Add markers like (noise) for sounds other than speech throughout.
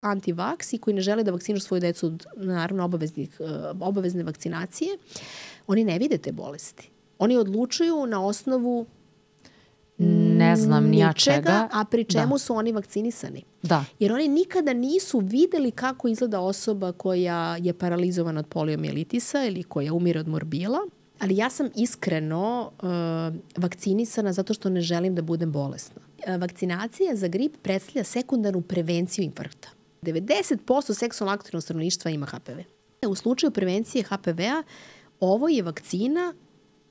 antivaks i koji ne žele da vakcinušu svoju decu od naravno obaveznih, obavezne vakcinacije, oni ne vide te bolesti. Oni odlučuju na osnovu ne znam ni ja čega. A pri da. čemu da. su oni vakcinisani. Da. Jer oni nikada nisu videli kako izgleda osoba koja je paralizovana od poliomijelitisa ili koja umire od morbila. Ali ja sam iskreno uh, vakcinisana zato što ne želim da budem bolesna. Uh, vakcinacija za grip predstavlja sekundarnu prevenciju infarkta. 90% seksualno aktivnog stanovništva ima HPV. U slučaju prevencije HPV-a ovo je vakcina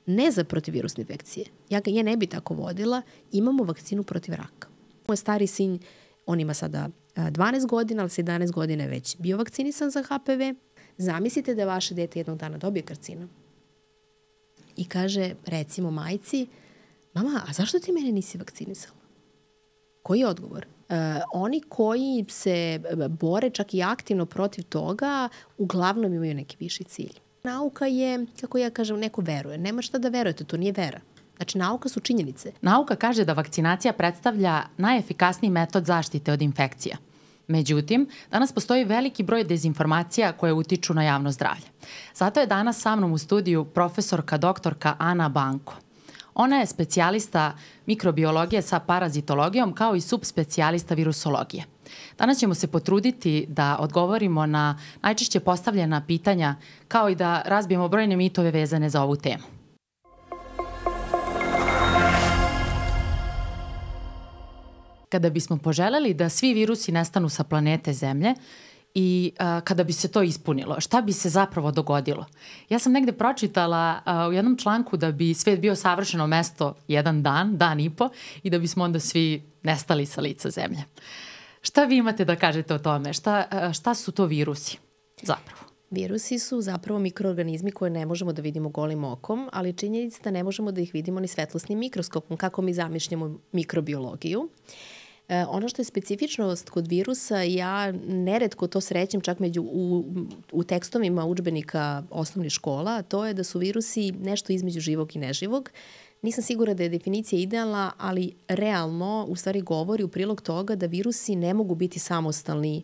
ne za protivirusne infekcije. Ja ga je ne bi tako vodila. Imamo vakcinu protiv raka. Moj stari sin, on ima sada 12 godina, ali sa 11 godina je već bio vakcinisan za HPV. Zamislite da vaše dete jednog dana dobije karcinom. I kaže, recimo majci, mama, a zašto ti mene nisi vakcinisala? Koji je odgovor? Uh, oni koji se bore čak i aktivno protiv toga, uglavnom imaju neki viši cilj. Nauka je, kako ja kažem, neko veruje. Nema šta da verujete, to nije vera. Znači, nauka su činjenice. Nauka kaže da vakcinacija predstavlja najefikasniji metod zaštite od infekcija. Međutim, danas postoji veliki broj dezinformacija koje utiču na javno zdravlje. Zato je danas sa mnom u studiju profesorka doktorka Ana Banko. Ona je specijalista mikrobiologije sa parazitologijom kao i subspecijalista virusologije. Danas ćemo se potruditi da odgovorimo na najčešće postavljena pitanja kao i da razbijemo brojne mitove vezane za ovu temu. Kada bismo poželeli da svi virusi nestanu sa planete Zemlje, i a, kada bi se to ispunilo, šta bi se zapravo dogodilo? Ja sam negde pročitala a, u jednom članku da bi svet bio savršeno mesto jedan dan, dan i po i da bismo onda svi nestali sa lica zemlje. Šta vi imate da kažete o tome? Šta, šta su to virusi zapravo? Virusi su zapravo mikroorganizmi koje ne možemo da vidimo golim okom, ali činjenica da ne možemo da ih vidimo ni svetlosnim mikroskopom, kako mi zamišljamo mikrobiologiju. Uh, E, ono što je specifičnost kod virusa, ja neretko to srećem čak među u, u tekstovima učbenika osnovnih škola, to je da su virusi nešto između živog i neživog. Nisam sigura da je definicija idealna, ali realno u stvari govori u prilog toga da virusi ne mogu biti samostalni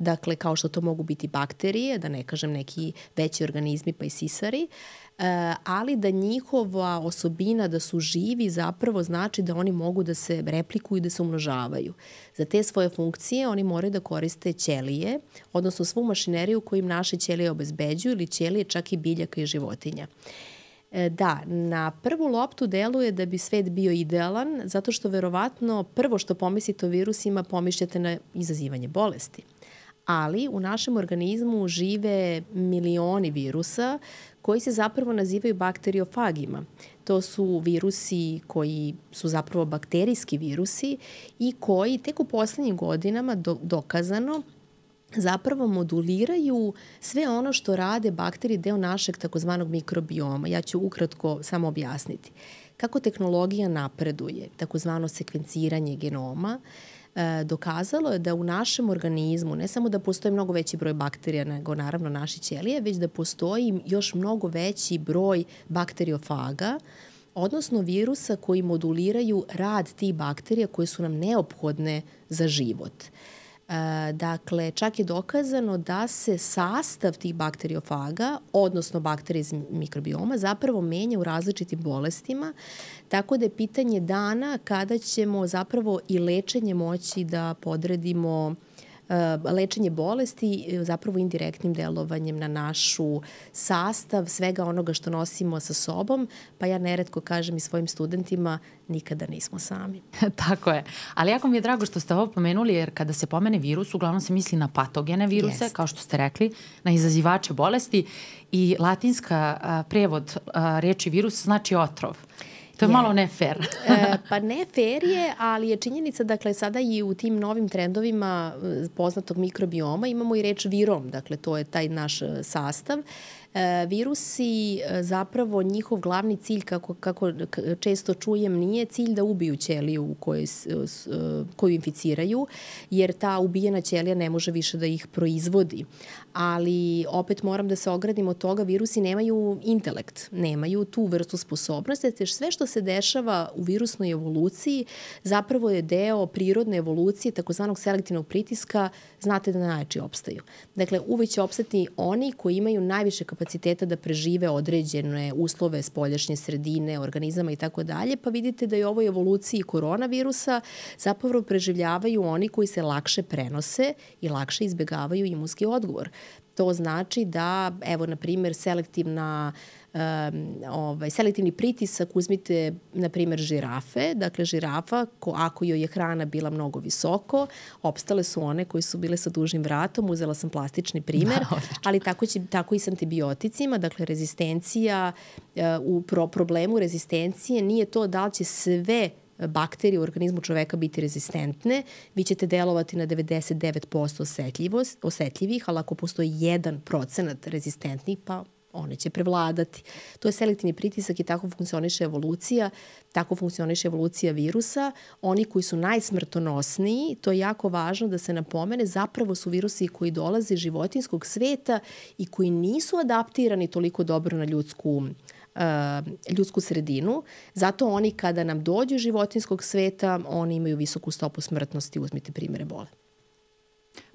dakle kao što to mogu biti bakterije, da ne kažem neki veći organizmi pa i sisari, E, ali da njihova osobina da su živi zapravo znači da oni mogu da se replikuju i da se umnožavaju. Za te svoje funkcije oni moraju da koriste ćelije, odnosno svu mašineriju koju im naše ćelije obezbeđuju ili ćelije čak i biljaka i životinja. E, da, na prvu loptu deluje da bi svet bio idealan, zato što verovatno prvo što pomislite o virusima pomišljate na izazivanje bolesti. Ali u našem organizmu žive milioni virusa koji se zapravo nazivaju bakteriofagima. To su virusi koji su zapravo bakterijski virusi i koji tek u poslednjim godinama do, dokazano zapravo moduliraju sve ono što rade bakterije deo našeg takozvanog mikrobioma. Ja ću ukratko samo objasniti. Kako tehnologija napreduje, takozvano sekvenciranje genoma, e, dokazalo je da u našem organizmu ne samo da postoji mnogo veći broj bakterija nego naravno naše ćelije, već da postoji još mnogo veći broj bakteriofaga, odnosno virusa koji moduliraju rad tih bakterija koje su nam neophodne za život. E, dakle, čak je dokazano da se sastav tih bakteriofaga, odnosno bakterije iz mikrobioma, zapravo menja u različitim bolestima, tako da je pitanje dana kada ćemo zapravo i lečenje moći da podredimo uh, lečenje bolesti eh, zapravo indirektnim delovanjem na našu sastav svega onoga što nosimo sa sobom, pa ja neretko kažem i svojim studentima nikada nismo sami. (laughs) Tako je. Ali jako mi je drago što ste ovo pomenuli, jer kada se pomene virus, uglavnom se misli na patogene viruse, Jest. kao što ste rekli, na izazivače bolesti i latinska a, prevod a, reči virus znači otrov. To je, je. malo ne fair. (laughs) e, pa ne fair je, ali je činjenica, dakle, sada i u tim novim trendovima e, poznatog mikrobioma imamo i reč virom, dakle, to je taj naš e, sastav. E, virusi, e, zapravo njihov glavni cilj, kako, kako često čujem, nije cilj da ubiju ćeliju u kojoj, koju inficiraju, jer ta ubijena ćelija ne može više da ih proizvodi. Ali opet moram da se ogradim od toga, virusi nemaju intelekt, nemaju tu vrstu sposobnosti, te sve što se dešava u virusnoj evoluciji zapravo je deo prirodne evolucije, takozvanog selektivnog pritiska, znate da najjači opstaju. Dakle, uveć će opstati oni koji imaju najviše kapaciteta da prežive određene uslove spoljašnje sredine, organizama i tako dalje, pa vidite da i ovoj evoluciji koronavirusa zapravo preživljavaju oni koji se lakše prenose i lakše izbegavaju imunski odgovor. To znači da, evo, na primjer, selektivna um, ovaj, selektivni pritisak, uzmite, na primjer, žirafe. Dakle, žirafa, ko, ako joj je hrana bila mnogo visoko, opstale su one koji su bile sa dužim vratom. Uzela sam plastični primer, (laughs) da, ali tako, će, tako i sa antibioticima. Dakle, rezistencija, uh, u pro, problemu rezistencije nije to da li će sve bakterije u organizmu čoveka biti rezistentne, vi ćete delovati na 99% osetljivost, osetljivih, ali ako postoji 1% rezistentnih, pa one će prevladati. To je selektivni pritisak i tako funkcioniše evolucija, tako funkcioniše evolucija virusa. Oni koji su najsmrtonosniji, to je jako važno da se napomene, zapravo su virusi koji dolaze iz životinskog sveta i koji nisu adaptirani toliko dobro na ljudsku uh, ljudsku sredinu. Zato oni kada nam dođu životinskog sveta, oni imaju visoku stopu smrtnosti, uzmite primere bole.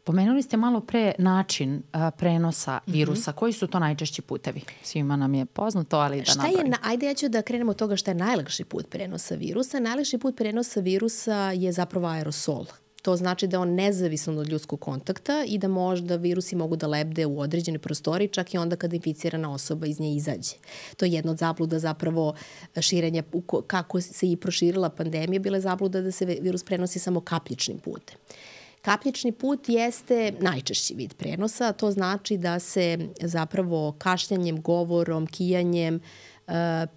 Pomenuli ste malo pre način uh, prenosa mhm. virusa. Mm -hmm. Koji su to najčešći putevi? Svima nam je poznato, ali da šta napravim. Je, ajde ja ću da krenemo od toga šta je najlakši put prenosa virusa. Najlakši put prenosa virusa je zapravo aerosol. To znači da on nezavisno od ljudskog kontakta i da možda virusi mogu da lebde u određene prostori, čak i onda kada inficirana osoba iz nje izađe. To je jedna od zabluda zapravo širenja, kako se i proširila pandemija, bila je zabluda da se virus prenosi samo kapljičnim putem. Kapljični put jeste najčešći vid prenosa, to znači da se zapravo kašljanjem, govorom, kijanjem, e,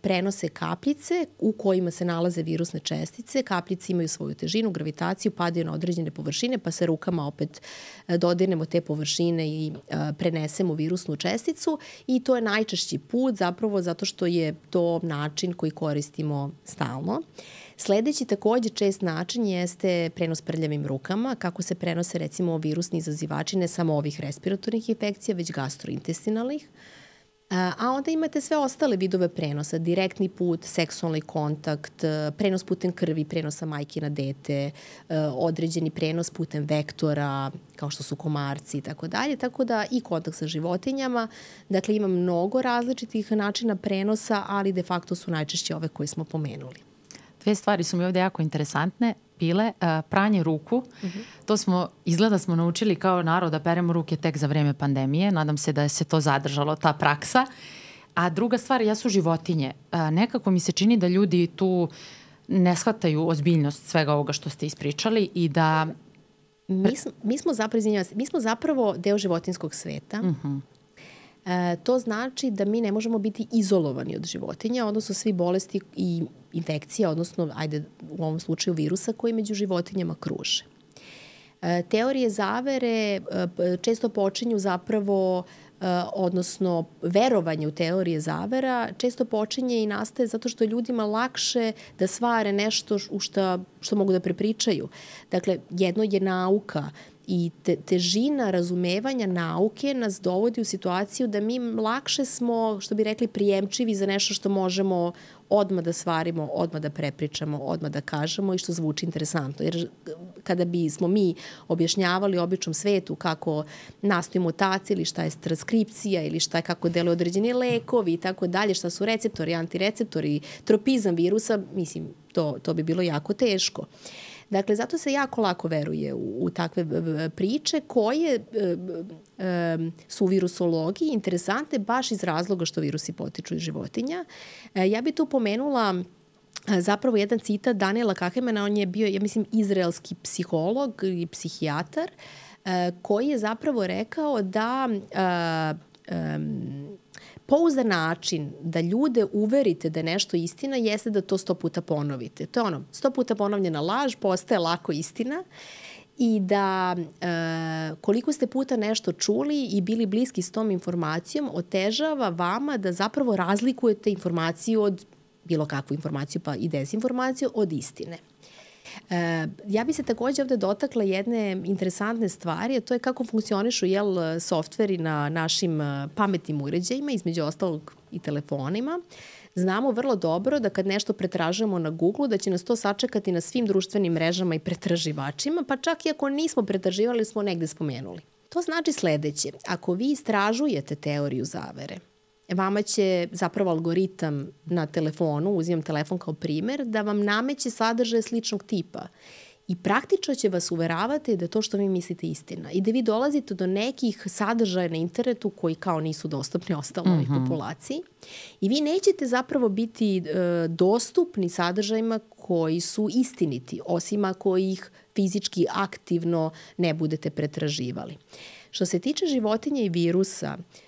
prenose kapljice u kojima se nalaze virusne čestice. Kapljice imaju svoju težinu, gravitaciju, padaju na određene površine, pa se rukama opet e, dodirnemo te površine i e, prenesemo virusnu česticu i to je najčešći put zapravo zato što je to način koji koristimo stalno. Uh, Sledeći takođe čest način jeste prenos prljavim rukama, kako se prenose recimo virusni izazivači ne samo ovih respiratornih infekcija, već gastrointestinalnih. A onda imate sve ostale vidove prenosa, direktni put, seksualni kontakt, prenos putem krvi, prenosa majke na dete, određeni prenos putem vektora, kao što su komarci i tako dalje, tako da i kontakt sa životinjama. Dakle, ima mnogo različitih načina prenosa, ali de facto su najčešće ove koje smo pomenuli dve stvari su mi ovde jako interesantne bile uh, pranje ruku. Uh mhm. -huh. To smo, izgleda smo naučili kao narod da peremo ruke tek za vreme pandemije. Nadam se da je se to zadržalo, ta praksa. A druga stvar, ja su životinje. Uh, nekako mi se čini da ljudi tu ne shvataju ozbiljnost svega ovoga što ste ispričali i da... Mi, smo, mi smo zapravo, mi smo zapravo deo životinskog sveta. Uh mhm. -huh. E, to znači da mi ne možemo biti izolovani od životinja, odnosno svi bolesti i infekcija, odnosno, ajde, u ovom slučaju virusa koji među životinjama kruže. E, teorije zavere e, često počinju zapravo e, odnosno verovanje u teorije zavera često počinje i nastaje zato što je ljudima lakše da svare nešto u šta, što mogu da prepričaju. Dakle, jedno je nauka, I te, težina razumevanja nauke nas dovodi u situaciju da mi lakše smo, što bi rekli, prijemčivi za nešto što možemo odmah da stvarimo, odmah da prepričamo, odmah da kažemo i što zvuči interesantno. Jer kada bi smo mi objašnjavali običnom svetu kako nastaju mutacije ili šta je transkripcija ili šta je kako deluje određeni lekovi i tako dalje, šta su receptori, antireceptori, tropizam virusa, mislim, to, to bi bilo jako teško. Uh, Dakle, zato se jako lako veruje u, u takve priče koje e, e, su virusologiji interesante baš iz razloga što virusi potiču iz životinja. E, ja bih tu pomenula zapravo jedan citat Daniela Kahemena, on je bio, ja mislim, izraelski psiholog i psihijatar, koji je zapravo rekao da um, pouzdan način da ljude uverite da je nešto istina jeste da to sto puta ponovite. To je ono, sto puta ponovljena laž postaje lako istina i da e, koliko ste puta nešto čuli i bili bliski s tom informacijom otežava vama da zapravo razlikujete informaciju od bilo kakvu informaciju pa i dezinformaciju od istine. E, ja bi se takođe ovde dotakla jedne interesantne stvari, a to je kako funkcionišu jel, softveri na našim e, pametnim uređajima, između ostalog i telefonima. Znamo vrlo dobro da kad nešto pretražujemo na Google, da će nas to sačekati na svim društvenim mrežama i pretraživačima, pa čak i ako nismo pretraživali, smo negde spomenuli. To znači sledeće. Ako vi istražujete teoriju zavere, vama će zapravo algoritam na telefonu, uzimam telefon kao primer, da vam nameće sadržaje sličnog tipa. I praktično će vas uveravati da to što vi mislite istina i da vi dolazite do nekih sadržaja na internetu koji kao nisu dostupni ostaloj mm -hmm. populaciji i vi nećete zapravo biti e, dostupni sadržajima koji su istiniti, osim ako ih fizički aktivno ne budete pretraživali. Što se tiče životinja i virusa, E,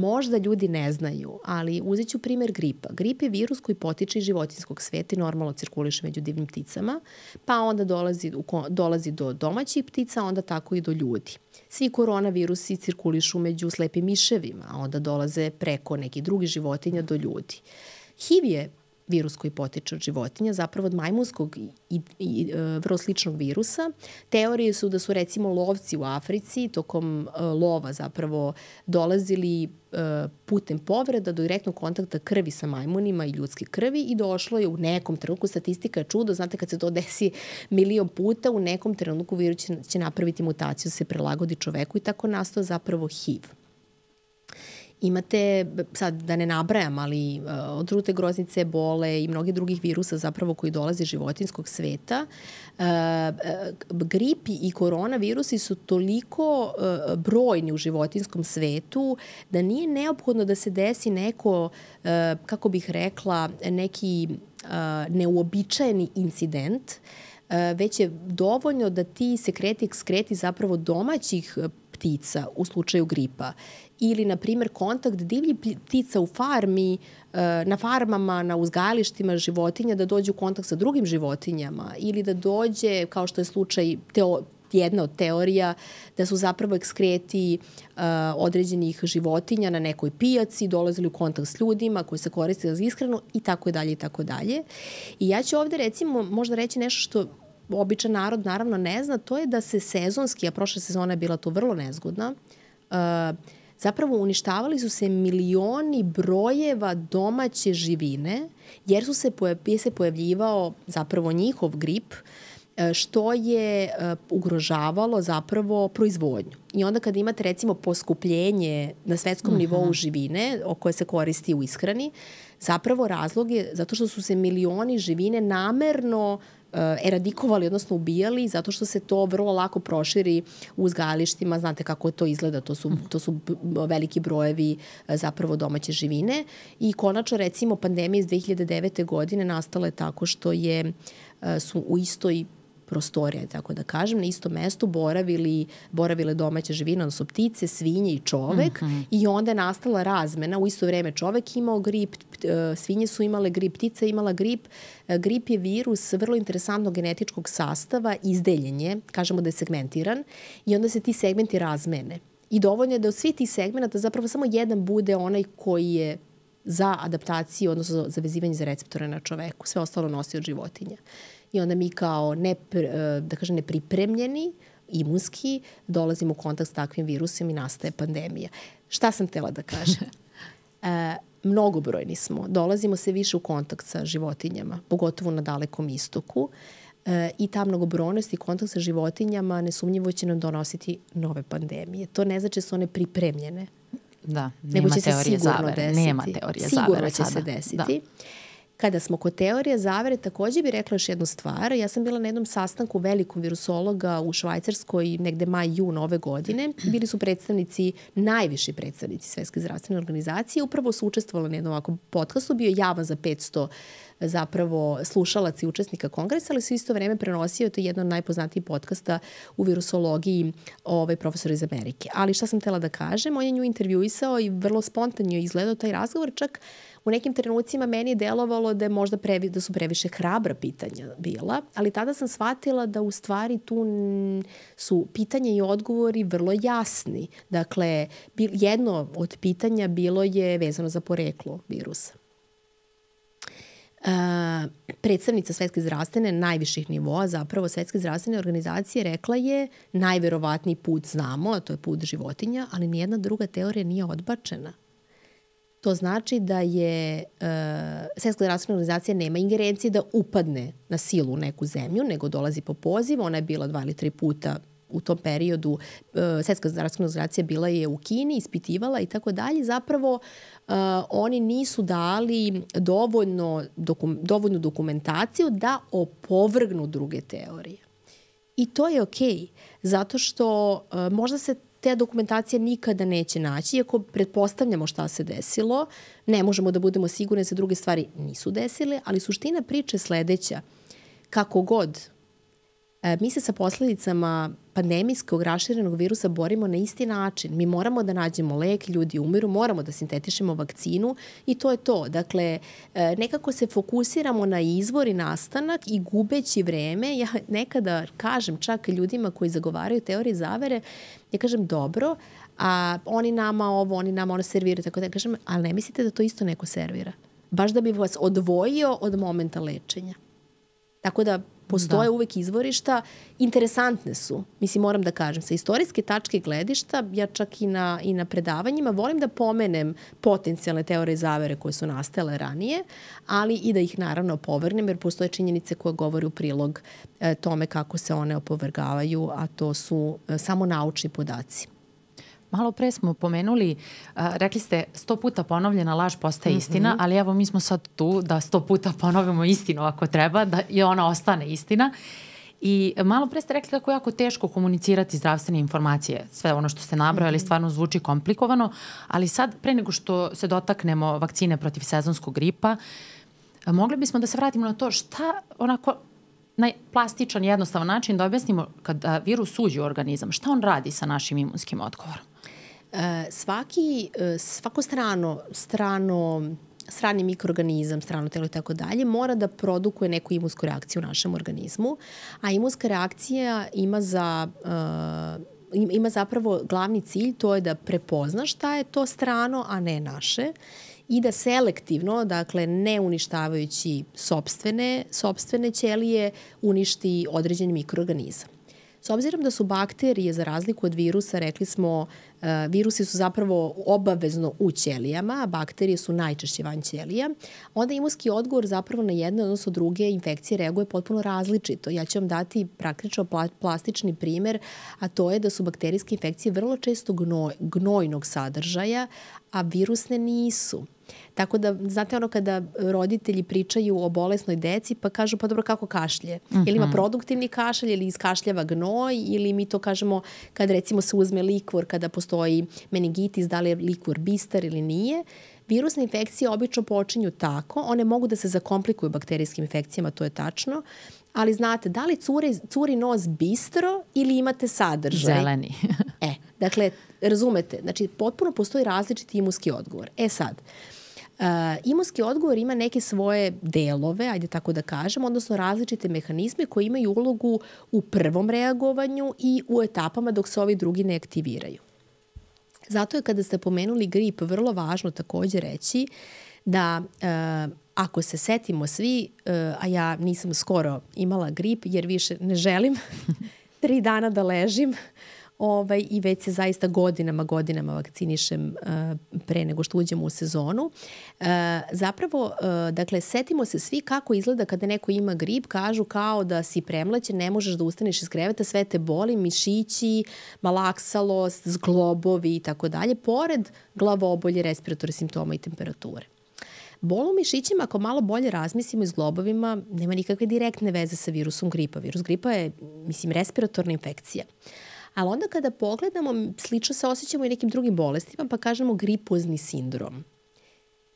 možda ljudi ne znaju, ali uzet ću primer gripa. Grip je virus koji potiče iz životinskog sveta i normalno cirkuliše među divnim pticama, pa onda dolazi, dolazi do domaćih ptica, onda tako i do ljudi. Svi koronavirusi cirkulišu među slepim miševima, a onda dolaze preko nekih drugih životinja do ljudi. HIV je virus koji potiče od životinja, zapravo od majmunskog i, i, i e, vrlo sličnog virusa. Teorije su da su recimo lovci u Africi tokom e, lova zapravo dolazili e, putem povreda do direktnog kontakta krvi sa majmunima i ljudske krvi i došlo je u nekom trenutku, statistika je čudo, znate kad se to desi milion puta, u nekom trenutku virus će, će napraviti mutaciju, se prelagodi čoveku i tako nastao zapravo HIV imate, sad da ne nabrajam, ali uh, od trute groznice, bole i mnogi drugih virusa zapravo koji dolaze iz životinskog sveta, uh, uh, gripi i koronavirusi su toliko brojni u životinskom svetu da nije neophodno da se desi neko, kako bih rekla, neki neuobičajeni incident, već je dovoljno da ti sekreti ekskreti zapravo domaćih ptica u slučaju gripa ili, na primjer, kontakt divlji ptica u farmi, e, na farmama, na uzgajalištima životinja, da dođe u kontakt sa drugim životinjama ili da dođe, kao što je slučaj teo, jedna od teorija da su zapravo ekskreti uh, određenih životinja na nekoj pijaci, dolazili u kontakt s ljudima koji se koriste za ishranu i tako dalje i tako dalje. I ja ću ovde recimo možda reći nešto što običan narod naravno ne zna, to je da se sezonski, a prošla sezona je bila tu vrlo nezgodna, uh, zapravo uništavali su se milioni brojeva domaće živine, jer su se, pojav, se pojavljivao zapravo njihov grip, e, što je e, ugrožavalo zapravo proizvodnju. I onda kada imate recimo poskupljenje na svetskom uh mhm. nivou živine o koje se koristi u ishrani, zapravo razlog je zato što su se milioni živine namerno uh, eradikovali, odnosno ubijali, zato što se to vrlo lako proširi u uzgajalištima, znate kako to izgleda, to su, to su veliki brojevi eh, zapravo domaće živine i konačno recimo pandemija iz 2009. godine nastala je tako što je eh, su u istoj prostorija, tako da kažem, na istom mestu boravili, boravile domaće živine, odnosno ptice, svinje i čovek mm -hmm. i onda je nastala razmena. U isto vreme čovek imao grip, e, svinje su imale grip, ptica imala grip. E, grip je virus vrlo interesantnog genetičkog sastava, izdeljenje, kažemo da je segmentiran i onda se ti segmenti razmene. I dovoljno je da od svih tih segmenta zapravo samo jedan bude onaj koji je za adaptaciju, odnosno za vezivanje za receptore na čoveku. Sve ostalo nosi od životinja i onda mi kao ne, e, da kažem, nepripremljeni imunski dolazimo u kontakt s takvim virusom i nastaje pandemija. Šta sam tela da kažem? (laughs) e, mnogobrojni smo. Dolazimo se više u kontakt sa životinjama, pogotovo na dalekom istoku. E, I ta mnogobrojnost i kontakt sa životinjama nesumnjivo će nam donositi nove pandemije. To ne znači da su one pripremljene. Da, nema nego će se sigurno zavere. desiti. Nema teorije sigurno zavere će sada. se desiti. Da. Kada smo kod teorije zavere, takođe bih rekla još jednu stvar. Ja sam bila na jednom sastanku velikom virusologa u Švajcarskoj negde maj, jun ove godine. Bili su predstavnici, najviši predstavnici Svetske zdravstvene organizacije. Upravo su učestvovali na jednom ovakvom podcastu. Bio javan za 500 zapravo slušalac i učesnika kongresa, ali su isto vreme prenosio, to je jedno od najpoznatijih podcasta u virusologiji ovaj, profesor iz Amerike. Ali šta sam tela da kažem, on je nju intervjuisao i vrlo spontano je izgledao taj razgovor, čak U nekim trenucima meni je delovalo da, je možda previ, da su previše hrabra pitanja bila, ali tada sam shvatila da u stvari tu su pitanja i odgovori vrlo jasni. Dakle, jedno od pitanja bilo je vezano za poreklo virusa. Uh, predstavnica Svetske zdravstvene najviših nivoa, zapravo Svetske zdravstvene organizacije rekla je najverovatniji put znamo, a to je put životinja, ali nijedna druga teorija nije odbačena. To znači da je uh, Svetska zdravstvena organizacija nema ingerencije da upadne na silu u neku zemlju, nego dolazi po pozivu. Ona je bila dva ili tri puta u tom periodu uh, Svetska zdravstvena organizacija bila je u Kini, ispitivala i tako dalje. Zapravo uh, oni nisu dali dovoljno, dokum, dovoljnu dokumentaciju da opovrgnu druge teorije. I to je okej, okay, zato što uh, možda se te dokumentacije nikada neće naći, iako pretpostavljamo šta se desilo, ne možemo da budemo sigurni da se druge stvari nisu desile, ali suština priče sledeća. Kako god, mi se sa posledicama pandemijskog raširenog virusa borimo na isti način. Mi moramo da nađemo lek, ljudi umiru, moramo da sintetišemo vakcinu i to je to. Dakle, e, nekako se fokusiramo na izvor i nastanak i gubeći vreme, ja nekada kažem čak ljudima koji zagovaraju teorije zavere, ja kažem dobro, a oni nama ovo, oni nama ono serviraju, tako da ja kažem, ali ne mislite da to isto neko servira? Baš da bi vas odvojio od momenta lečenja. Tako da Postoje da. uvek izvorišta, interesantne su, mislim moram da kažem, sa istorijske tačke gledišta, ja čak i na, i na predavanjima volim da pomenem potencijalne teorije zavere koje su nastale ranije, ali i da ih naravno opovrnem, jer postoje činjenice koje govore u prilog e, tome kako se one opovrgavaju, a to su e, samo naučni podaci. Malo pre smo pomenuli, uh, rekli ste sto puta ponovljena laž postaje mm -hmm. istina, ali evo mi smo sad tu da sto puta ponovimo istinu ako treba, da i ona ostane istina. I malo pre ste rekli kako je jako teško komunicirati zdravstvene informacije. Sve ono što ste nabrojali -hmm. stvarno zvuči komplikovano, ali sad pre nego što se dotaknemo vakcine protiv sezonskog gripa, mogli bismo da se vratimo na to šta onako najplastičan, jednostavan način da objasnimo kada virus uđe u organizam, šta on radi sa našim imunskim odgovorom? Svaki, e, svako strano, strano strani mikroorganizam, strano telo i tako dalje, mora da produkuje neku imunsku reakciju u našem organizmu, a imunska reakcija ima za uh, ima zapravo glavni cilj, to je da prepozna šta je to strano, a ne naše i da selektivno, dakle ne uništavajući sobstvene, sobstvene ćelije, uništi određeni mikroorganizam. S obzirom da su bakterije, za razliku od virusa, rekli smo, uh, virusi su zapravo obavezno u ćelijama, a bakterije su najčešće van ćelija, onda imunski odgovor zapravo na jedne, odnosno druge infekcije reaguje potpuno različito. Ja ću vam dati praktično plastični primer, a to je da su bakterijske infekcije vrlo često gnoj, gnojnog sadržaja, a virusne nisu. Tako da, znate ono kada roditelji pričaju o bolesnoj deci pa kažu pa dobro kako kašlje? Mm -hmm. Ili ima produktivni kašalj ili iskašljava gnoj ili mi to kažemo kad recimo se uzme likvor kada postoji meningitis, da li je likvor bistar ili nije. Virusne infekcije obično počinju tako, one mogu da se zakomplikuju bakterijskim infekcijama, to je tačno, ali znate, da li curi, curi nos bistro ili imate sadržaj? Zeleni. (laughs) e, dakle, razumete, znači potpuno postoji različiti imunski odgovor. E sad, uh, Uh, imunski odgovor ima neke svoje delove, ajde tako da kažem, odnosno različite mehanizme koji imaju ulogu u prvom reagovanju i u etapama dok se ovi drugi ne aktiviraju. Zato je kada ste pomenuli grip vrlo važno takođe reći da uh, ako se setimo svi, uh, a ja nisam skoro imala grip jer više ne želim (laughs) tri dana da ležim ovaj, i već se zaista godinama, godinama vakcinišem uh, pre nego što uđemo u sezonu. Uh, zapravo, uh, dakle, setimo se svi kako izgleda kada neko ima grip, kažu kao da si premlaćen, ne možeš da ustaneš iz kreveta, sve te boli, mišići, malaksalost, zglobovi i tako dalje, pored glavobolje, respiratorne simptoma i temperature. Bol u mišićima, ako malo bolje razmislimo i s globovima, nema nikakve direktne veze sa virusom gripa. Virus gripa je, mislim, respiratorna infekcija. Ali onda kada pogledamo, slično se osjećamo i nekim drugim bolestima, pa kažemo gripozni sindrom.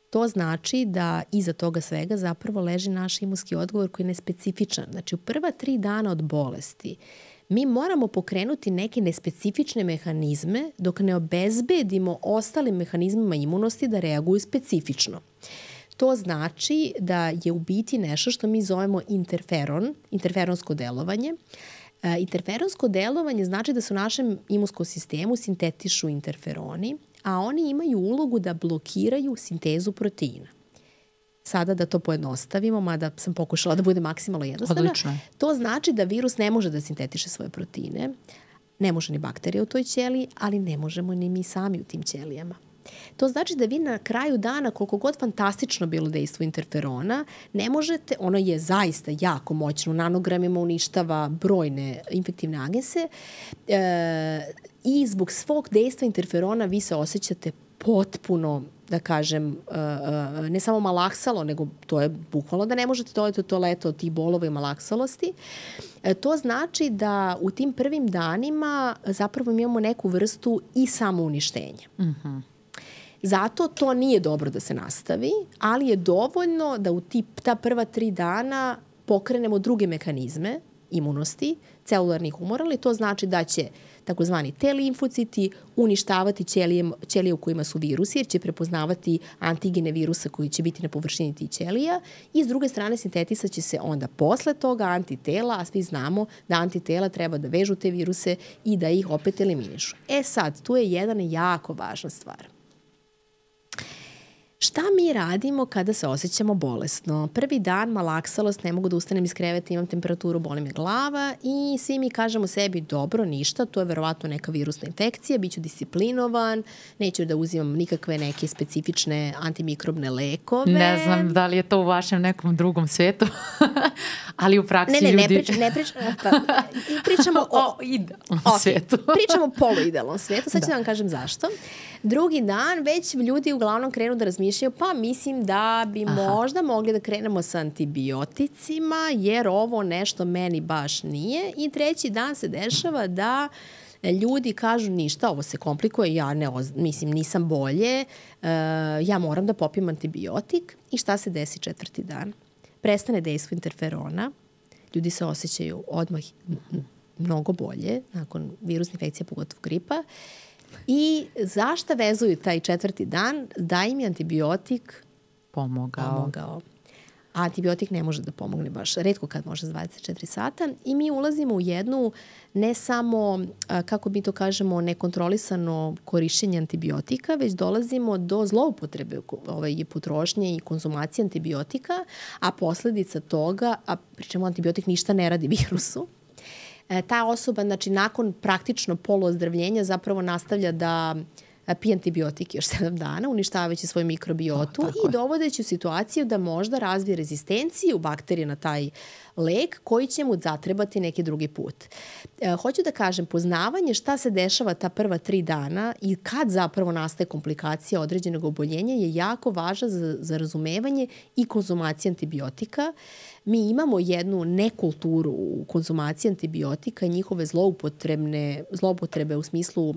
To znači da iza toga svega zapravo leži naš imunski odgovor koji je nespecifičan. Znači u prva tri dana od bolesti mi moramo pokrenuti neke nespecifične mehanizme dok ne obezbedimo ostalim mehanizmima imunosti da reaguju specifično. to znači da je u biti nešto što mi zovemo interferon, interferonsko delovanje. E, interferonsko delovanje znači da se u našem imunskom sistemu sintetišu interferoni, a oni imaju ulogu da blokiraju sintezu proteina. Sada da to pojednostavimo, mada sam pokušala da bude maksimalno jednostavna. Odlično. To znači da virus ne može da sintetiše svoje proteine, ne može ni bakterija u toj ćeliji, ali ne možemo ni mi sami u tim ćelijama. To znači da vi na kraju dana, koliko god fantastično bilo dejstvo interferona, ne možete, ono je zaista jako moćno, u nanogramima uništava brojne infektivne agense e, i zbog svog dejstva interferona vi se osjećate potpuno da kažem, e, e, ne samo malaksalo, nego to je bukvalno da ne možete dojeti to leto od tih bolova i malaksalosti. E, to znači da u tim prvim danima zapravo imamo neku vrstu i samouništenja. Mhm. Mm -hmm. Zato to nije dobro da se nastavi, ali je dovoljno da u ti, ta prva tri dana pokrenemo druge mehanizme imunosti, celularnih umora, ali to znači da će takozvani T limfociti uništavati ćelije, ćelije u kojima su virusi, jer će prepoznavati antigene virusa koji će biti na površini tih ćelija i s druge strane sintetisat će se onda posle toga antitela, a svi znamo da antitela treba da vežu te viruse i da ih opet eliminišu. E sad, tu je jedna jako važna stvar. Šta mi radimo kada se osjećamo bolesno? Prvi dan malaksalost, ne mogu da ustanem iz kreveta, imam temperaturu, boli me glava i svi mi kažemo sebi dobro, ništa, to je verovatno neka virusna infekcija, bit ću disciplinovan, neću da uzimam nikakve neke specifične antimikrobne lekove. Ne znam da li je to u vašem nekom drugom svetu, (laughs) ali u praksi ne, ne, ljudi... Ne, priča, ne priča, pa, pričamo (laughs) o, o idealnom okay, svetu. pričamo o poluidealnom svetu, sad ću da. da vam kažem zašto. Drugi dan već ljudi uglavnom krenu da razmišljaju, pa mislim da bi Aha. možda mogli da krenemo sa antibioticima, jer ovo nešto meni baš nije. I treći dan se dešava da ljudi kažu ništa, ovo se komplikuje, ja ne, mislim nisam bolje, uh, ja moram da popijem antibiotik i šta se desi četvrti dan? Prestane dejstvo interferona, ljudi se osjećaju odmah mnogo bolje nakon virusne infekcije, pogotovo gripa. Uh, I zašta vezuju taj četvrti dan? Da im je antibiotik pomogao. pomogao. A antibiotik ne može da pomogne baš, redko kad može za 24 sata. I mi ulazimo u jednu ne samo, kako mi to kažemo, nekontrolisano korišćenje antibiotika, već dolazimo do zloupotrebe ovaj, potrošnje i konzumacije antibiotika, a posledica toga, a pričamo antibiotik ništa ne radi virusu, e, ta osoba, znači, nakon praktično poluozdravljenja zapravo nastavlja da e, pije antibiotike još 7 dana, uništavajući svoju mikrobiotu o, i dovodeći u situaciju da možda razvije rezistenciju bakterije na taj lek koji će mu zatrebati neki drugi put. E, hoću da kažem, poznavanje šta se dešava ta prva tri dana i kad zapravo nastaje komplikacija određenog oboljenja je jako važna za, za razumevanje i konzumacije antibiotika mi imamo jednu nekulturu u konzumaciji antibiotika i njihove zloupotrebne, zloupotrebe u smislu uh,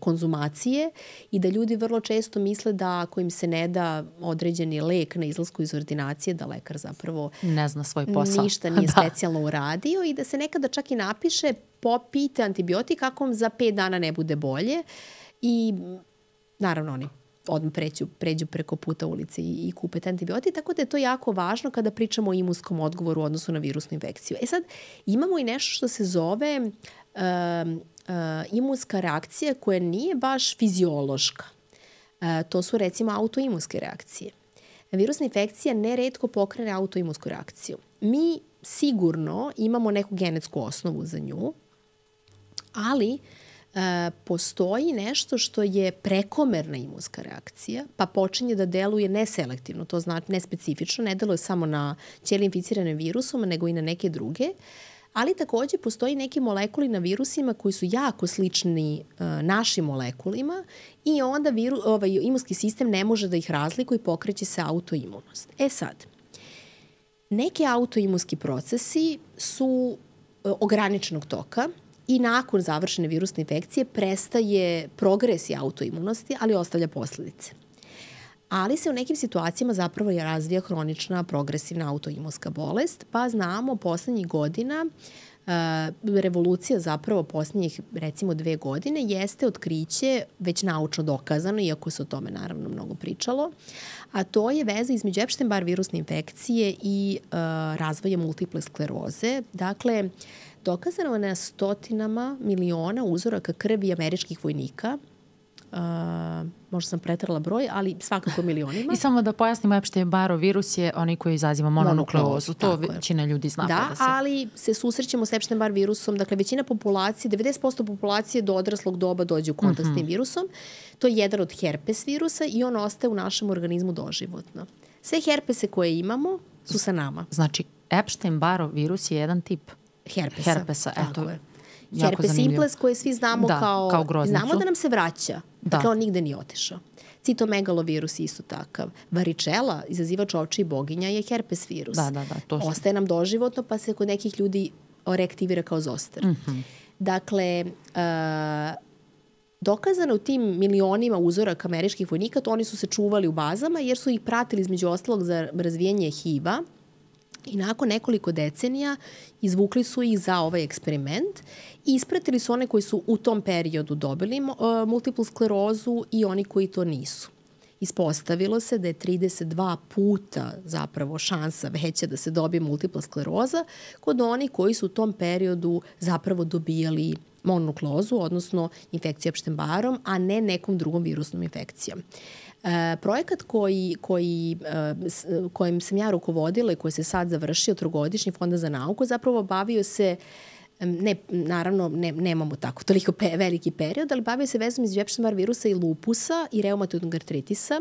konzumacije i da ljudi vrlo često misle da ako im se ne da određeni lek na izlasku iz ordinacije, da lekar zapravo ne zna svoj posao. Ništa (laughs) nije da. specijalno uradio i da se nekada čak i napiše popite antibiotik ako vam za pet dana ne bude bolje i naravno oni odmah pređu, pređu preko puta ulice i, i kupe te antibiotik, tako da je to jako važno kada pričamo o imunskom odgovoru u odnosu na virusnu infekciju. E sad, imamo i nešto što se zove uh, uh, imunska reakcija koja nije baš fiziološka. Uh, to su recimo autoimunske reakcije. Virusna infekcija neredko pokrene autoimunsku reakciju. Mi sigurno imamo neku genetsku osnovu za nju, ali uh, postoji nešto što je prekomerna imunska reakcija, pa počinje da deluje neselektivno, to znači nespecifično, ne deluje samo na ćelije inficirane virusom, nego i na neke druge, ali takođe postoji neki molekuli na virusima koji su jako slični uh, našim molekulima i onda viru, ovaj, imunski sistem ne može da ih razlikuje i pokreće se autoimunost. E sad, neke autoimunski procesi su uh, ograničenog toka, i nakon završene virusne infekcije prestaje progresija autoimunosti, ali ostavlja posledice. Ali se u nekim situacijama zapravo razvija hronična progresivna autoimunska bolest, pa znamo poslednjih godina revolucija zapravo posljednjih recimo dve godine jeste otkriće već naučno dokazano, iako se o tome naravno mnogo pričalo, a to je veza između Epstein-Barr virusne infekcije i uh, razvoja multiple skleroze. Dakle, dokazano je na stotinama miliona uzoraka krvi američkih vojnika Uh, možda sam pretrala broj, ali svakako milionima. I samo da pojasnimo, Epstein-Barov virus je onaj koji izaziva mononukleozu. To većina ljudi zna. Da, da se... ali se susrećemo s Epstein-Barr virusom. Dakle, većina populacije, 90% populacije do odraslog doba dođe u kontakt mm -hmm. s tim mhm. virusom. To je jedan od herpes virusa i on ostaje u našem organizmu doživotno. Sve herpese koje imamo su sa nama. Znači, Epstein-Barov virus je jedan tip herpesa. Herpesa, eto. je herpes simplex koje svi znamo da, kao, kao groznicu. znamo da nam se vraća. Da. Dakle, on nigde nije otišao. Citomegalovirus isto takav. Varičela, izazivač ovče i boginja, je herpes virus. Da, da, da. To su... Ostaje nam doživotno, pa se kod nekih ljudi reaktivira kao zoster. Mm -hmm. Dakle, uh, dokazano u tim milionima uzoraka američkih vojnika, to oni su se čuvali u bazama jer su ih pratili između ostalog za razvijenje HIV-a i nakon nekoliko decenija izvukli su ih za ovaj eksperiment ispratili su one koji su u tom periodu dobili uh, multiplu sklerozu i oni koji to nisu. Ispostavilo se da je 32 puta zapravo šansa veća da se dobije multipla skleroza kod onih koji su u tom periodu zapravo dobijali mononukleozu, odnosno infekciju Epstein-Barom, a ne nekom drugom virusnom infekcijom. E, projekat koji, koji, e, kojim sam ja rukovodila i koji se sad završio, trogodišnji fonda za nauku, zapravo bavio se ne, naravno ne, nemamo tako toliko pe, veliki period, ali bavio se vezom između Epstein-Barr virusa i lupusa i reumatoidnog artritisa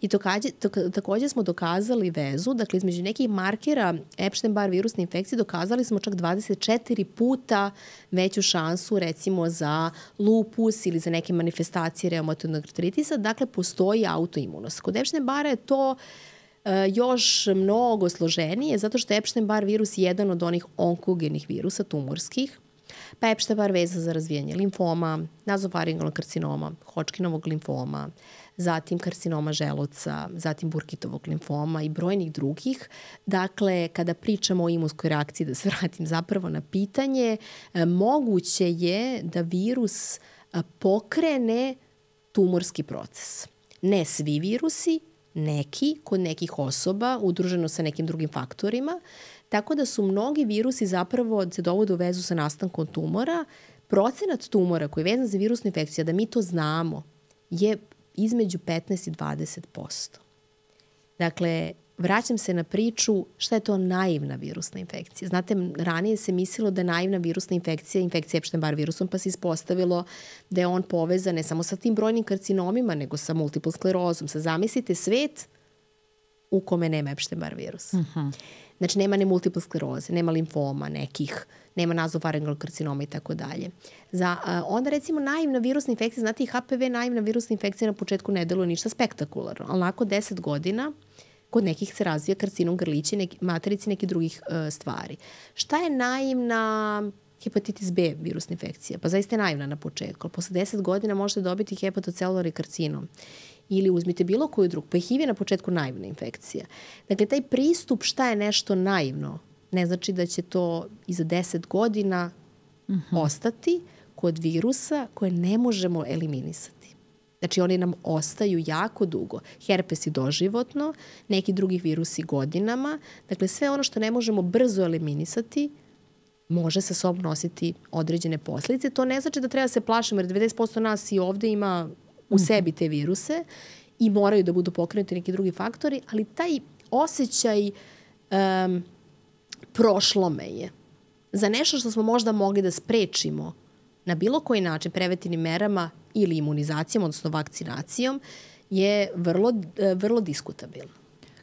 i tokađe, to, takođe smo dokazali vezu, dakle između nekih markera Epstein-Barr virusne infekcije dokazali smo čak 24 puta veću šansu recimo za lupus ili za neke manifestacije reumatoidnog artritisa, dakle postoji autoimunost. Kod Epstein-Barra je to uh, još mnogo složenije, zato što je Epstein-Barr virus jedan od onih onkogenih virusa, tumorskih, pa Epstein-Barr veza za razvijanje limfoma, nazofaringalnog karcinoma, Hodgkinovog limfoma, zatim karcinoma želuca, zatim burkitovog limfoma i brojnih drugih. Dakle, kada pričamo o imunskoj reakciji, da se vratim zapravo na pitanje, e, moguće je da virus e, pokrene tumorski proces. Ne svi virusi, neki kod nekih osoba udruženo sa nekim drugim faktorima, tako da su mnogi virusi zapravo se dovode u vezu sa nastankom tumora. Procenat tumora koji je vezan za virusnu infekciju, da mi to znamo, je između 15 i 20 posto. Dakle, vraćam se na priču šta je to naivna virusna infekcija. Znate, ranije se mislilo da je naivna virusna infekcija infekcija Epstein-Barr virusom, pa se ispostavilo da je on povezan ne samo sa tim brojnim karcinomima, nego sa multiple sklerozom. Sa zamislite svet u kome nema Epstein-Barr virus. Uh mhm. -huh. Znači, nema ne multiple skleroze, nema limfoma nekih, nema nazofaringal karcinoma i tako dalje. Za, a, onda recimo naivna virusna infekcija, znate i HPV naivna virusna infekcija na početku ne deluje ništa spektakularno, ali nakon 10 godina kod nekih se razvija karcinom grlića, neki, materici nekih drugih uh, stvari. Šta je naivna hepatitis B virusna infekcija? Pa zaista je naivna na početku, ali posle 10 godina možete dobiti hepatocelulari karcinom ili uzmite bilo koju drugu. Pa HIV je na početku naivna infekcija. Dakle, taj pristup šta je nešto naivno, ne znači da će to i za 10 godina mhm. -huh. ostati kod virusa koje ne možemo eliminisati. Znači oni nam ostaju jako dugo. Herpes i doživotno, neki drugi virusi godinama. Dakle, sve ono što ne možemo brzo eliminisati, može sa sobom nositi određene posljedice. To ne znači da treba da se plašimo, jer 90% nas i ovde ima u mhm. sebi te viruse i moraju da budu pokrenuti neki drugi faktori, ali taj osjećaj um, prošlome je za nešto što smo možda mogli da sprečimo na bilo koji način preventivnim merama ili imunizacijom, odnosno vakcinacijom, je vrlo, e, vrlo diskutabilno.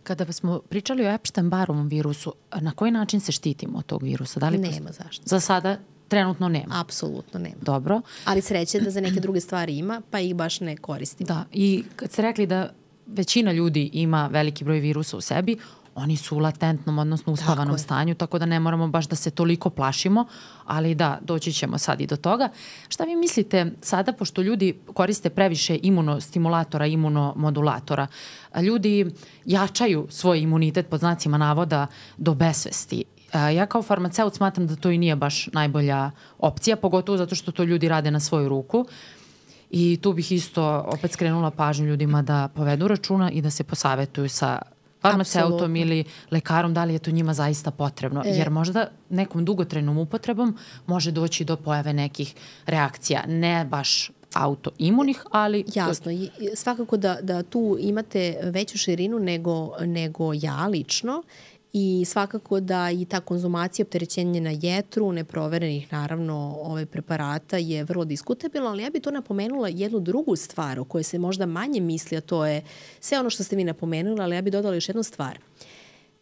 Kada smo pričali o Epstein-Barovom virusu, na koji način se štitimo od tog virusa? Da li nema zašto. Za sada trenutno nema. Apsolutno nema. Dobro. Ali sreće da za neke druge stvari ima, pa ih baš ne koristimo. Da, i kad ste rekli da većina ljudi ima veliki broj virusa u sebi, oni su u latentnom, odnosno uspavanom tako stanju, tako da ne moramo baš da se toliko plašimo, ali da, doći ćemo sad i do toga. Šta vi mislite sada, pošto ljudi koriste previše imunostimulatora, imunomodulatora, ljudi jačaju svoj imunitet pod znacima navoda do besvesti. Ja kao farmaceut smatram da to i nije baš najbolja opcija, pogotovo zato što to ljudi rade na svoju ruku. I tu bih isto opet skrenula pažnju ljudima da povedu računa i da se posavetuju sa farmaceutom ili lekarom da li je to njima zaista potrebno. E. Jer možda nekom dugotrajnom upotrebom može doći do pojave nekih reakcija. Ne baš autoimunih, ali... Jasno, svakako da, da tu imate veću širinu nego, nego ja lično i svakako da i ta konzumacija opterećenja na jetru, neproverenih naravno ove preparata je vrlo diskutabilna, ali ja bih to napomenula jednu drugu stvar o kojoj se možda manje misli, a to je sve ono što ste vi napomenuli, ali ja bih dodala još jednu stvar.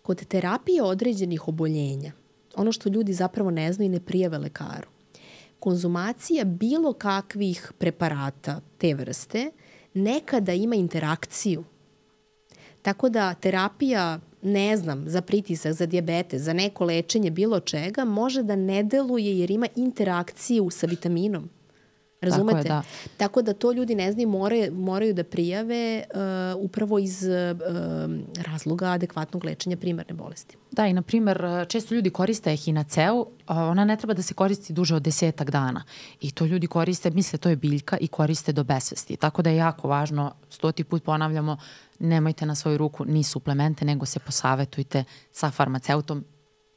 Kod terapije određenih oboljenja, ono što ljudi zapravo ne znaju i ne prijave lekaru, konzumacija bilo kakvih preparata te vrste nekada ima interakciju. Tako da terapija ne znam, za pritisak, za diabetes, za neko lečenje bilo čega, može da ne deluje jer ima interakciju sa vitaminom. Razumete? Tako, je, da. Tako da to ljudi ne znaju, moraju, moraju da prijave uh, upravo iz uh, razloga adekvatnog lečenja primarne bolesti. Da, i na primer, često ljudi koriste ehinaceu, ona ne treba da se koristi duže od desetak dana. I to ljudi koriste, misle to je biljka i koriste do besvesti. Tako da je jako važno, stoti put ponavljamo, nemojte na svoju ruku ni suplemente, nego se posavetujte sa farmaceutom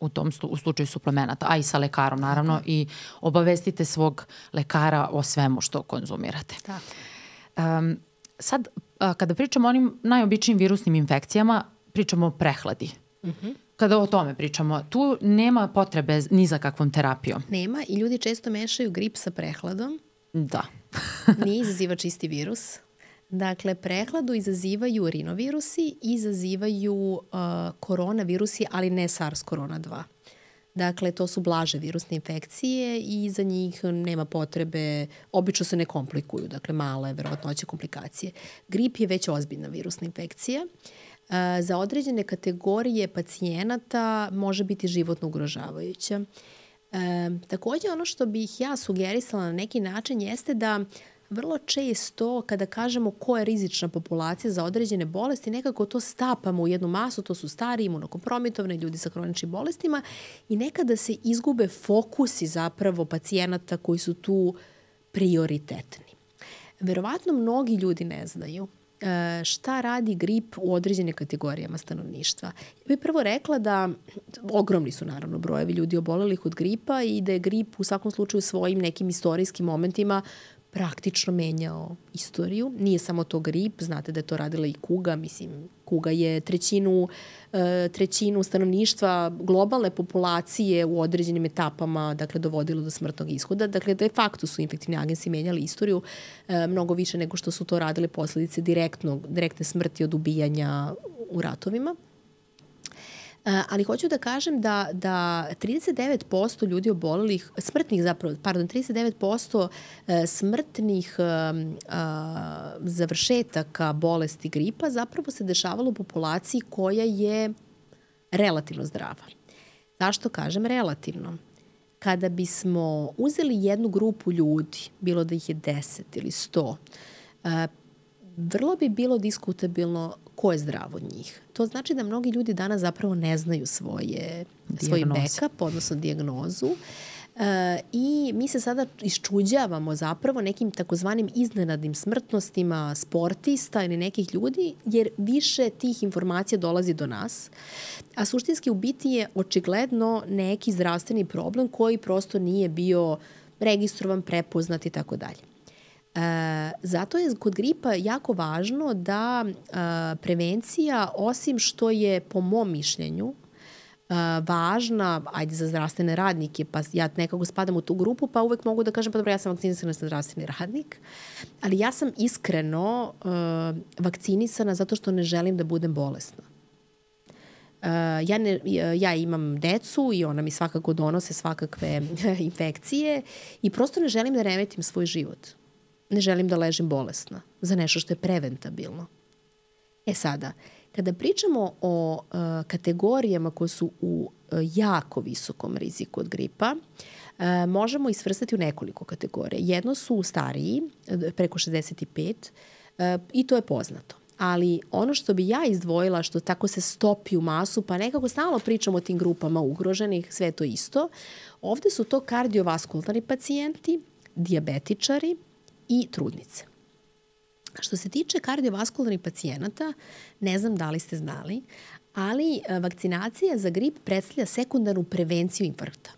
u tom u slučaju suplemenata, a i sa lekarom naravno Tako. i obavestite svog lekara o svemu što konzumirate. Tako. Um, sad, kada pričamo o onim najobičnijim virusnim infekcijama, pričamo o prehladi. Uh mhm. -huh. Kada o tome pričamo, tu nema potrebe ni za kakvom terapijom. Nema i ljudi često mešaju grip sa prehladom. Da. Nije izaziva čisti virus. (laughs) Dakle, prehladu izazivaju rinovirusi, izazivaju uh, koronavirusi, ali ne SARS korona 2. Dakle, to su blaže virusne infekcije i za njih nema potrebe, obično se ne komplikuju, dakle male verovatnoće komplikacije. Grip je već ozbiljna virusna infekcija. Uh, za određene kategorije pacijenata može biti životno ugrožavajuća. E, takođe, ono što bih ja sugerisala na neki način jeste da vrlo često kada kažemo ko je rizična populacija za određene bolesti, nekako to stapamo u jednu masu, to su stari, imunokompromitovani ljudi sa hroničnim bolestima i nekada se izgube fokusi zapravo pacijenata koji su tu prioritetni. Verovatno mnogi ljudi ne znaju e, šta radi grip u određene kategorijama stanovništva. Ja bih prvo rekla da ogromni su naravno brojevi ljudi obolelih od gripa i da je grip u svakom slučaju svojim nekim istorijskim momentima praktično menjao istoriju. Nije samo to grip, znate da je to radila i kuga, mislim, kuga je trećinu, e, trećinu stanovništva globalne populacije u određenim etapama dakle, dovodilo do smrtnog ishoda. Dakle, de facto su infektivni agensi menjali istoriju e, mnogo više nego što su to radile posledice direktno, direktne smrti od ubijanja u ratovima. E, ali hoću da kažem da, da 39% ljudi obolelih, smrtnih zapravo, pardon, 39% e, smrtnih e, završetaka bolesti gripa zapravo se dešavalo u populaciji koja je relativno zdrava. Zašto kažem relativno? Kada bismo uzeli jednu grupu ljudi, bilo da ih je 10 ili 100, vrlo bi bilo diskutabilno ko je zdrav od njih. To znači da mnogi ljudi danas zapravo ne znaju svoje, svoj backup, odnosno diagnozu. E, I mi se sada iščuđavamo zapravo nekim takozvanim iznenadnim smrtnostima sportista ili nekih ljudi, jer više tih informacija dolazi do nas. A suštinski u biti je očigledno neki zdravstveni problem koji prosto nije bio registrovan, prepoznat i tako dalje. E, zato je kod gripa jako važno da e, prevencija, osim što je po mom mišljenju, važna, ajde za zdravstvene radnike, pa ja nekako spadam u tu grupu, pa uvek mogu da kažem, pa dobro, ja sam vakcinisana sa zdravstveni radnik, ali ja sam iskreno uh, vakcinisana zato što ne želim da budem bolesna. Uh, ja, ne, ja imam decu i ona mi svakako donose svakakve (laughs) infekcije i prosto ne želim da remetim svoj život ne želim da ležim bolesna za nešto što je preventabilno. E sada, kada pričamo o uh, kategorijama koje su u uh, jako visokom riziku od gripa, uh, možemo isvrstati u nekoliko kategorija. Jedno su stariji, preko 65, uh, i to je poznato. ali ono što bi ja izdvojila, što tako se stopi u masu, pa nekako stalno pričamo o tim grupama ugroženih, sve to isto, ovde su to kardiovaskularni pacijenti, diabetičari i trudnice. Što se tiče kardiovaskularnih pacijenata, ne znam da li ste znali, ali e, vakcinacija za grip predstavlja sekundarnu prevenciju infarkta.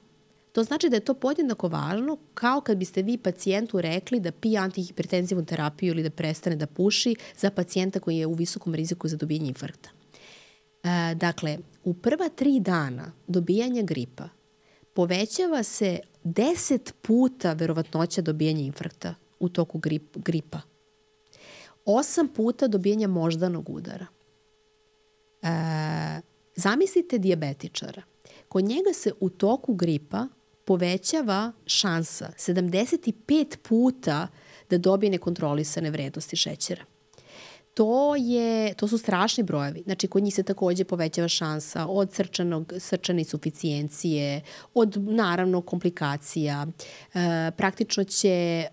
To znači da je to podjednako važno kao kad biste vi pacijentu rekli da pije antihipertenzivnu terapiju ili da prestane da puši za pacijenta koji je u visokom riziku za dobijanje infarkta. E, dakle, u prva tri dana dobijanja gripa povećava se 10 puta verovatnoća dobijanja infarkta u toku grip, gripa. 8 puta dobijanja moždanog udara. E, zamislite diabetičara. Kod njega se u toku gripa povećava šansa 75 puta da dobije nekontrolisane vrednosti šećera to, je, to su strašni brojevi. Znači, kod njih se takođe povećava šansa od srčanog, srčane insuficijencije, od, naravno, komplikacija. E, praktično će e, e,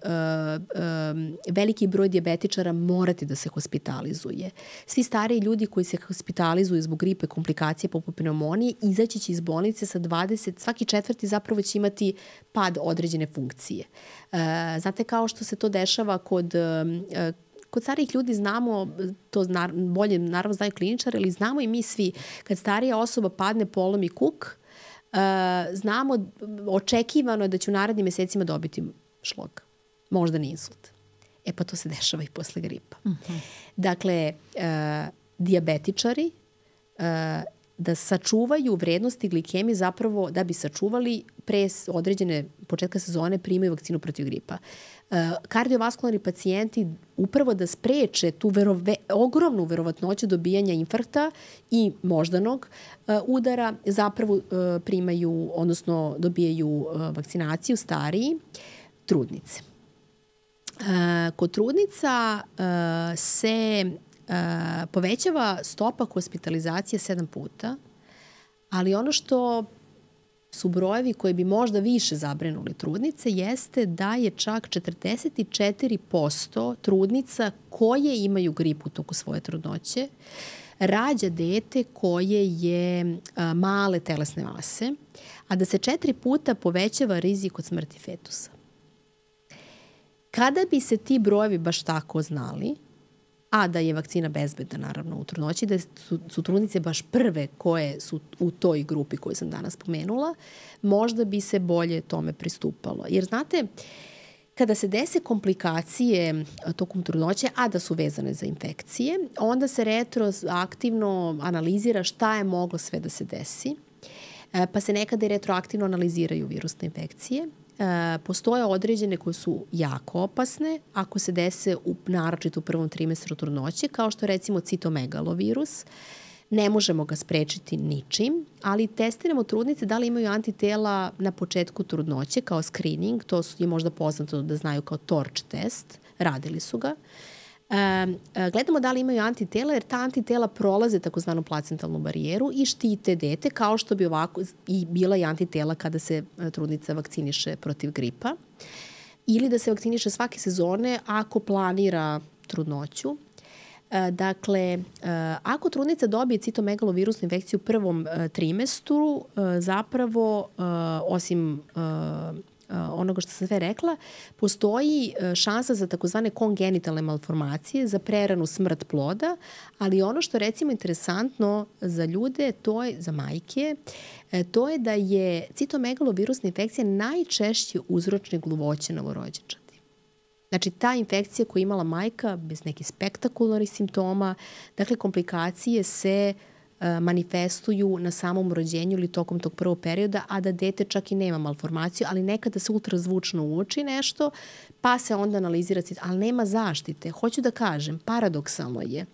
veliki broj diabetičara morati da se hospitalizuje. Svi stariji ljudi koji se hospitalizuju zbog gripe, komplikacije poput pneumonije, izaći će iz bolnice sa 20, svaki četvrti zapravo će imati pad određene funkcije. E, znate, kao što se to dešava kod e, kod starijih ljudi znamo, to nar, bolje naravno znaju kliničari, ali znamo i mi svi, kad starija osoba padne polom i kuk, uh, znamo, očekivano je da će u narednim mesecima dobiti šlog. Možda ni insult. E pa to se dešava i posle gripa. Mhm. -huh. Dakle, uh, diabetičari uh, da sačuvaju vrednosti glikemije zapravo da bi sačuvali pre određene početka sezone primaju vakcinu protiv gripa. Uh, kardiovaskularni pacijenti upravo da spreče tu verove, ogromnu verovatnoću dobijanja infarkta i moždanog uh, udara zapravo uh, primaju, odnosno dobijaju vakcinaciju stariji trudnice. Kod trudnica se povećava stopa hospitalizacije sedam puta, ali ono što su brojevi koji bi možda više zabrenuli trudnice jeste da je čak 44% trudnica koje imaju grip u toku svoje trudnoće rađa dete koje je male telesne mase, a da se četiri puta povećava rizik od smrti fetusa. Kada bi se ti brojevi baš tako znali, a da je vakcina bezbedna naravno u trudnoći, da su, su trudnice baš prve koje su u toj grupi koju sam danas pomenula, možda bi se bolje tome pristupalo. Jer znate, kada se dese komplikacije tokom trudnoće, a da su vezane za infekcije, onda se retroaktivno analizira šta je moglo sve da se desi, e, pa se nekada i retroaktivno analiziraju virusne infekcije e, postoje određene koje su jako opasne ako se dese u, naročito u prvom trimestru trudnoće, kao što recimo citomegalovirus. Ne možemo ga sprečiti ničim, ali testiramo trudnice da li imaju antitela na početku trudnoće kao screening, to je možda poznato da znaju kao TORCH test, radili su ga. Uh, gledamo da li imaju antitela, jer ta antitela prolaze takozvanu placentalnu barijeru i štite dete, kao što bi ovako i bila i antitela kada se e, trudnica vakciniše protiv gripa. Ili da se vakciniše svake sezone ako planira trudnoću. E, dakle, e, ako trudnica dobije citomegalovirusnu infekciju u prvom trimestru, zapravo, osim onoga što sam sve rekla, postoji uh, šansa za takozvane kongenitalne malformacije, za preranu smrt ploda, ali ono što recimo interesantno za ljude, to je za majke, uh, to je da je citomegalovirusna infekcija najčešće uzročnik gluvoće novorođenčadi. Znači, ta infekcija koju je imala majka bez nekih spektakularnih simptoma, dakle, komplikacije se uh, E, manifestuju na samom rođenju ili tokom tog prvog perioda, a da dete čak i nema malformaciju, ali nekada se ultrazvučno uoči nešto, pa se onda analizira, ali nema zaštite. Hoću da kažem, paradoksalno je,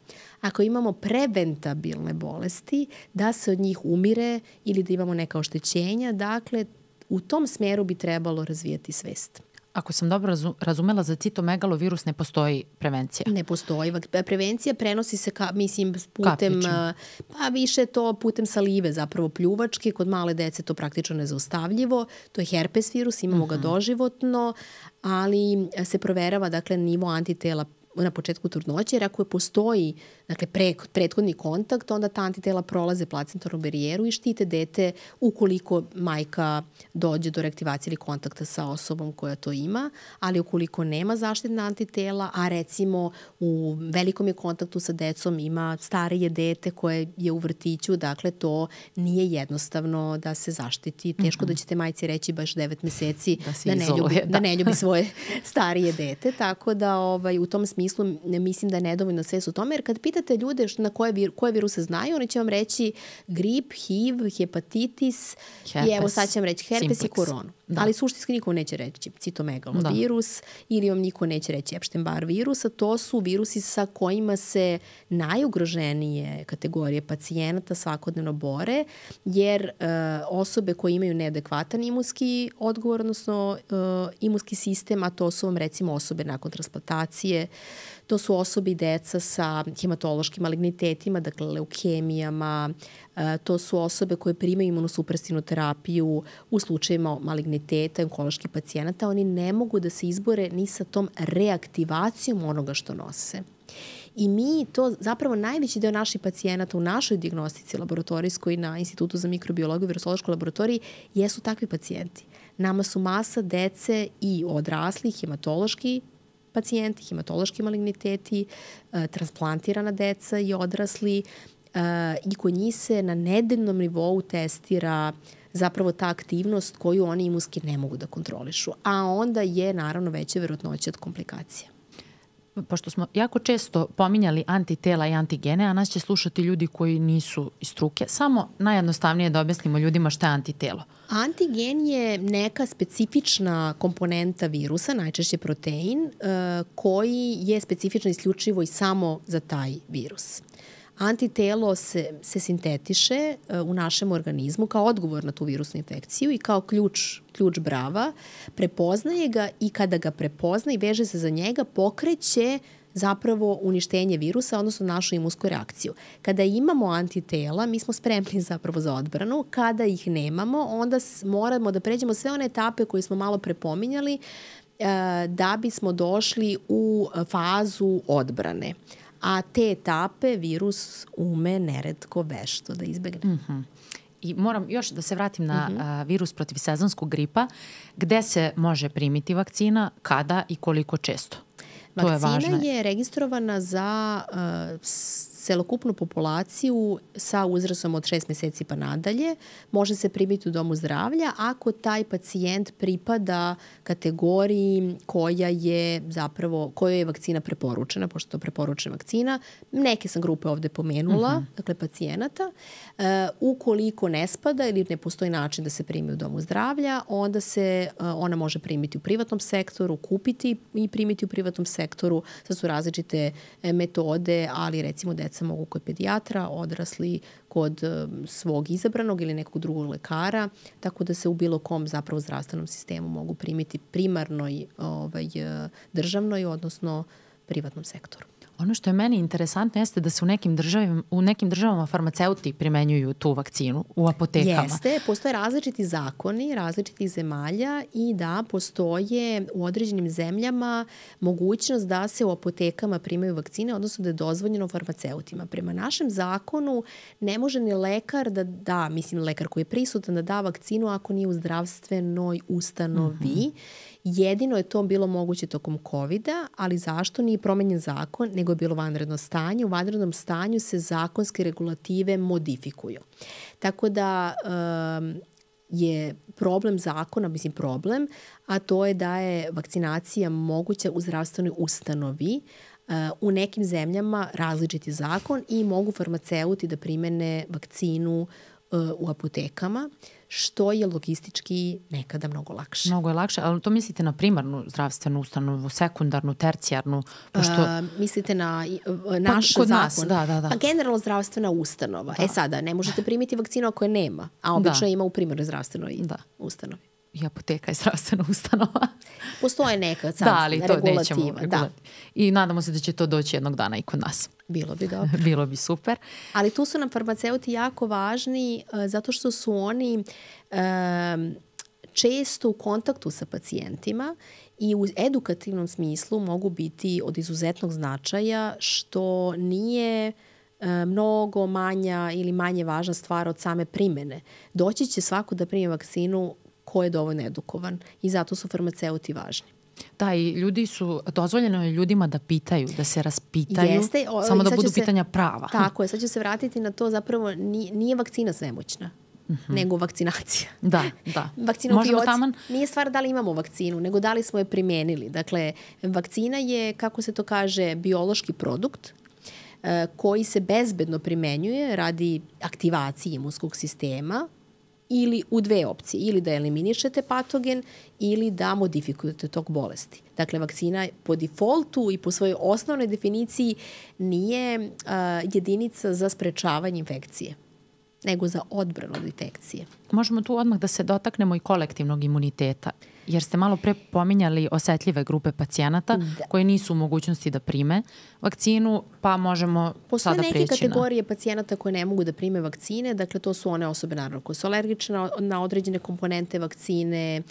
ako imamo preventabilne bolesti, da se od njih umire ili da imamo neka oštećenja, dakle, u tom smeru bi trebalo razvijati svest. Ako sam dobro razumela, za citomegalovirus ne postoji prevencija. Ne postoji. Prevencija prenosi se, ka, mislim, putem, Kapličem. pa više to putem salive, zapravo pljuvačke. Kod male dece to praktično nezaustavljivo. To je herpes virus, imamo uh -huh. ga mhm. doživotno, ali se proverava, dakle, nivo antitela na početku trudnoće, jer ako je postoji dakle, pre, prethodni kontakt, onda ta antitela prolaze placentarnu barijeru i štite dete ukoliko majka dođe do reaktivacije ili kontakta sa osobom koja to ima, ali ukoliko nema zaštitna antitela, a recimo u velikom je kontaktu sa decom ima starije dete koje je u vrtiću, dakle to nije jednostavno da se zaštiti. Teško mm -hmm. da ćete majci reći baš devet meseci da, da, ne, ljubi, da. da ne ljubi svoje starije dete, tako da ovaj, u tom smislu ne mislim da je nedovoljno sve su tome, jer kad pitate ljude na koje, vir, koje viruse znaju, oni će vam reći grip, HIV, hepatitis herpes, i evo sad će vam reći herpes simplex. i koronu. Da. Ali suštinski niko neće reći citomegalovirus da. ili vam niko neće reći Epstein-Barr virus, a to su virusi sa kojima se najugroženije kategorije pacijenata svakodnevno bore, jer uh, osobe koje imaju neadekvatan imunski odgovor, odnosno uh, imunski sistem, a to su vam recimo osobe nakon transplantacije, To su osobe i deca sa hematološkim malignitetima, dakle leukemijama, e, to su osobe koje primaju imunosupresivnu terapiju u slučajima maligniteta, onkoloških pacijenata. Oni ne mogu da se izbore ni sa tom reaktivacijom onoga što nose. I mi to, zapravo najveći deo naših pacijenata u našoj diagnostici laboratorijskoj na Institutu za mikrobiologiju i virusološkoj laboratoriji jesu takvi pacijenti. Nama su masa dece i odrasli, hematološki pacijenti, hematološki maligniteti, e, transplantirana deca i odrasli e, i kod njih se na nedeljnom nivou testira zapravo ta aktivnost koju oni imunski ne mogu da kontrolišu. A onda je naravno veća verotnoća od komplikacija pošto smo jako često pominjali antitela i antigene, a nas će slušati ljudi koji nisu iz struke, samo najjednostavnije da objasnimo ljudima šta je antitelo. Antigen je neka specifična komponenta virusa, najčešće protein, eh, koji je specifično isključivo i samo za taj virus. Antitelo se, se sintetiše uh, u našem organizmu kao odgovor na tu virusnu infekciju i kao ključ, ključ brava, prepoznaje ga i kada ga prepozna i veže se za njega, pokreće zapravo uništenje virusa, odnosno našu imunsku reakciju. Kada imamo antitela, mi smo spremni (laughs) zapravo za odbranu. Kada ih nemamo, onda moramo da pređemo sve one etape koje smo malo prepominjali uh, da bismo došli u fazu odbrane a te etape virus ume neredko vešto da izbegne. Mm -hmm. I moram još da se vratim na mm -hmm. a, virus protiv sezonskog gripa. Gde se može primiti vakcina, kada i koliko često? To Vakcina je, je registrovana za uh, celokupnu populaciju sa uzrastom od 6 meseci pa nadalje. Može se primiti u domu zdravlja ako taj pacijent pripada kategoriji koja je zapravo, kojoj je vakcina preporučena, pošto je to preporučena vakcina. Neke sam grupe ovde pomenula, uh mhm. -huh. dakle pacijenata. Uh, ukoliko ne spada ili ne postoji način da se primi u domu zdravlja, onda se uh, ona može primiti u privatnom sektoru, kupiti i primiti u privatnom sektoru. Sad su različite e, metode, ali recimo deca deca mogu kod pedijatra, odrasli kod e, svog izabranog ili nekog drugog lekara, tako da se u bilo kom zapravo zdravstvenom sistemu mogu primiti primarnoj ovaj, e, državnoj, odnosno privatnom sektoru. Ono što je meni interesantno jeste da se u nekim državama, u nekim državama farmaceuti primenjuju tu vakcinu u apotekama. Jeste, postoje različiti zakoni različitih zemalja i da postoje u određenim zemljama mogućnost da se u apotekama primaju vakcine, odnosno da je dozvoljeno farmaceutima. Prema našem zakonu ne može ni lekar da da, mislim lekar koji je prisutan da da vakcinu ako nije u zdravstvenoj ustanovi. Mm -hmm Jedino je to bilo moguće tokom covid ali zašto nije promenjen zakon, nego je bilo vanredno stanje. U vanrednom stanju se zakonske regulative modifikuju. Tako da um, je problem zakona, mislim problem, a to je da je vakcinacija moguća u zdravstvenoj ustanovi, uh, u nekim zemljama različiti zakon i mogu farmaceuti da primene vakcinu uh, u apotekama što je logistički nekada mnogo lakše. Mnogo je lakše, ali to mislite na primarnu zdravstvenu ustanovu, sekundarnu, tercijarnu? Pošto... Uh, mislite na uh, naš pa, kod zakon? Nas, da, da, da. Pa generalno zdravstvena ustanova. Da. E sada, ne možete primiti vakcinu ako je nema, a obično da. ima u primarnoj zdravstvenoj da. ustanovi i apoteka je zdravstvena ustanova. Postoje neka sad da, ali to nećemo Da. I nadamo se da će to doći jednog dana i kod nas. Bilo bi dobro. (laughs) Bilo bi super. Ali tu su nam farmaceuti jako važni uh, zato što su oni uh, često u kontaktu sa pacijentima i u edukativnom smislu mogu biti od izuzetnog značaja što nije e, mnogo manja ili manje važna stvar od same primene. Doći će svako da primi vakcinu ko je dovoljno edukovan i zato su farmaceuti važni. Da, i ljudi su, dozvoljeno je ljudima da pitaju, da se raspitaju, Jeste, o, samo da budu se, pitanja prava. Tako je, sad ću se vratiti na to, zapravo nije, nije vakcina svemoćna. Mhm. -huh. nego vakcinacija. Da, da. Vakcina Možemo fioci, taman... nije stvar da li imamo vakcinu, nego da li smo je primenili. Dakle, vakcina je, kako se to kaže, biološki produkt uh, koji se bezbedno primenjuje radi aktivacije imunskog sistema ili u dve opcije, ili da eliminišete patogen ili da modifikujete tok bolesti. Dakle, vakcina po defaultu i po svojoj osnovnoj definiciji nije uh, jedinica za sprečavanje infekcije nego za odbranu od infekcije. Možemo tu odmah da se dotaknemo i kolektivnog imuniteta, jer ste malo pre pominjali osetljive grupe pacijenata da. koje nisu u mogućnosti da prime vakcinu, pa možemo Postoje sada preći na... Postoje neke kategorije pacijenata koje ne mogu da prime vakcine, dakle to su one osobe naravno koje su alergične na, određene komponente vakcine,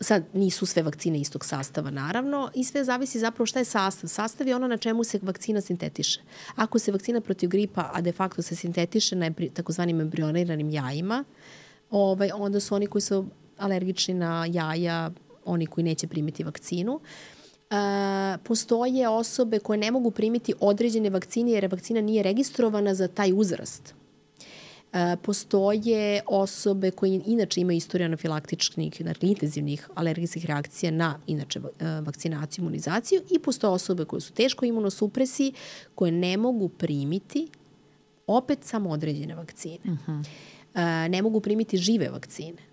sad nisu sve vakcine istog sastava naravno i sve zavisi zapravo šta je sastav. Sastav je ono na čemu se vakcina sintetiše. Ako se vakcina protiv gripa, a de facto se sintetiše na takozvanim embrioniranim jajima, ovaj, onda su oni koji su alergični na jaja, oni koji neće primiti vakcinu. Uh, postoje osobe koje ne mogu primiti određene vakcine jer vakcina nije registrovana za taj uzrast. E, postoje osobe koje inače imaju istoriju anafilaktičnih, znači intenzivnih alergijskih reakcija na inače e, vakcinaciju, imunizaciju i postoje osobe koje su teško imunosupresi, koje ne mogu primiti opet samo određene vakcine. Uh -huh. E, ne mogu primiti žive vakcine.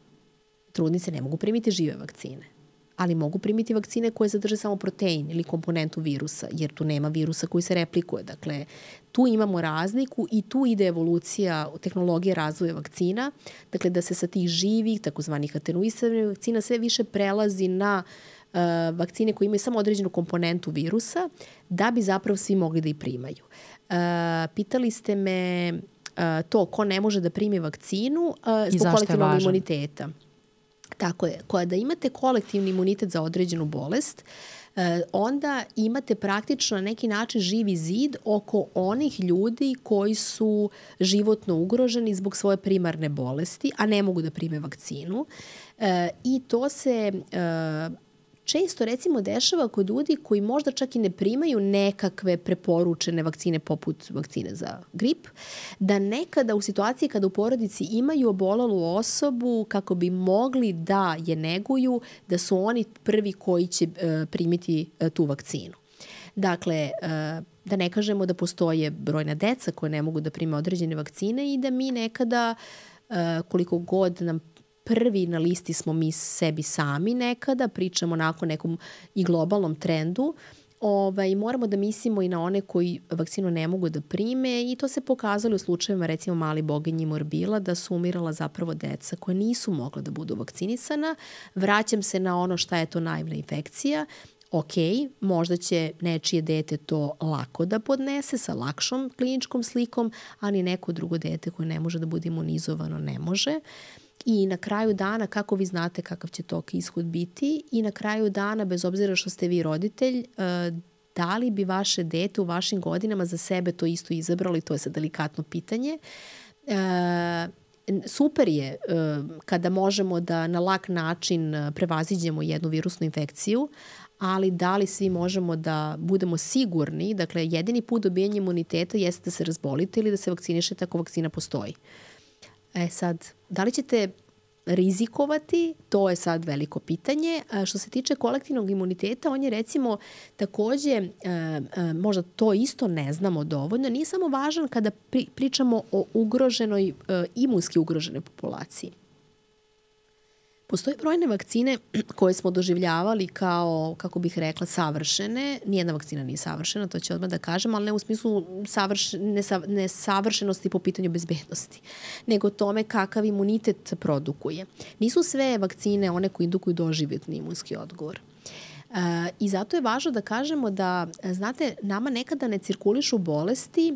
Trudnice ne mogu primiti žive vakcine ali mogu primiti vakcine koje zadrže samo protein ili komponentu virusa, jer tu nema virusa koji se replikuje. Dakle, tu imamo razliku i tu ide evolucija tehnologije razvoja vakcina, dakle da se sa tih živih, takozvanih atenuisanih vakcina sve više prelazi na uh, vakcine koje imaju samo određenu komponentu virusa, da bi zapravo svi mogli da ih primaju. Uh, pitali ste me uh, to ko ne može da primi vakcinu zbog kolektivnog imuniteta. Tako je, koja da imate kolektivni imunitet za određenu bolest, e, onda imate praktično na neki način živi zid oko onih ljudi koji su životno ugroženi zbog svoje primarne bolesti, a ne mogu da prime vakcinu. E, I to se e, često recimo dešava kod ljudi koji možda čak i ne primaju nekakve preporučene vakcine poput vakcine za grip, da nekada u situaciji kada u porodici imaju obolalu osobu kako bi mogli da je neguju, da su oni prvi koji će e, primiti e, tu vakcinu. Dakle, e, da ne kažemo da postoje brojna deca koje ne mogu da prime određene vakcine i da mi nekada koliko god nam prvi na listi smo mi sebi sami nekada, pričamo onako nekom i globalnom trendu, ovaj, moramo da mislimo i na one koji vakcinu ne mogu da prime i to se pokazalo u slučajevima recimo mali boginji morbila da su umirala zapravo deca koja nisu mogla da budu vakcinisana. Vraćam se na ono šta je to naivna infekcija ok, možda će nečije dete to lako da podnese sa lakšom kliničkom slikom, ali neko drugo dete koje ne može da bude imunizovano ne može. Uh, I na kraju dana, kako vi znate kakav će tok ishod biti i na kraju dana, bez obzira što ste vi roditelj, eh, da li bi vaše dete u vašim godinama za sebe to isto izabralo i to je sad delikatno pitanje. E, super je e, kada možemo da na lak način prevaziđemo jednu virusnu infekciju, ali da li svi možemo da budemo sigurni, dakle jedini put dobijanja imuniteta jeste da se razbolite ili da se vakcinišete ako vakcina postoji. E sad, da li ćete rizikovati, to je sad veliko pitanje. A što se tiče kolektivnog imuniteta, on je recimo takođe, e, e, možda to isto ne znamo dovoljno, nije samo važan kada pri, pričamo o ugroženoj, e, imunski ugroženoj populaciji. Postoje brojne vakcine koje smo doživljavali kao, kako bih rekla, savršene. Nijedna vakcina nije savršena, to će odmah da kažem, ali ne u smislu savrš, nesavršenosti po pitanju bezbednosti, nego tome kakav imunitet produkuje. Nisu sve vakcine one koje indukuju doživjetni imunski odgovor. Uh, I zato je važno da kažemo da, znate, nama nekada ne cirkulišu bolesti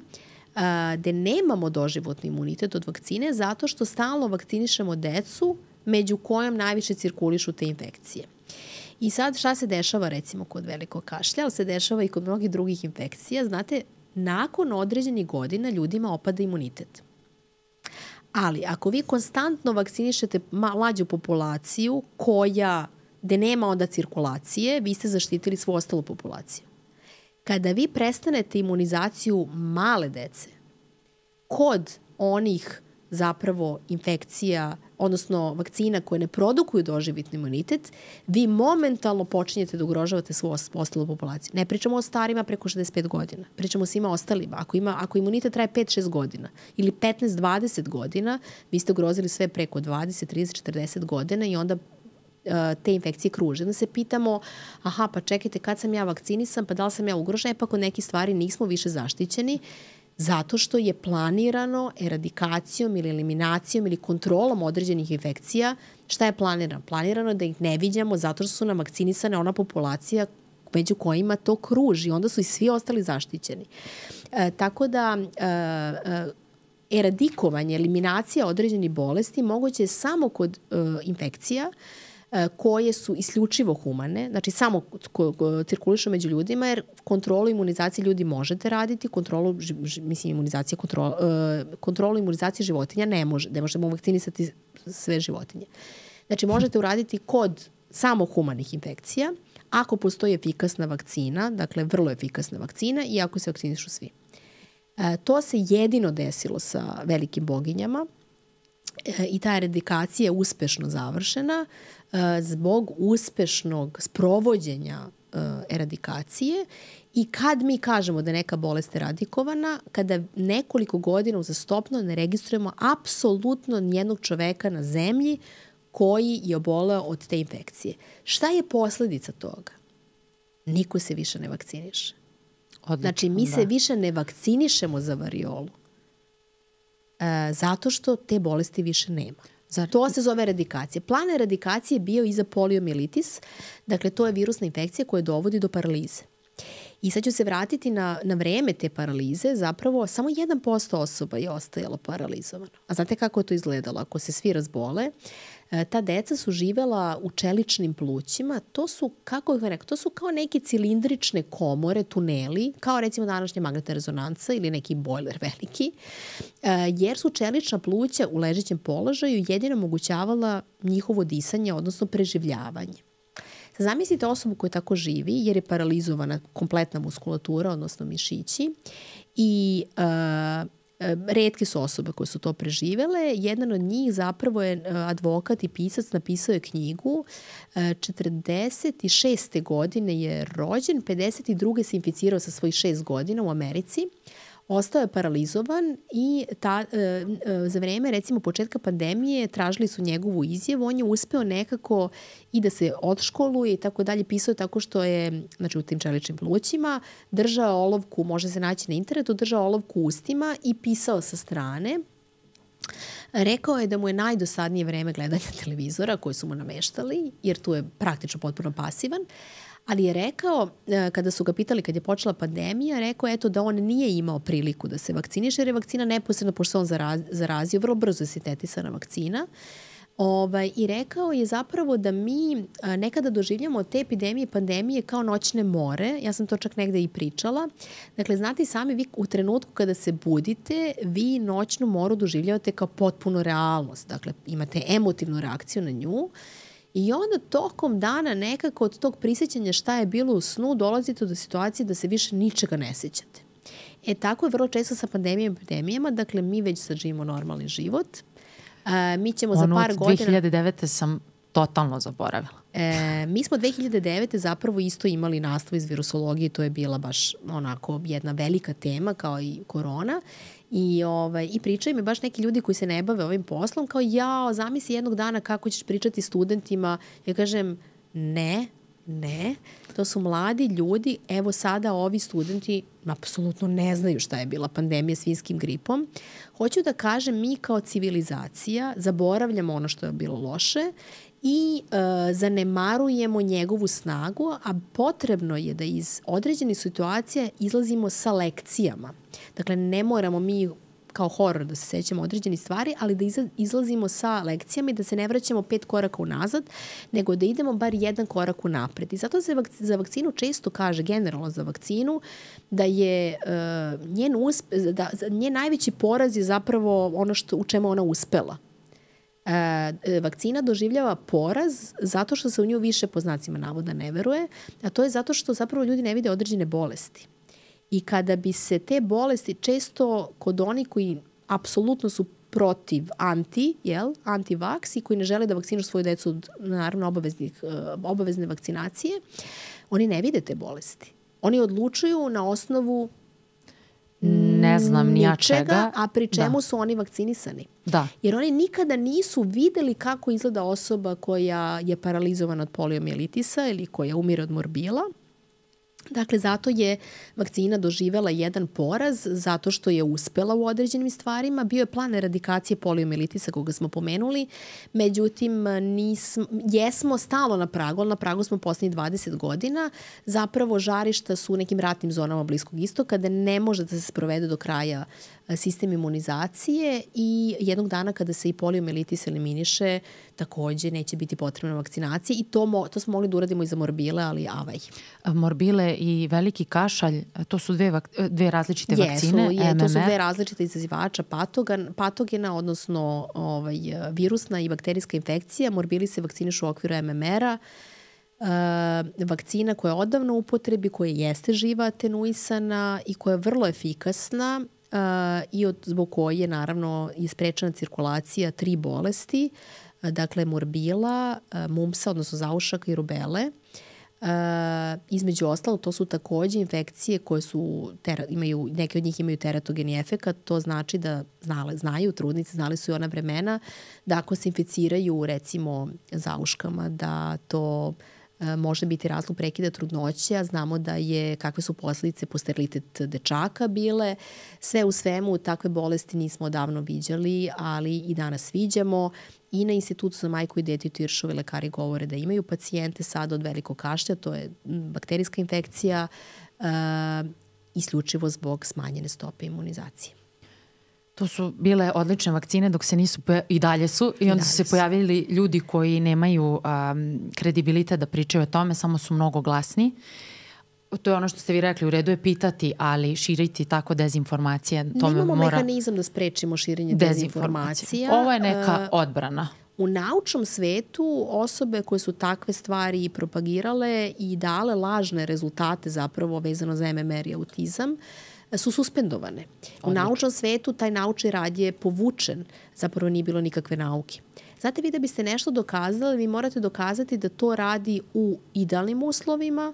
uh, gde nemamo doživotni imunitet od vakcine zato što stalno vakcinišemo decu među kojom najviše cirkulišu te infekcije. I sad šta se dešava recimo kod velikog kašlja, ali se dešava i kod mnogih drugih infekcija. Znate, nakon određenih godina ljudima opada imunitet. Ali ako vi konstantno vakcinišete mlađu populaciju koja, gde nema onda cirkulacije, vi ste zaštitili svu ostalu populaciju. Kada vi prestanete imunizaciju male dece, kod onih zapravo infekcija, odnosno vakcina koje ne produkuju doživitni imunitet, vi momentalno počinjete da ugrožavate svu ostalu populaciju. Ne pričamo o starima preko 65 godina, pričamo o svima ostalima. Ako, ima, ako imunitet traje 5-6 godina ili 15-20 godina, vi ste ugrozili sve preko 20, 30, 40 godina i onda te infekcije kruže. Onda se pitamo, aha, pa čekajte, kad sam ja vakcinisan, pa da li sam ja ugrožena, e pa kod neke stvari nismo više zaštićeni, zato što je planirano eradikacijom ili eliminacijom ili kontrolom određenih infekcija. Šta je planirano? Planirano da ih ne viđamo zato što su nam vakcinisane ona populacija među kojima to kruži. Onda su i svi ostali zaštićeni. E, tako da e, e, eradikovanje, eliminacija određenih bolesti moguće je samo kod e, infekcija koje su isključivo humane, znači samo cirkulišu među ljudima, jer kontrolu imunizacije ljudi možete raditi, kontrolu, mislim, imunizacije, kontrol, e, kontrolu imunizacije životinja ne može, ne možemo vakcinisati sve životinje. Znači, možete uraditi kod samo humanih infekcija, ako postoji efikasna vakcina, dakle vrlo efikasna vakcina i ako se vakcinišu svi. E, to se jedino desilo sa velikim boginjama e, i ta eradikacija je uspešno završena. E, zbog uspešnog sprovođenja e, eradikacije i kad mi kažemo da je neka bolest eradikovana, kada nekoliko godina uzastopno ne registrujemo apsolutno nijednog čoveka na zemlji koji je oboleo od te infekcije. Šta je posledica toga? Niko se više ne vakciniše. Odlično, znači, mi da. se više ne vakcinišemo za variolu. E, zato što te bolesti više nema. Zar? To se zove eradikacija. Plan eradikacije je bio i za poliomilitis, dakle to je virusna infekcija koja dovodi do paralize. I sad ću se vratiti na, na vreme te paralize, zapravo samo 1% osoba je ostajalo paralizovano. A znate kako je to izgledalo? Ako se svi razbole, E, ta deca su živela u čeličnim plućima, to su, kako bih rekao, to su kao neke cilindrične komore, tuneli, kao recimo današnja magnetna rezonanca ili neki bojler veliki, e, jer su čelična pluća u ležećem položaju jedino omogućavala njihovo disanje, odnosno preživljavanje. Zamislite osobu koja tako živi, jer je paralizovana kompletna muskulatura, odnosno mišići, i uh, redke su osobe koje su to preživele. Jedan od njih zapravo je e, advokat i pisac, napisao je knjigu. 46. E, godine je rođen, 52. se inficirao sa svojih 6 godina u Americi ostao je paralizovan i ta, e, e, za vreme recimo početka pandemije tražili su njegovu izjavu, on je uspeo nekako i da se odškoluje i tako dalje, pisao tako što je znači, u tim čeličnim plućima, držao olovku, može se naći na internetu, držao olovku ustima i pisao sa strane. Rekao je da mu je najdosadnije vreme gledanja televizora koje su mu nameštali, jer tu je praktično potpuno pasivan. Uh, ali je rekao, e, kada su ga pitali kad je počela pandemija, rekao eto da on nije imao priliku da se vakciniše jer je vakcina neposredno, pošto on zarazio, vrlo brzo je sintetisana vakcina. Ovaj, I rekao je zapravo da mi nekada doživljamo te epidemije i pandemije kao noćne more. Ja sam to čak negde i pričala. Dakle, znate sami, vi u trenutku kada se budite, vi noćnu moru doživljavate kao potpuno realnost. Dakle, imate emotivnu reakciju na nju I onda tokom dana nekako od tog prisjećanja šta je bilo u snu dolazite do situacije da se više ničega ne sećate. E tako je vrlo često sa pandemijama i epidemijama, dakle mi već sad živimo normalni život. E, mi ćemo ono za par godina... Ono od 2009. sam totalno zaboravila. E, mi smo 2009. zapravo isto imali nastav iz virusologije, to je bila baš onako jedna velika tema kao i korona I, ovaj, I pričaju mi baš neki ljudi koji se ne bave ovim poslom kao jao, zamisli jednog dana kako ćeš pričati studentima. Ja kažem ne, ne, to su mladi ljudi, evo sada ovi studenti apsolutno ne znaju šta je bila pandemija svinskim gripom. Hoću da kažem, mi kao civilizacija zaboravljamo ono što je bilo loše i e, zanemarujemo njegovu snagu, a potrebno je da iz određenih situacija izlazimo sa lekcijama. Dakle, ne moramo mi kao horor da se sećamo određeni stvari, ali da izlazimo sa lekcijama i da se ne vraćamo pet koraka unazad, nego da idemo bar jedan korak unapred. I zato se za vakcinu često kaže, generalno za vakcinu, da je uh, njen, uspe, da, njen najveći poraz je zapravo ono što, u čemu ona uspela. E, vakcina doživljava poraz zato što se u nju više po znacima navoda ne veruje, a to je zato što zapravo ljudi ne vide određene bolesti. I kada bi se te bolesti često kod onih koji apsolutno su protiv anti, jel, anti-vaks i koji ne žele da vakcinušu svoju decu od naravno obaveznih, e, obavezne vakcinacije, oni ne vide te bolesti. Oni odlučuju na osnovu ne znam ni ja čega. A pri da. čemu da. su oni vakcinisani. Da. Jer oni nikada nisu videli kako izgleda osoba koja je paralizovana od poliomijelitisa ili koja umire od morbila Dakle, zato je vakcina doživela jedan poraz zato što je uspela u određenim stvarima. Bio je plan eradikacije poliomielitisa koga smo pomenuli, međutim nismo, jesmo stalo na pragu, na pragu smo poslednjih 20 godina. Zapravo žarišta su u nekim ratnim zonama Bliskog istoka da ne može da se sprovede do kraja sistem imunizacije i jednog dana kada se i poliomelitis eliminiše, takođe neće biti potrebna vakcinacija i to, mo, to smo mogli da uradimo i za morbile, ali avaj. Morbile i veliki kašalj, to su dve, dve različite Jesu, vakcine? Je, to su dve različite izazivača patogen, patogena, odnosno ovaj, virusna i bakterijska infekcija. Morbili se vakcinišu u okviru MMR-a. Uh, vakcina koja je odavno u upotrebi, koja jeste živa atenuisana i koja je vrlo efikasna uh, i od, zbog koje naravno je sprečena cirkulacija tri bolesti, uh, dakle morbila, uh, mumsa, odnosno zaušaka i rubele. Uh, između ostalo, to su takođe infekcije koje su, tera, imaju, neke od njih imaju teratogeni efekat, to znači da znale, znaju, trudnice, znali su i ona vremena, da ako se inficiraju recimo zauškama, da to uh, E, može biti razlog prekida trudnoće, a znamo da je kakve su posledice po sterilitet dečaka bile. Sve u svemu takve bolesti nismo odavno viđali, ali i danas viđamo. I na institutu za majku i dete Tiršove lekari govore da imaju pacijente sada od velikog kašlja, to je bakterijska infekcija, uh, isključivo zbog smanjene stope imunizacije. To su bile odlične vakcine dok se nisu, i dalje su, i onda su se pojavili ljudi koji nemaju um, kredibilitet da pričaju o tome, samo su mnogo glasni. To je ono što ste vi rekli, u redu je pitati, ali širiti tako dezinformacije. Tome Nemamo mora... mehanizam da sprečimo širenje dezinformacija. Ovo je neka uh, odbrana. U naučnom svetu osobe koje su takve stvari propagirale i dale lažne rezultate zapravo vezano za MMR i autizam, uh, su suspendovane. Odlično. U naučnom svetu taj naučni rad je povučen, zapravo nije bilo nikakve nauke. Znate, vi da biste nešto dokazali, vi morate dokazati da to radi u idealnim uslovima,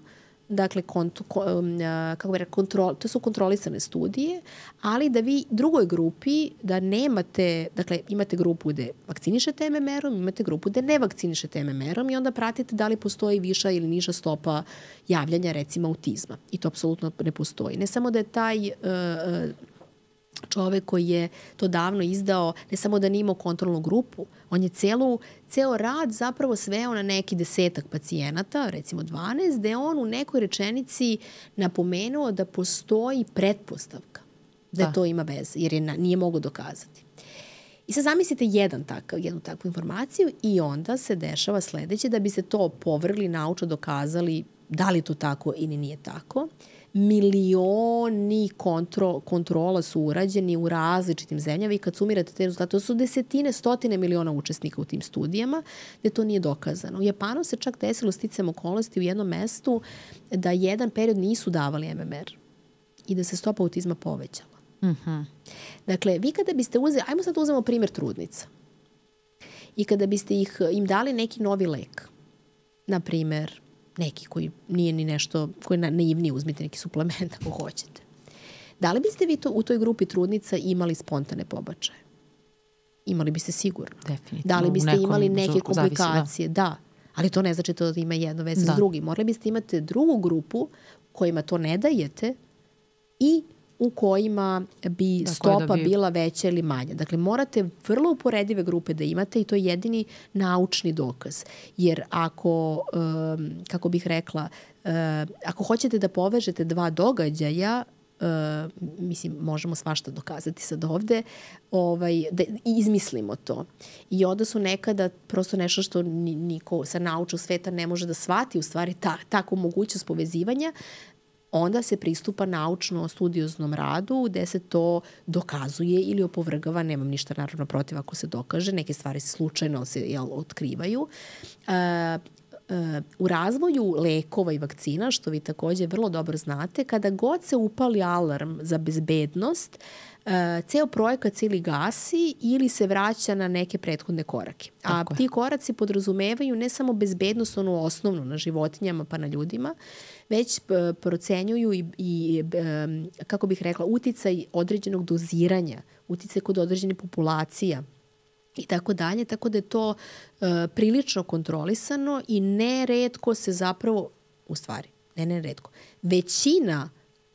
dakle, kont, um, kako bi rekao, kontrol, to su kontrolisane studije, ali da vi drugoj grupi, da nemate, dakle, imate grupu gde vakcinišete MMR-om, imate grupu gde ne vakcinišete MMR-om i onda pratite da li postoji viša ili niža stopa javljanja, recimo, autizma. I to apsolutno ne postoji. Ne samo da je taj uh, čovek koji je to davno izdao, ne samo da nije imao kontrolnu grupu, on je celu, ceo rad zapravo sveo na neki desetak pacijenata, recimo 12, gde on u nekoj rečenici napomenuo da postoji pretpostavka da, da. to ima veze, jer je na, nije mogo dokazati. I sad zamislite jedan takav, jednu takvu informaciju i onda se dešava sledeće da bi se to povrgli, naučno dokazali da li to tako ili nije tako. Uh, milioni kontro, kontrola su urađeni u različitim zemljama i kad sumirate te rezultate, to su desetine, stotine miliona učesnika u tim studijama, gde to nije dokazano. U Japanu se čak desilo sticam okolnosti u jednom mestu da jedan period nisu davali MMR i da se stopa autizma povećala. Mm -hmm. Dakle, vi kada biste uzeli, ajmo sad da uzemo primjer trudnica. I kada biste ih, im dali neki novi lek, na primer, neki koji nije ni nešto, koji je naivniji, uzmite neki suplement (laughs) ako hoćete. Da li biste vi to, u toj grupi trudnica imali spontane pobačaje? Imali biste sigurno. Definitivno. Da li biste imali neke komplikacije? Zavisi, da. da. Ali to ne znači to da ima jedno veze da. s drugim. Morali biste imati drugu grupu kojima to ne dajete i u kojima bi da, stopa bi... bila veća ili manja. Dakle, morate vrlo uporedive grupe da imate i to je jedini naučni dokaz. Jer ako, um, kako bih rekla, uh, ako hoćete da povežete dva događaja, uh, mislim, možemo svašta dokazati sad ovde, ovaj, da izmislimo to. I onda su nekada prosto nešto što niko sa naučnog sveta ne može da shvati, u stvari ta, tako mogućnost povezivanja, onda se pristupa naučno-studioznom radu gde se to dokazuje ili opovrgava, nemam ništa naravno protiv ako se dokaže, neke stvari se slučajno se jel, otkrivaju. Uh, u razvoju lekova i vakcina, što vi takođe vrlo dobro znate, kada god se upali alarm za bezbednost, ceo projekat se ili gasi ili se vraća na neke prethodne korake. A Tako ti koraci podrazumevaju ne samo bezbednost, onu osnovnu na životinjama pa na ljudima, već procenjuju i, i kako bih rekla, uticaj određenog doziranja, uticaj kod određenih populacija, i tako dalje, tako da je to uh, prilično kontrolisano i neredko se zapravo, u stvari, ne neredko, većina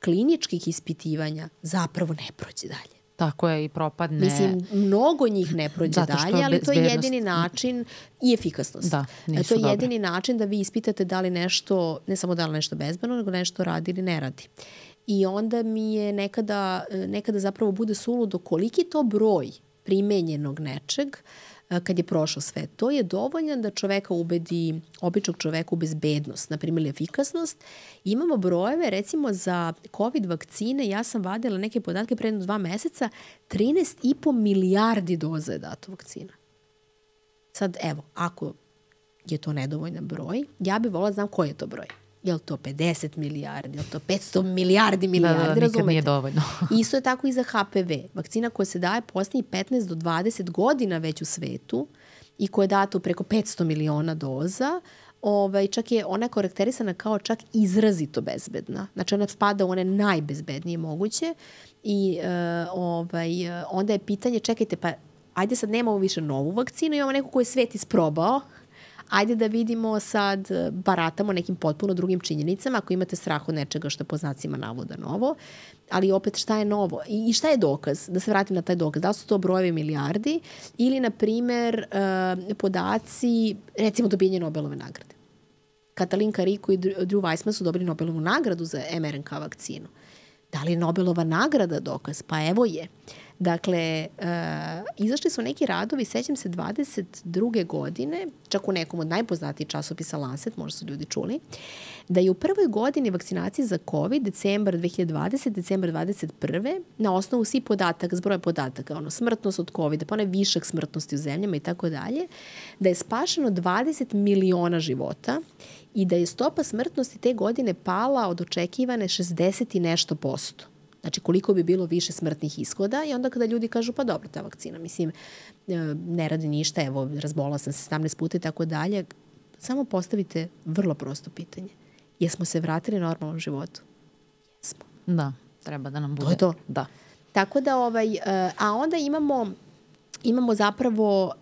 kliničkih ispitivanja zapravo ne prođe dalje. Tako je i propadne. Mislim, mnogo njih ne prođe dalje, ali to je jedini način i efikasnost. Da, nisu To je dobre. jedini način da vi ispitate da li nešto, ne samo da li nešto bezbeno, nego nešto radi ili ne radi. I onda mi je nekada, nekada zapravo bude suludo koliki to broj primenjenog nečeg, kad je prošlo sve to, je dovoljan da čoveka ubedi, običnog čoveka u bezbednost, na primjer efikasnost. Imamo brojeve, recimo za COVID vakcine, ja sam vadila neke podatke pre dva meseca, 13,5 milijardi doza je dato vakcina. Sad, evo, ako je to nedovoljan broj, ja bih volila da znam koji je to broj je li to 50 milijardi, je li to 500 milijardi milijardi, da, da, da, razumete? nije dovoljno. (laughs) Isto je tako i za HPV. Vakcina koja se daje posljednjih 15 do 20 godina već u svetu i koja je data preko 500 miliona doza, ovaj, čak je ona karakterisana kao čak izrazito bezbedna. Znači ona spada u one najbezbednije moguće i uh, ovaj, onda je pitanje, čekajte, pa ajde sad nemamo više novu vakcinu, imamo neku koju je svet isprobao, Ajde da vidimo sad, e, baratamo nekim potpuno drugim činjenicama, ako imate strah od nečega što je po znacima navoda novo, ali opet šta je novo i šta je dokaz, da se vratim na taj dokaz, da su to brojevi milijardi ili, na primer, uh, podaci, recimo dobijenje Nobelove nagrade. Katalin Kariko i Drew Weissman su dobili Nobelovu nagradu za mRNK vakcinu. Da li je Nobelova nagrada dokaz? Pa evo je. Uh, Dakle, uh, izašli su neki radovi, sećam se 22. godine, čak u nekom od najpoznatijih časopisa Lancet, možda su ljudi čuli, da je u prvoj godini vakcinacije za COVID, decembar 2020, decembar 2021, na osnovu svih podataka, zbroja podataka, ono, smrtnost od COVID, pa onaj višak smrtnosti u zemljama i tako dalje, da je spašeno 20 miliona života i da je stopa smrtnosti te godine pala od očekivane 60 i nešto posto. Znači koliko bi bilo više smrtnih ishoda i onda kada ljudi kažu pa dobro ta vakcina, mislim e, ne radi ništa, evo razbola sam se 17 puta i tako dalje, samo postavite vrlo prosto pitanje. Jesmo se vratili normalnom životu? Jesmo. Da, treba da nam bude. To je to. Da. Tako da, ovaj, e, a onda imamo imamo zapravo uh,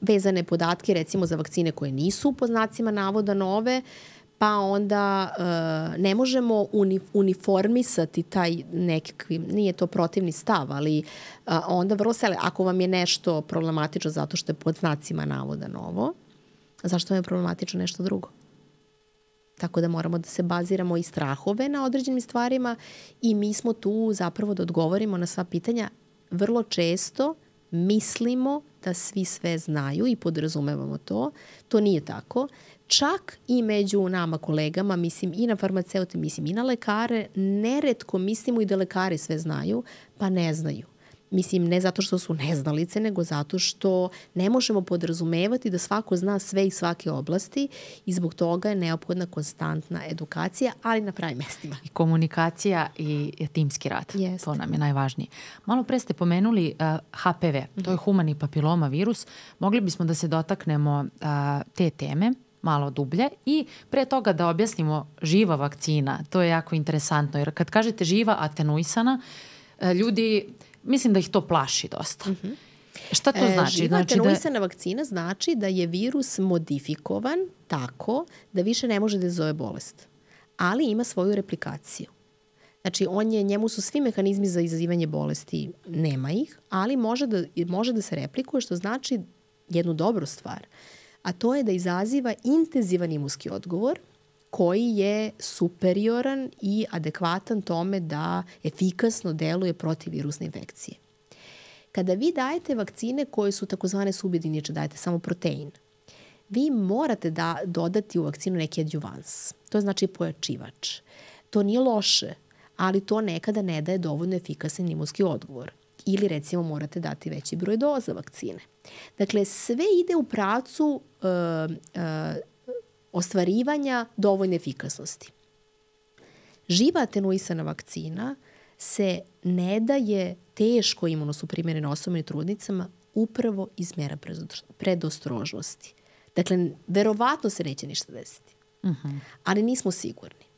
vezane podatke recimo za vakcine koje nisu po znacima navoda nove, uh, pa onda uh, ne možemo uni, uniformisati taj nekakvi, nije to protivni stav, ali uh, onda vrlo sele, ako vam je nešto problematično zato što je pod znacima navoda novo, zašto vam je problematično nešto drugo? Tako da moramo da se baziramo i strahove na određenim stvarima i mi smo tu zapravo da odgovorimo na sva pitanja. Vrlo često mislimo da svi sve znaju i podrazumevamo to. To nije tako čak i među nama kolegama, mislim i na farmaceute, mislim i na lekare, neretko mislimo i da lekari sve znaju, pa ne znaju. Mislim, ne zato što su neznalice, nego zato što ne možemo podrazumevati da svako zna sve iz svake oblasti i zbog toga je neophodna konstantna edukacija, ali na pravim mestima. I komunikacija i timski rad. Jeste. To nam je najvažnije. Malo pre ste pomenuli uh, HPV, to je mhm. humani papiloma virus. Mogli bismo da se dotaknemo uh, te teme malo dublje i pre toga da objasnimo živa vakcina, to je jako interesantno jer kad kažete živa atenuisana, e, ljudi, mislim da ih to plaši dosta. Mm -hmm. Šta to e, znači? Živa znači atenuisana da... vakcina znači da je virus modifikovan tako da više ne može da zove bolest, ali ima svoju replikaciju. Znači, on je, njemu su svi mehanizmi za izazivanje bolesti, nema ih, ali može da, može da se replikuje, što znači jednu dobru stvar – a to je da izaziva intenzivan imunski odgovor koji je superioran i adekvatan tome da efikasno deluje protiv virusne infekcije. Kada vi dajete vakcine koje su takozvane subjediniče, dajete samo protein, vi morate da dodati u vakcinu neki adjuvans. To znači pojačivač. To nije loše, ali to nekada ne daje dovoljno efikasan imunski odgovor. Ili recimo morate dati veći broj doza vakcine. Dakle, sve ide u pracu uh, uh, ostvarivanja dovoljne efikasnosti. Živa atenuisana vakcina se ne daje teško imunosuprimerene i trudnicama upravo iz mera predostrožnosti. Dakle, verovatno se neće ništa desiti. Uh mhm. -huh. Ali nismo sigurni.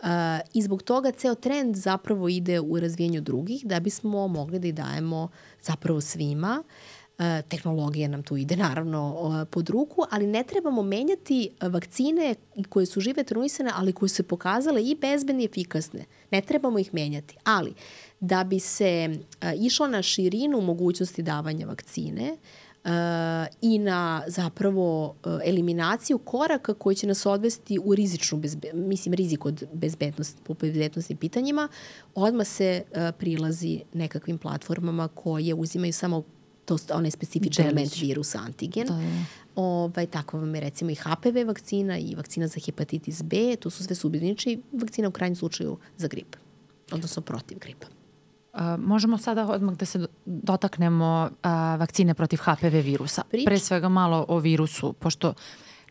Uh, I zbog toga ceo trend zapravo ide u razvijenju drugih da bismo mogli da i dajemo zapravo svima. Uh, tehnologija nam tu ide naravno pod ruku, ali ne trebamo menjati vakcine koje su žive tenuisane, ali koje su pokazale i bezbedne i efikasne. Ne trebamo ih menjati. Ali da bi se išlo na širinu mogućnosti davanja vakcine, uh, i na zapravo eliminaciju koraka koji će nas odvesti u rizičnu, bezbe, mislim rizik od bezbednosti, po bezbednostnim pitanjima, odmah se prilazi nekakvim platformama koje uzimaju samo to onaj specifičan Delić. element virusa antigen. Da, da. Ovaj, tako vam je recimo i HPV vakcina i vakcina za hepatitis B, to su sve subjedniči vakcina u krajnjem slučaju za grip, odnosno protiv gripa. Uh, možemo sada odmah da se dotaknemo uh, vakcine protiv HPV virusa. Prič. Pre svega malo o virusu, pošto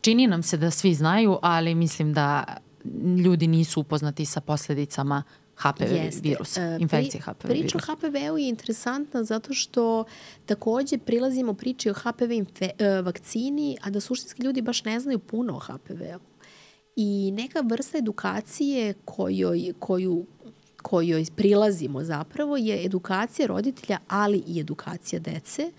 čini nam se da svi znaju, ali mislim da ljudi nisu upoznati sa posledicama HPV Jeste. virusa, uh, infekcije HPV Priča virusa. Priča o HPV-u je interesantna zato što takođe prilazimo priči o HPV infe, uh, vakcini, a da suštinski ljudi baš ne znaju puno o HPV-u. I neka vrsta edukacije kojoj, koju kojoj prilazimo zapravo je edukacija roditelja, ali i edukacija dece,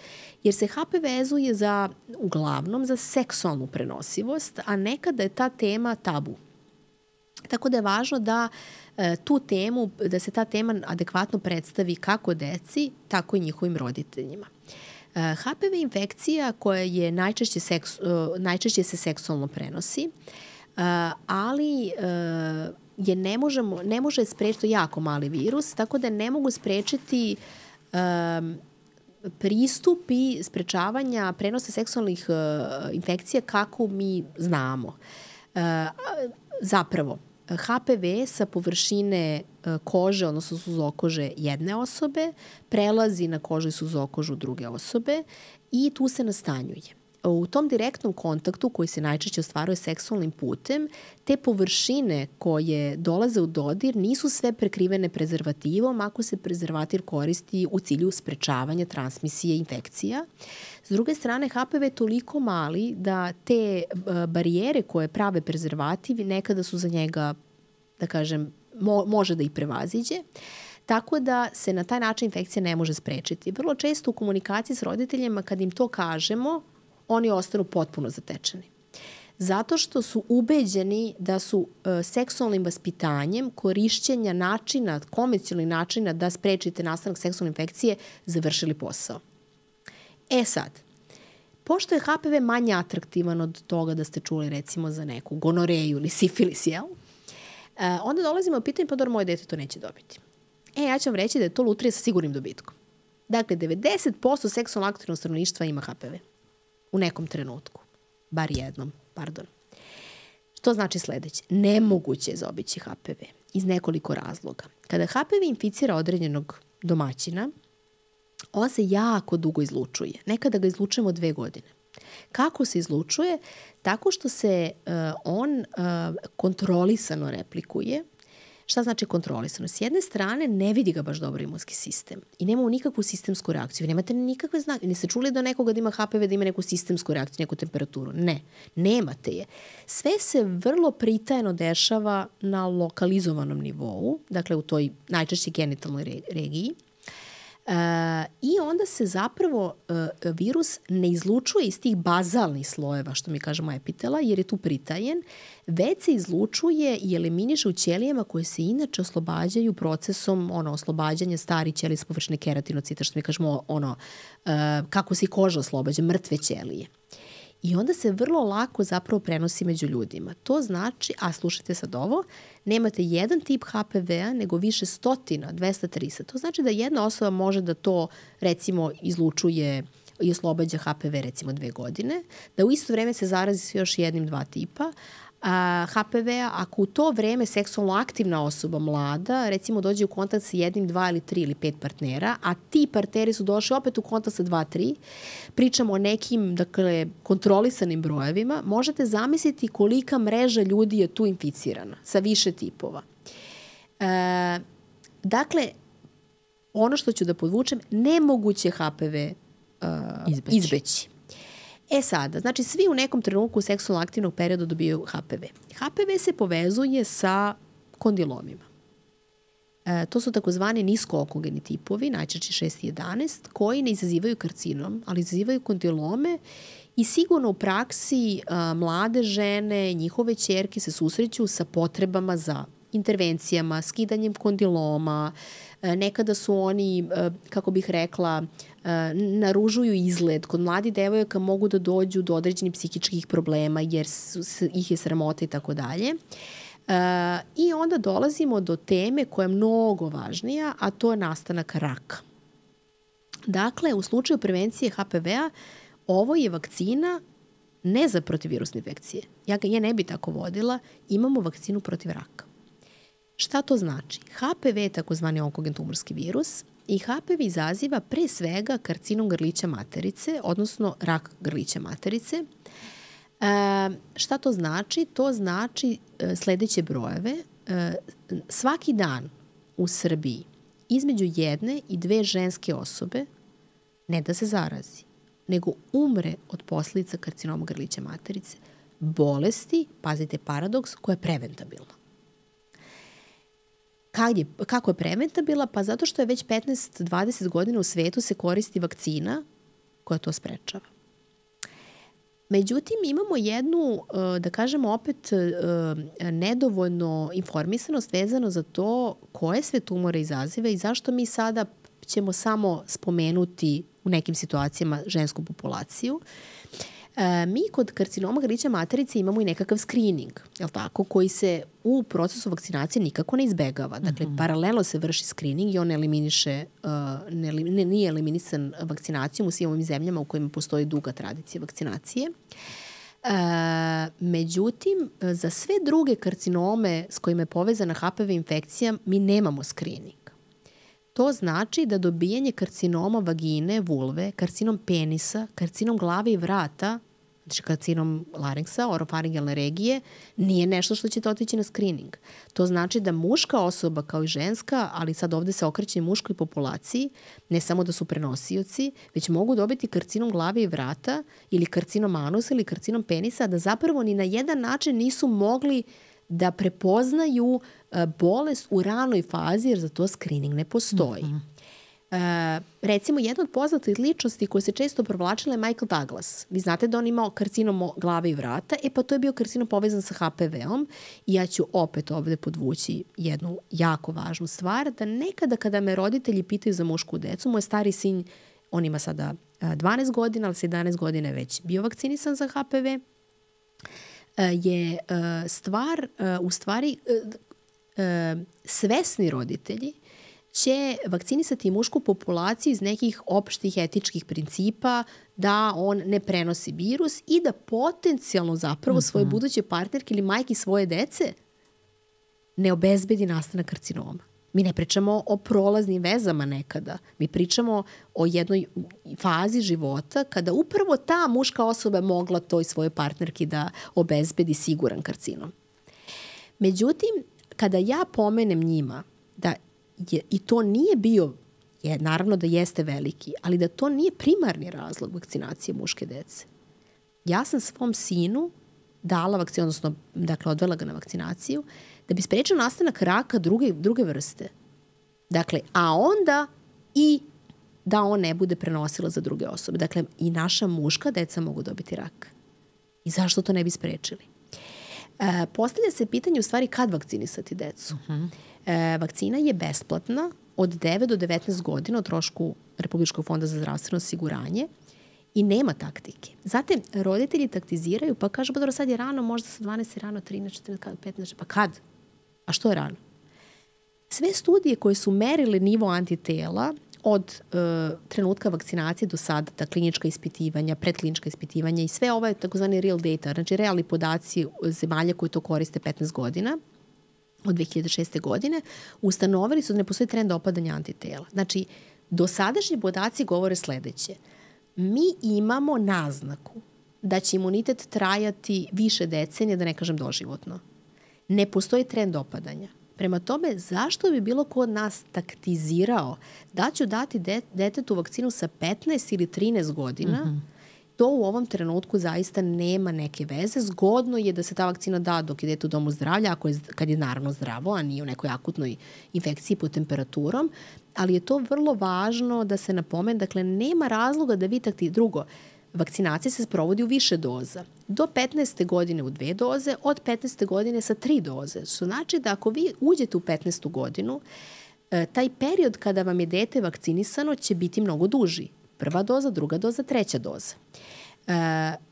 jer se HP vezuje za, uglavnom, za seksualnu prenosivost, a nekada je ta tema tabu. Tako da je važno da e, tu temu, da se ta tema adekvatno predstavi kako deci, tako i njihovim roditeljima. E, HPV infekcija koja je najčešće, seks, e, najčešće se seksualno prenosi, ali je ne, možemo, ne može sprečiti, jako mali virus, tako da ne mogu sprečiti um, pristupi sprečavanja prenosa seksualnih infekcija kako mi znamo. Zapravo, HPV sa površine uh, kože, odnosno suzokože jedne osobe, prelazi na kožu i suzokožu druge osobe i tu se nastanjuje u tom direktnom kontaktu koji se najčešće ostvaruje seksualnim putem, te površine koje dolaze u dodir nisu sve prekrivene prezervativom ako se prezervativ koristi u cilju sprečavanja transmisije infekcija. S druge strane, HPV je toliko mali da te e, barijere koje prave prezervativi nekada su za njega, da kažem, mo može da ih prevaziđe. Tako da se na taj način infekcija ne može sprečiti. Vrlo često u komunikaciji s roditeljima kad im to kažemo, oni ostanu potpuno zatečeni. Zato što su ubeđeni da su e, seksualnim vaspitanjem korišćenja načina, komercijalnih načina da sprečite nastanak seksualne infekcije završili posao. E sad, pošto je HPV manje atraktivan od toga da ste čuli recimo za neku gonoreju ili sifilis, jel? E, onda dolazimo u pitanje, pa dobro, moje dete to neće dobiti. E, ja ću vam reći da je to lutrija sa sigurnim dobitkom. Dakle, 90% seksualno aktivnog stanovništva ima HPV u nekom trenutku. Bar jednom, pardon. Što znači sledeće? Nemoguće je zaobići HPV iz nekoliko razloga. Kada HPV inficira određenog domaćina, on se jako dugo izlučuje. Nekada ga izlučujemo dve godine. Kako se izlučuje? Tako što se uh, on uh, kontrolisano replikuje, Šta znači kontrolisano? S jedne strane ne vidi ga baš dobro imunski sistem i nemamo nikakvu sistemsku reakciju. Nemate nikakve znake. Ne ste čuli da nekoga da ima HPV da ima neku sistemsku reakciju, neku temperaturu. Ne, nemate je. Sve se vrlo pritajno dešava na lokalizovanom nivou, dakle u toj najčešće genitalnoj regiji I onda se zapravo uh, virus ne izlučuje iz tih bazalnih slojeva, što mi kažemo epitela, jer je tu pritajen, već se izlučuje i eliminiše u ćelijama koje se inače oslobađaju procesom ono, oslobađanja stari ćelije s površine keratinocita, što mi kažemo ono, uh, kako se i koža oslobađa, mrtve ćelije. I onda se vrlo lako zapravo prenosi među ljudima. To znači, a slušajte sad ovo, nemate jedan tip HPV-a, nego više stotina, 200, 300. To znači da jedna osoba može da to, recimo, izlučuje i oslobađa HPV recimo dve godine, da u isto vreme se zarazi s još jednim, dva tipa, HPV-a, ako u to vreme seksualno aktivna osoba, mlada, recimo dođe u kontakt sa jednim, dva ili tri ili pet partnera, a ti partneri su došli opet u kontakt sa dva, tri, pričamo o nekim, dakle, kontrolisanim brojevima, možete zamisliti kolika mreža ljudi je tu inficirana sa više tipova. E, dakle, ono što ću da podvučem, nemoguće HPV uh, izbeći. izbeći. E sada, znači svi u nekom trenutku u seksualno aktivnog perioda dobijaju HPV. HPV se povezuje sa kondilomima. E, to su takozvani niskookogeni tipovi, najčešće 6 i 11, koji ne izazivaju karcinom, ali izazivaju kondilome i sigurno u praksi a, mlade žene, njihove čerke se susreću sa potrebama za intervencijama, skidanjem kondiloma, e, nekada su oni, e, kako bih rekla, e, naružuju izgled. Kod mladi devojaka mogu da dođu do određenih psihičkih problema jer su, ih je sramota i tako dalje. I onda dolazimo do teme koja je mnogo važnija, a to je nastanak raka. Dakle, u slučaju prevencije HPV-a, ovo je vakcina ne za protivirusne infekcije. Ja ga je ne bi tako vodila, imamo vakcinu protiv raka. Šta to znači? HPV je takozvani onkogen tumorski virus i HPV izaziva pre svega karcinom grlića materice, odnosno rak grlića materice. E, šta to znači? To znači e, sledeće brojeve. E, svaki dan u Srbiji između jedne i dve ženske osobe ne da se zarazi, nego umre od posledica karcinoma grlića materice, bolesti, pazite paradoks, koja je preventabilna. Kad je, kako je preventabilna? Pa zato što je već 15-20 godina u svetu se koristi vakcina koja to sprečava. Međutim, imamo jednu, e, da kažemo opet, e, nedovoljno informisanost vezano za to koje sve tumore izaziva i zašto mi sada ćemo samo spomenuti u nekim situacijama žensku populaciju. Uh, E, mi kod karcinoma grlića materice imamo i nekakav screening, je li tako, koji se u procesu vakcinacije nikako ne izbegava. Dakle, mm -hmm. paralelno se vrši screening i on eliminiše, uh, ne, ne, nije eliminisan vakcinacijom u svim ovim zemljama u kojima postoji duga tradicija vakcinacije. E, međutim, za sve druge karcinome s kojima je povezana HPV infekcija, mi nemamo screening. To znači da dobijanje karcinoma vagine, vulve, karcinom penisa, karcinom glave i vrata, znači karcinom laringsa, orofaringalne regije, nije nešto što ćete otići na screening. To znači da muška osoba kao i ženska, ali sad ovde se okreće muškoj populaciji, ne samo da su prenosioci, već mogu dobiti karcinom glave i vrata ili karcinom anusa ili karcinom penisa, da zapravo ni na jedan način nisu mogli da prepoznaju e, bolest u ranoj fazi, jer za to screening ne postoji. Mm -hmm. Recimo, jedna od poznatih ličnosti koje se često provlačila je Michael Douglas. Vi znate da on imao karcinom glave i vrata, e pa to je bio karcinom povezan sa HPV-om i ja ću opet ovde podvući jednu jako važnu stvar, da nekada kada me roditelji pitaju za mušku decu, moj stari sin, on ima sada 12 godina, ali sa 11 godina je već bio vakcinisan za HPV, E, je e, stvar, e, u stvari, svesni roditelji će vakcinisati mušku populaciju iz nekih opštih etičkih principa da on ne prenosi virus i da potencijalno zapravo svoje mhm. buduće partnerke ili majke svoje dece ne obezbedi nastanak karcinoma. Mi ne pričamo o prolaznim vezama nekada. Mi pričamo o jednoj fazi života kada upravo ta muška osoba je mogla toj svojoj partnerki da obezbedi siguran karcinom. Međutim, kada ja pomenem njima da je, i to nije bio, je, naravno da jeste veliki, ali da to nije primarni razlog vakcinacije muške dece. Ja sam svom sinu dala vakcinu, odnosno dakle, odvela ga na vakcinaciju, da bi sprečio nastanak raka druge, druge vrste. Dakle, a onda i da on ne bude prenosila za druge osobe. Dakle, i naša muška deca mogu dobiti rak. I zašto to ne bi sprečili? E, postavlja se pitanje u stvari kad vakcinisati decu. E, vakcina je besplatna od 9 do 19 godina o trošku Republičkog fonda za zdravstveno osiguranje I nema taktike. Zatim, roditelji taktiziraju, pa kažu, pa dobro, sad je rano, možda sa 12 je rano, 13, 14, 15, pa kad? A što je rano? Sve studije koje su merile nivo antitela od e, trenutka vakcinacije do sada, ta klinička ispitivanja, predklinička ispitivanja i sve ove takozvani real data, znači realni podaci zemalja koji to koriste 15 godina, od 2006. godine, ustanovili su da ne postoji trend opadanja antitela. Znači, dosadašnji podaci govore sledeće. Mi imamo naznaku da će imunitet trajati više decenija, da ne kažem doživotno. Ne postoji trend opadanja. Prema tome, zašto bi bilo ko od nas taktizirao da ću dati de, detetu vakcinu sa 15 ili 13 godina, mm -hmm. to u ovom trenutku zaista nema neke veze. Zgodno je da se ta vakcina da dok idete u domu zdravlja, ako je, kad je naravno zdravo, a nije u nekoj akutnoj infekciji pod temperaturom, ali je to vrlo važno da se napomene, dakle, nema razloga da vi takti drugo. Vakcinacija se sprovodi u više doza. Do 15. godine u dve doze, od 15. godine sa tri doze. Što znači da ako vi uđete u 15. godinu, e, taj period kada vam je dete vakcinisano će biti mnogo duži. Prva doza, druga doza, treća doza. E,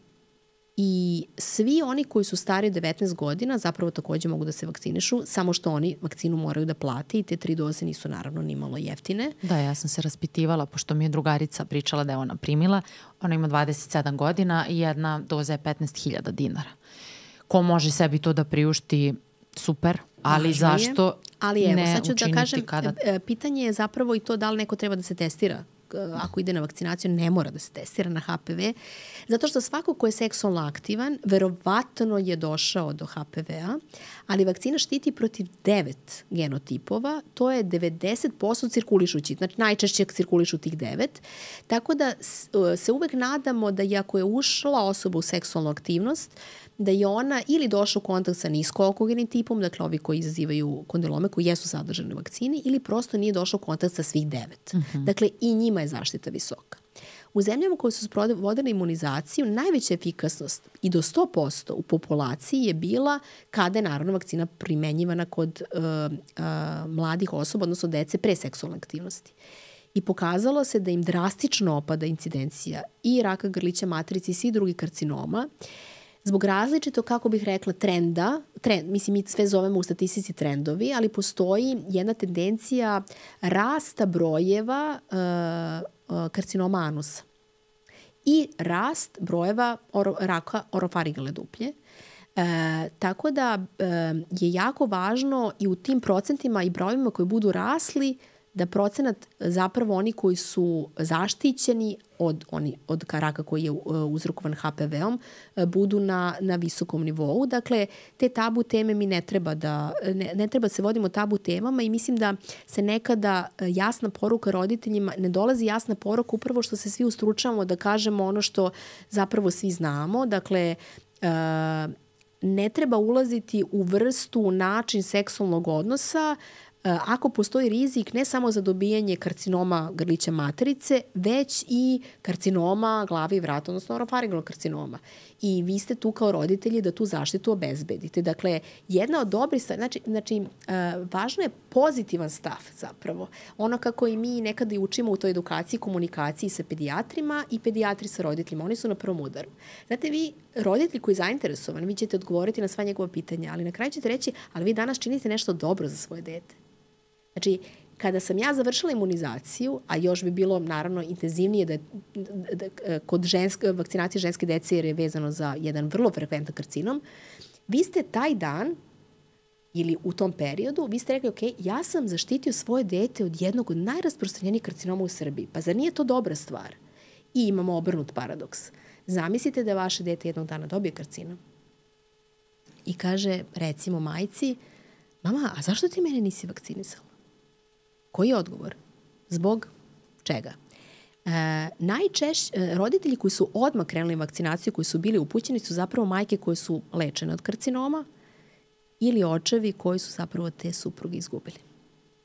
I svi oni koji su stari 19 godina zapravo takođe mogu da se vakcinišu, samo što oni vakcinu moraju da plate i te tri doze nisu naravno ni malo jeftine. Da, ja sam se raspitivala, pošto mi je drugarica pričala da je ona primila, ona ima 27 godina i jedna doza je 15.000 dinara. Ko može sebi to da priušti, super, ali Važno zašto je. ali evo, ne sad ću da kažem, kada... E, pitanje je zapravo i to da li neko treba da se testira ako ide na vakcinaciju, ne mora da se testira na HPV, zato što svako ko je seksualno aktivan, verovatno je došao do HPV-a, ali vakcina štiti protiv devet genotipova, to je 90% cirkulišući, znači najčešće cirkulišu tih devet, tako da se uvek nadamo da i ako je ušla osoba u seksualnu aktivnost, da je ona ili došla u kontakt sa niskookogenim tipom, dakle ovi koji izazivaju kondilome koji jesu sadržane u vakcini, ili prosto nije došla u kontakt sa svih devet. Uh mhm. -huh. Dakle, i njima je zaštita visoka. U zemljama koje su vodile imunizaciju, najveća efikasnost i do 100% u populaciji je bila kada je naravno vakcina primenjivana kod uh, uh, mladih osoba, odnosno dece pre seksualne aktivnosti. I pokazalo se da im drastično opada incidencija i raka grlića matrice i svih drugih karcinoma. Uh, zbog različito, kako bih rekla, trenda, trend, mislim mi sve zovemo u statistici trendovi, ali postoji jedna tendencija rasta brojeva uh, uh, karcinoma anusa i rast brojeva oro, raka orofarigale duplje. E, tako da e, je jako važno i u tim procentima i brojima koji budu rasli da procenat zapravo oni koji su zaštićeni od, oni, od raka koji je uh, uzrokovan HPV-om uh, budu na, na visokom nivou. Dakle, te tabu teme mi ne treba da, ne, ne treba da se vodimo tabu temama i mislim da se nekada uh, jasna poruka roditeljima, ne dolazi jasna poruka upravo što se svi ustručavamo da kažemo ono što zapravo svi znamo. Dakle, ne treba ulaziti u vrstu, način seksualnog odnosa E, ako postoji rizik ne samo za dobijanje karcinoma grlića materice, već i karcinoma glave i vrata, odnosno orofaringalnog karcinoma. I vi ste tu kao roditelji da tu zaštitu obezbedite. Dakle, jedna od dobrih znači, znači uh, važno je pozitivan stav zapravo. Ono kako i mi nekada i učimo u toj edukaciji, komunikaciji sa pedijatrima i pedijatri sa roditeljima. Oni su na prvom udaru. Znate, vi, roditelji koji je zainteresovan, vi ćete odgovoriti na sva njegova pitanja, ali na kraju ćete reći, ali vi danas činite nešto dobro za svoje dete Znači, kada sam ja završila imunizaciju, a još bi bilo naravno intenzivnije da, da, da kod ženske, vakcinacije ženske dece jer je vezano za jedan vrlo frekventan karcinom, vi ste taj dan ili u tom periodu, vi ste rekli, ok, ja sam zaštitio svoje dete od jednog od najrasprostranjenijih karcinoma u Srbiji. Pa zar nije to dobra stvar? I imamo obrnut paradoks. Zamislite da vaše dete jednog dana dobije karcinom. I kaže, recimo majci, mama, a zašto ti mene nisi vakcinisala? Koji je odgovor? Zbog čega? E, najčešće, e, roditelji koji su odmah krenuli vakcinaciju, koji su bili upućeni, su zapravo majke koje su lečene od karcinoma ili očevi koji su zapravo te supruge izgubili.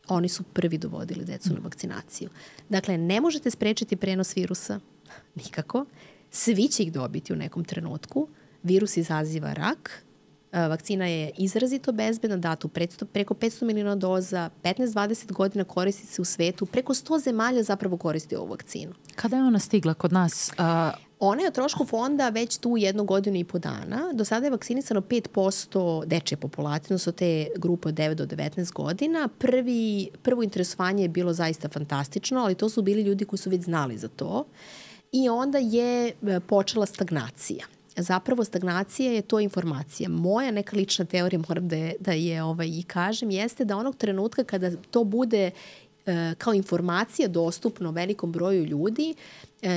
Oni su prvi dovodili decu na vakcinaciju. Dakle, ne možete sprečiti prenos virusa, nikako. Svi će ih dobiti u nekom trenutku. Virus izaziva rak, Vakcina je izrazito bezbedna, datu preko 500 miliona doza, 15-20 godina koristi se u svetu, preko 100 zemalja zapravo koristi ovu vakcinu. Kada je ona stigla kod nas? Uh... Ona je o trošku fonda već tu jednu godinu i po dana. Do sada je vakcinisano 5% dečje populacije, odnosno te grupe od 9 do 19 godina. Prvi, prvo interesovanje je bilo zaista fantastično, ali to su bili ljudi koji su već znali za to. I onda je e, počela stagnacija zapravo stagnacija je to informacija. Moja neka lična teorija, moram da je, da je ovaj, i kažem, jeste da onog trenutka kada to bude e, kao informacija dostupno velikom broju ljudi,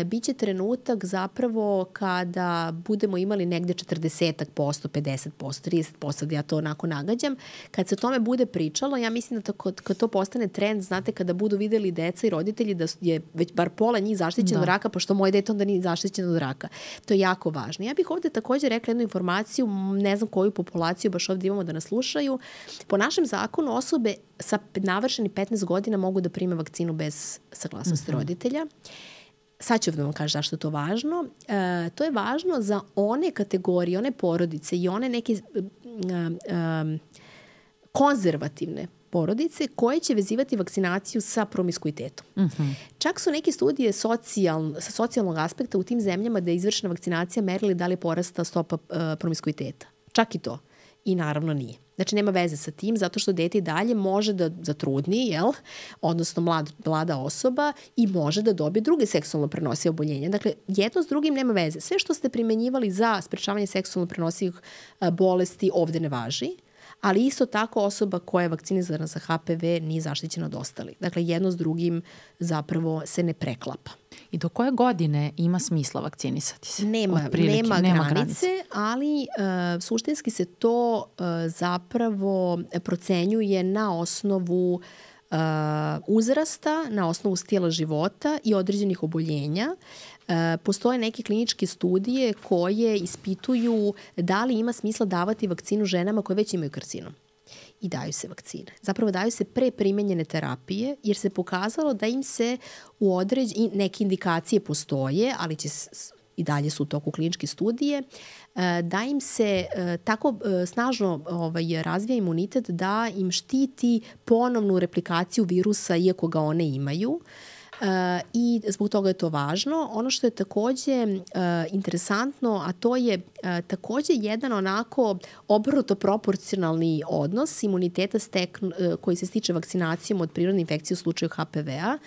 biće trenutak zapravo kada budemo imali negde 40 posto, 50 posto, 30 posto, da ja to onako nagađam. Kad se o tome bude pričalo, ja mislim da to, kad, kad to postane trend, znate, kada budu videli deca i roditelji da je već bar pola njih zaštićeno da. od raka, pošto moje dete onda nije zaštićeno od raka. To je jako važno. Ja bih ovde takođe rekla jednu informaciju, ne znam koju populaciju baš ovde imamo da nas slušaju. Po našem zakonu osobe sa navršenih 15 godina mogu da prime vakcinu bez saglasnosti mm -hmm. roditelja. Sad ću da vam kažem zašto je to važno. E, to je važno za one kategorije, one porodice i one neke e, e, konzervativne porodice koje će vezivati vakcinaciju sa promiskuitetom. Mm -hmm. Čak su neke studije socijal, sa socijalnog aspekta u tim zemljama da je izvršena vakcinacija merili da li porasta stopa uh, promiskuiteta. Čak i to. I naravno nije. Znači, nema veze sa tim, zato što dete i dalje može da zatrudni, jel? odnosno mlad, mlada osoba i može da dobije druge seksualno prenosive oboljenja. Dakle, jedno s drugim nema veze. Sve što ste primenjivali za sprečavanje seksualno prenosivih bolesti ovde ne važi ali isto tako osoba koja je vakcinizana za HPV nije zaštićena od ostalih. Dakle, jedno s drugim zapravo se ne preklapa. I do koje godine ima smisla vakcinisati se? Nema, nema, nema granice, granice, ali uh, suštinski se to uh, zapravo procenjuje na osnovu uh, uzrasta, na osnovu stila života i određenih oboljenja. E, postoje neke kliničke studije koje ispituju da li ima smisla davati vakcinu ženama koje već imaju karcinom i daju se vakcine. Zapravo daju se pre primenjene terapije jer se pokazalo da im se u određ... neke indikacije postoje, ali će i dalje su u toku kliničke studije, e, da im se e, tako snažno ovaj, razvija imunitet da im štiti ponovnu replikaciju virusa iako ga one imaju. Uh, i zbog toga je to važno. Ono što je takođe uh, interesantno, a to je uh, takođe jedan onako obrnuto proporcionalni odnos imuniteta stek, uh, koji se stiče vakcinacijom od prirodne infekcije u slučaju HPV-a.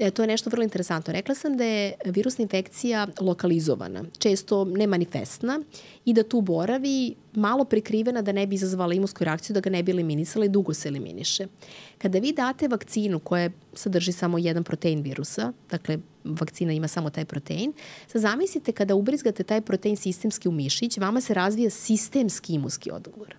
E, to je nešto vrlo interesantno. Rekla sam da je virusna infekcija lokalizovana, često nemanifestna i da tu boravi malo prikrivena da ne bi izazvala imunsku reakciju, da ga ne bi eliminisala i dugo se eliminiše. Kada vi date vakcinu koja sadrži samo jedan protein virusa, dakle vakcina ima samo taj protein, sad zamislite kada ubrizgate taj protein sistemski u mišić, vama se razvija sistemski imunski odgovor.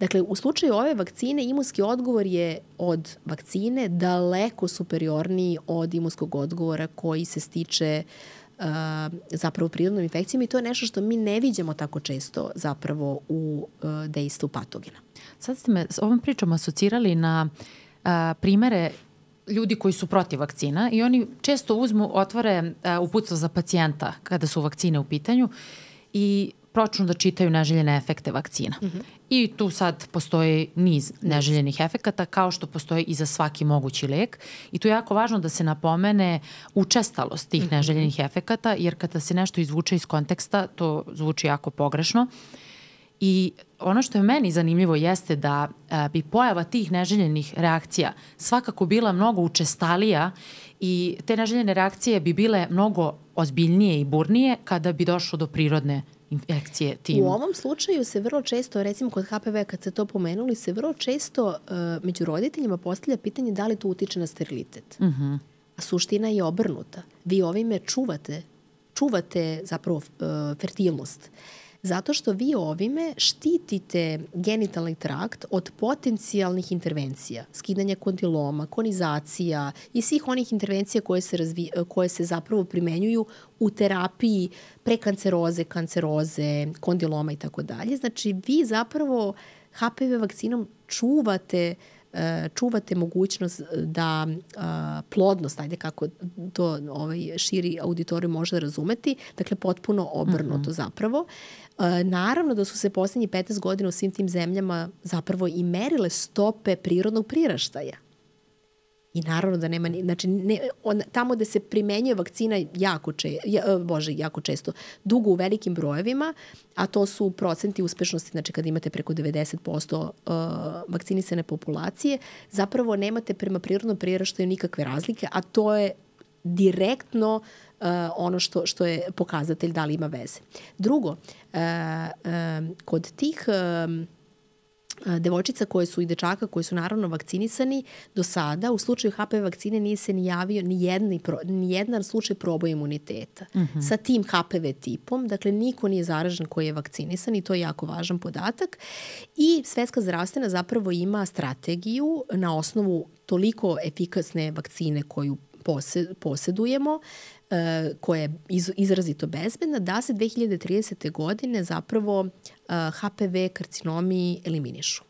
Dakle, u slučaju ove vakcine imunski odgovor je od vakcine daleko superiorniji od imunskog odgovora koji se stiče uh, zapravo prirodnom infekcijom i to je nešto što mi ne viđamo tako često zapravo u uh, dejstvu patogena. Sad ste me s ovom pričom asocirali na uh, primere ljudi koji su protiv vakcina i oni često uzmu, otvore uh, uputstvo za pacijenta kada su vakcine u pitanju i pročnu da čitaju neželjene efekte vakcina. Mm -hmm. I tu sad postoji niz neželjenih efekata kao što postoji i za svaki mogući lek. I tu je jako važno da se napomene učestalost tih mm -hmm. neželjenih efekata jer kada se nešto izvuče iz konteksta to zvuči jako pogrešno. I ono što je meni zanimljivo jeste da a, bi pojava tih neželjenih reakcija svakako bila mnogo učestalija i te neželjene reakcije bi bile mnogo ozbiljnije i burnije kada bi došlo do prirodne infekcije tim? U ovom slučaju se vrlo često, recimo kod HPV kad se to pomenuli, se vrlo često uh, među roditeljima postavlja pitanje da li to utiče na sterilitet. Uh mhm. -huh. A suština je obrnuta. Vi ovime čuvate, čuvate zapravo uh, fertilnost. Uh, Zato što vi ovime štitite genitalni trakt od potencijalnih intervencija, skidanja kondiloma, konizacija i svih onih intervencija koje se, razvi, koje se zapravo primenjuju u terapiji prekanceroze, kanceroze, kondiloma i tako dalje. Znači, vi zapravo HPV vakcinom čuvate čuvate mogućnost da plodnost, ajde kako to ovaj, širi auditoriju može razumeti, dakle potpuno obrnuto mm -hmm. zapravo. Naravno da su se poslednjih 15 godina u svim tim zemljama zapravo i merile stope prirodnog priraštaja. I naravno da nema, znači ne, on, tamo gde se primenjuje vakcina jako, če, ja, e, bože, jako često, dugo u velikim brojevima, a to su procenti uspešnosti, znači kad imate preko 90% uh, vakcinisane populacije, zapravo nemate prema prirodnom priraštaju nikakve razlike, a to je direktno uh, ono što, što je pokazatelj da li ima veze. Drugo, uh, uh, kod tih uh, devojčica koje su i dečaka koji su naravno vakcinisani do sada u slučaju HPV vakcine nije se ni javio ni, jedni, ni jedan slučaj proboja imuniteta uh mhm. -huh. sa tim HPV tipom. Dakle, niko nije zaražen koji je vakcinisan i to je jako važan podatak. I Svetska zdravstvena zapravo ima strategiju na osnovu toliko efikasne vakcine koju posedujemo E, koja je iz, izrazito bezbedna, da se 2030. godine zapravo HPV e, karcinomi eliminišu.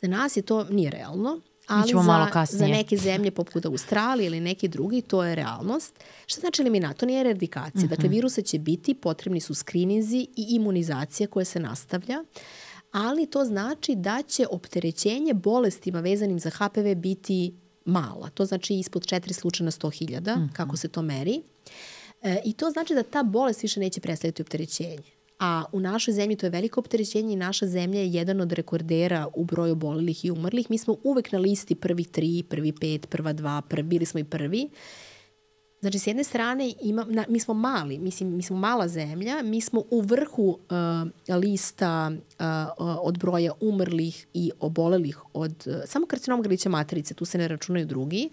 Za nas je to nije realno, ali za, malo za neke zemlje poput Australije ili neki drugi to je realnost. Šta znači eliminato? To nije eradikacija. Uh -huh. Dakle, mhm. virusa će biti, potrebni su skrinizi i imunizacija koja se nastavlja, ali to znači da će opterećenje bolestima vezanim za HPV biti mala. To znači ispod 4 slučaja na 100.000, mm -hmm. kako se to meri. E, I to znači da ta bolest više neće predstavljati opterećenje. A u našoj zemlji to je veliko opterećenje i naša zemlja je jedan od rekordera u broju bolelih i umrlih. Mi smo uvek na listi prvih tri, prvi pet, prva dva, prvi, bili smo i prvi. Znači, s jedne strane, ima, na, mi smo mali, mislim, mi smo mala zemlja, mi smo u vrhu uh, lista uh, od broja umrlih i obolelih od uh, samo karcinom grlića materice, tu se ne računaju drugi,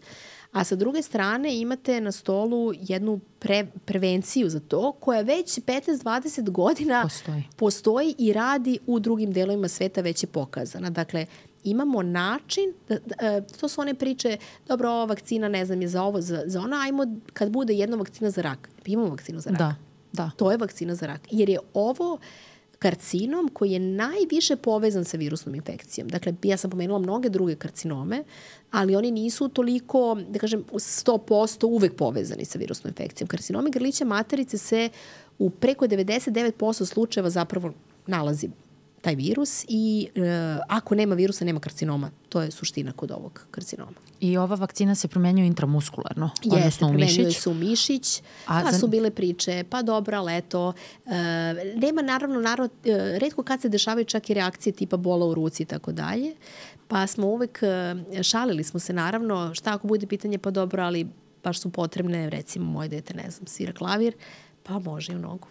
a sa druge strane imate na stolu jednu pre, prevenciju za to koja već 15-20 godina postoji. postoji i radi u drugim delovima sveta već je pokazana. Dakle, imamo način, da, da, e, to su one priče, dobro, ova vakcina, ne znam, je za ovo, za, za ono, ajmo kad bude jedna vakcina za rak. Imamo vakcinu za rak. Da, da. To je vakcina za rak. Jer je ovo karcinom koji je najviše povezan sa virusnom infekcijom. Dakle, ja sam pomenula mnoge druge karcinome, ali oni nisu toliko, da kažem, 100% uvek povezani sa virusnom infekcijom. Karcinomi grlića materice se u preko 99% slučajeva zapravo nalazi taj virus i e, ako nema virusa, nema karcinoma. To je suština kod ovog karcinoma. I ova vakcina se promenjuje intramuskularno, Jeste, odnosno u mišić? Jeste, se u mišić, a pa su bile priče, pa dobro, ali eto, e, nema naravno, naravno, e, redko kad se dešavaju čak i reakcije tipa bola u ruci i tako dalje, pa smo uvek, e, šalili smo se naravno, šta ako bude pitanje, pa dobro, ali baš su potrebne, recimo, moje dete, ne znam, svira klavir, pa može i u nogu.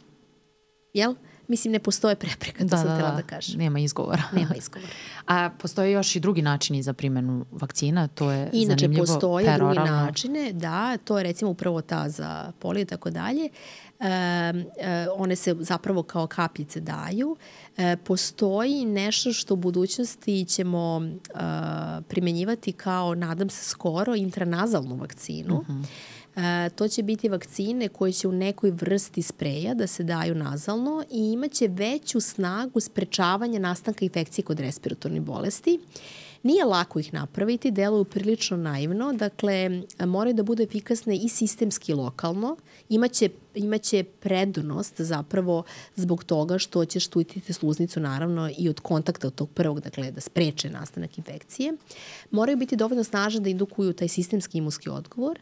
Jel? Mislim, ne postoje prepreka, to da, sam da, da, da kažem. Nema izgovora. Nema (laughs) izgovora. A postoje još i drugi načini za primenu vakcina, to je Inače, zanimljivo. Inače, postoje drugi načine, da, to je recimo upravo ta za polio i tako dalje. E, e, one se zapravo kao kapljice daju. E, postoji nešto što u budućnosti ćemo e, primenjivati kao, nadam se skoro, intranazalnu vakcinu. Uh mhm. -huh to će biti vakcine koje će u nekoj vrsti spreja da se daju nazalno i imaće veću snagu sprečavanja nastanka infekcije kod respiratornih bolesti. Nije lako ih napraviti, deluju prilično naivno, dakle moraju da budu efikasne i sistemski lokalno, imaće, imaće prednost zapravo zbog toga što će štutiti sluznicu naravno i od kontakta od tog prvog, dakle da spreče nastanak infekcije. Moraju biti dovoljno snažne da indukuju taj sistemski imunski odgovor,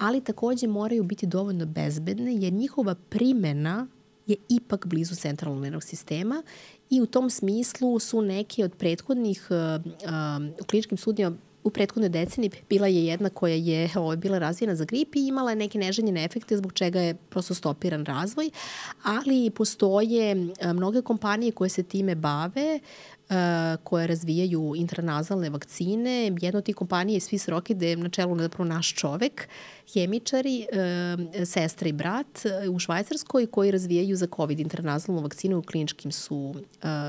ali takođe moraju biti dovoljno bezbedne jer njihova primena je ipak blizu centralnog nervnog sistema i u tom smislu su neki od prethodnih uh, uh, u kliničkim studijama u prethodnoj deceniji bila je jedna koja je ovo, bila razvijena za grip i imala je neke neželjene efekte zbog čega je prosto stopiran razvoj, ali postoje mnoge kompanije koje se time bave, koje razvijaju intranazalne vakcine. Jedna od tih kompanija je Swiss Rocket, gde je na čelu napravo naš čovek, hemičari, sestra i brat u Švajcarskoj koji razvijaju za COVID intranazalnu vakcinu u kliničkim su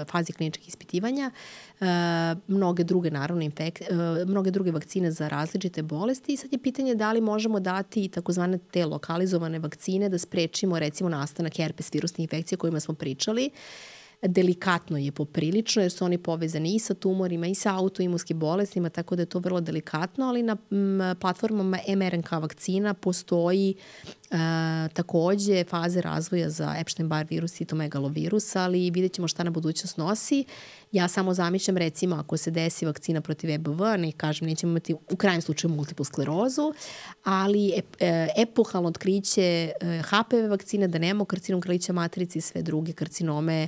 fazi kliničkih ispitivanja. Mnoge druge, naravno, infek, mnoge druge vakcine za različite bolesti. I sad je pitanje da li možemo dati takozvane te lokalizovane vakcine da sprečimo recimo nastanak herpes virusnih infekcija o kojima smo pričali. Delikatno je poprilično jer su oni povezani i sa tumorima i sa autoimunskim bolestima, tako da je to vrlo delikatno, ali na platformama mRNK vakcina postoji e, takođe faze razvoja za Epstein-Barr virus i tomegalovirus, ali vidjet ćemo šta na budućnost nosi. Ja samo zamišljam recimo ako se desi vakcina protiv EBV, ne kažem, nećemo imati u krajnjem slučaju multiplu sklerozu, ali e, e, epohalno otkriće e, HPV vakcine da nemamo karcinom kralića matrice i sve druge karcinome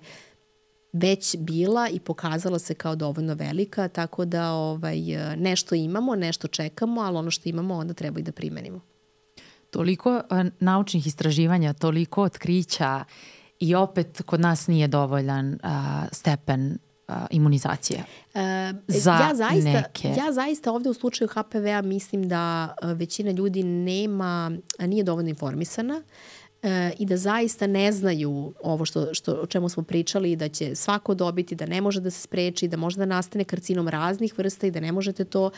već bila i pokazala se kao dovoljno velika, tako da ovaj, nešto imamo, nešto čekamo, ali ono što imamo onda treba i da primenimo. Toliko naučnih istraživanja, toliko otkrića i opet kod nas nije dovoljan uh, stepen uh, imunizacije uh, za ja zaista, neke. Ja zaista ovde u slučaju HPV-a mislim da većina ljudi nema, nije dovoljno informisana. Uh, e, i da zaista ne znaju ovo što, što, o čemu smo pričali, da će svako dobiti, da ne može da se spreči, da može da nastane karcinom raznih vrsta i da ne možete to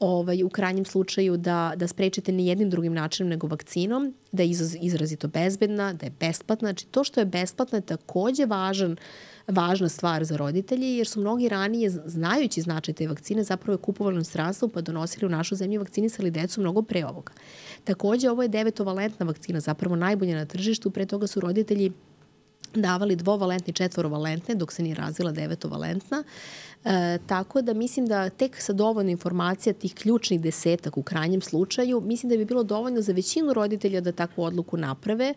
ovaj, u krajnjem slučaju da, da sprečite ni jednim drugim načinom nego vakcinom, da je izraz, izrazito bezbedna, da je besplatna. Znači to što je besplatno je takođe važan važna stvar za roditelje, jer su mnogi ranije, znajući značaj te vakcine, zapravo je kupovali u stranstvu pa donosili u našu zemlju i vakcinisali decu mnogo pre ovoga. Takođe, ovo je devetovalentna vakcina, zapravo najbolja na tržištu, pre toga su roditelji davali dvovalentne i četvorovalentne, dok se nije razvila devetovalentna. E, tako da mislim da tek sa dovoljno informacija tih ključnih desetak u krajnjem slučaju, mislim da bi bilo dovoljno za većinu roditelja da takvu odluku naprave.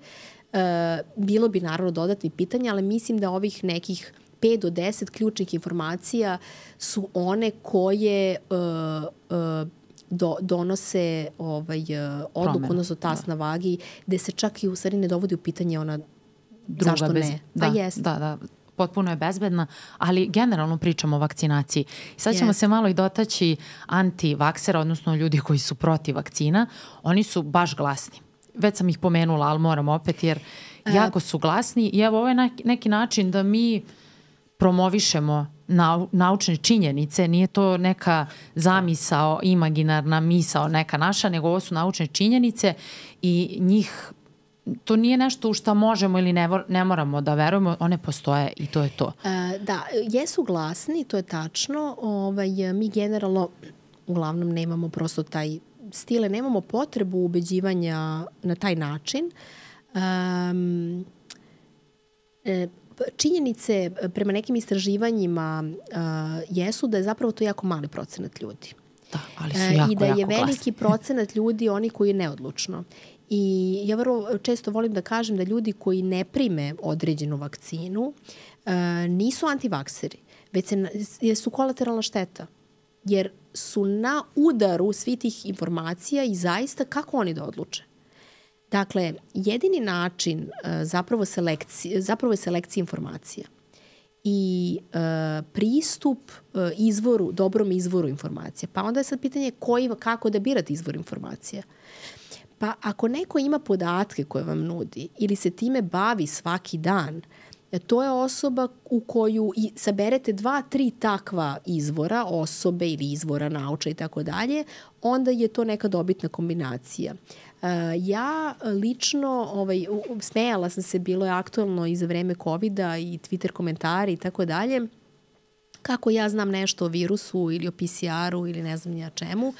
E, bilo bi naravno dodatni pitanja, ali mislim da ovih nekih 5 do 10 ključnih informacija su one koje uh, uh, do, donose ovaj, odluku, Promena. odnosno tas da. na vagi, gde se čak i u stvari ne dovodi u pitanje ona Druga zašto bez, ne. Da, da, jest. da, da potpuno je bezbedna, ali generalno pričamo o vakcinaciji. sad ćemo yes. se malo i dotaći anti-vaksera, odnosno ljudi koji su protiv vakcina. Oni su baš glasni. Već sam ih pomenula, ali moram opet jer jako su glasni i evo ovo je neki način da mi promovišemo nau, naučne činjenice, nije to neka zamisao, imaginarna misao neka naša, nego ovo su naučne činjenice i njih to nije nešto u šta možemo ili ne, ne moramo da verujemo, one postoje i to je to. E, da, jesu glasni, to je tačno. Ovaj, mi generalno uglavnom nemamo prosto taj stile, nemamo potrebu ubeđivanja na taj način. Um, e, činjenice prema nekim istraživanjima uh, jesu da je zapravo to jako mali procenat ljudi. Da, ali su jako, I da je veliki glasni. procenat ljudi oni koji je neodlučno. I ja vrlo često volim da kažem da ljudi koji ne prime određenu vakcinu uh, nisu antivakseri, već se, su kolateralna šteta. Jer su na udaru svi tih informacija i zaista kako oni da odluče. Dakle, jedini način uh, zapravo, selekcije, zapravo je selekcija informacija i uh, pristup uh, izvoru, dobrom izvoru informacija. Pa onda je sad pitanje koji, kako da birate izvor informacija. Pa ako neko ima podatke koje vam nudi ili se time bavi svaki dan, to je osoba u koju i saberete dva, tri takva izvora, osobe ili izvora nauča i tako dalje, onda je to neka dobitna kombinacija. Uh, ja lično ovaj, smejala sam se, bilo je aktualno i za vreme COVID-a i Twitter komentari i tako dalje, kako ja znam nešto o virusu ili o PCR-u ili ne znam ja čemu,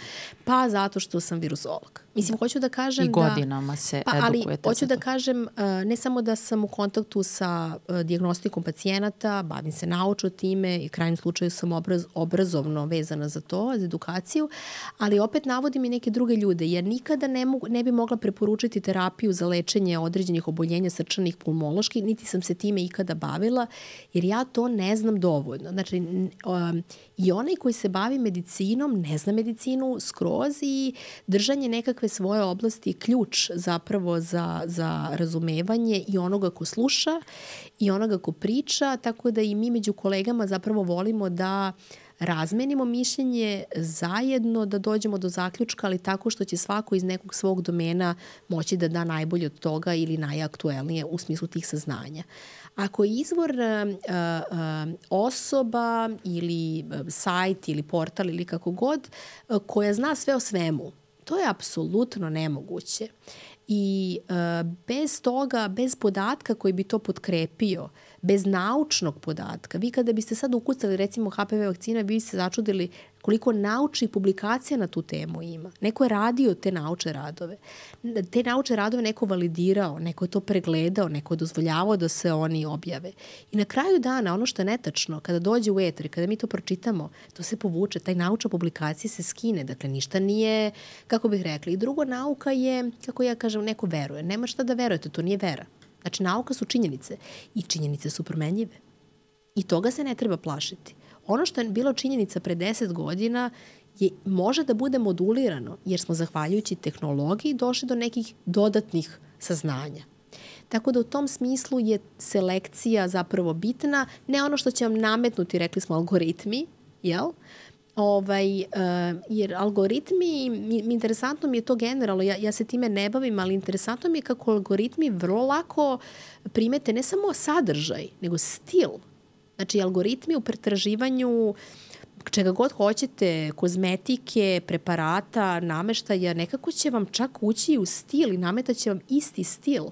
pa zato što sam virusolog. Mislim, hoću da kažem I godinama da, se pa, ali hoću da kažem, uh, ne samo da sam u kontaktu sa uh, diagnostikom pacijenata, bavim se naučno time i krajnjem slučaju sam obraz, obrazovno vezana za to, za edukaciju, ali opet navodim i neke druge ljude, jer nikada ne, mogu, ne bi mogla preporučiti terapiju za lečenje određenih oboljenja srčanih pulmoloških, niti sam se time ikada bavila, jer ja to ne znam dovoljno. Znači, um, i onaj koji se bavi medicinom ne zna medicinu skroz i držanje nekakve svoje oblasti je ključ zapravo za, za razumevanje i onoga ko sluša i onoga ko priča, tako da i mi među kolegama zapravo volimo da razmenimo mišljenje zajedno da dođemo do zaključka, ali tako što će svako iz nekog svog domena moći da da najbolje od toga ili najaktuelnije u smislu tih saznanja. Ako je izvor uh, uh, osoba ili sajt ili portal ili kako god koja zna sve o svemu, to je apsolutno nemoguće. I bez toga, bez podatka koji bi to potkrepio, bez naučnog podatka. Vi kada biste sad ukucali recimo HPV vakcina, vi biste začudili koliko naučnih publikacija na tu temu ima. Neko je radio te naučne radove. Te naučne radove neko validirao, neko je to pregledao, neko je dozvoljavao da se oni objave. I na kraju dana, ono što je netačno, kada dođe u eter, kada mi to pročitamo, to se povuče, taj naučna publikacija se skine, dakle ništa nije, kako bih rekla. I drugo, nauka je, kako ja kažem, neko veruje. Nema šta da verujete, to nije vera. Znači, nauka su činjenice i činjenice su promenljive. I toga se ne treba plašiti. Ono što je bilo činjenica pre 10 godina je, može da bude modulirano, jer smo zahvaljujući tehnologiji došli do nekih dodatnih saznanja. Tako da u tom smislu je selekcija zapravo bitna, ne ono što će vam nametnuti, rekli smo, algoritmi, jel? Ovaj, uh, jer algoritmi, mi, interesantno mi je to generalno, ja, ja se time ne bavim, ali interesantno mi je kako algoritmi vrlo lako primete ne samo sadržaj, nego stil. Znači, algoritmi u pretraživanju čega god hoćete, kozmetike, preparata, nameštaja, nekako će vam čak ući u stil i nametaće vam isti stil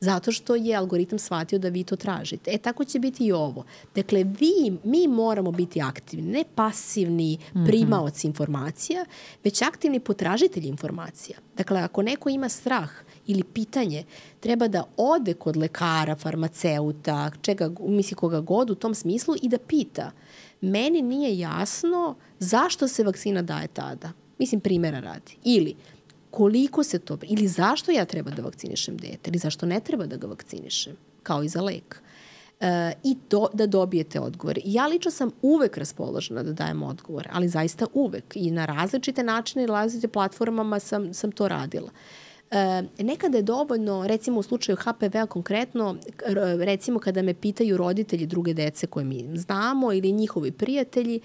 zato što je algoritam shvatio da vi to tražite. E, tako će biti i ovo. Dakle, vi, mi moramo biti aktivni, ne pasivni mhm. primaoci informacija, već aktivni potražitelji informacija. Dakle, ako neko ima strah ili pitanje, treba da ode kod lekara, farmaceuta, čega, misli koga god u tom smislu i da pita. Meni nije jasno zašto se vakcina daje tada. Mislim, primjera radi. Ili, koliko se to, ili zašto ja treba da vakcinišem dete, ili zašto ne treba da ga vakcinišem, kao i za lek. E, I to, da dobijete odgovore. Ja lično sam uvek raspoložena da dajem odgovore, ali zaista uvek. I na različite načine i različite platformama sam, sam to radila. E, nekada je dovoljno, recimo u slučaju HPV-a konkretno, recimo kada me pitaju roditelji druge dece koje mi znamo ili njihovi prijatelji, e,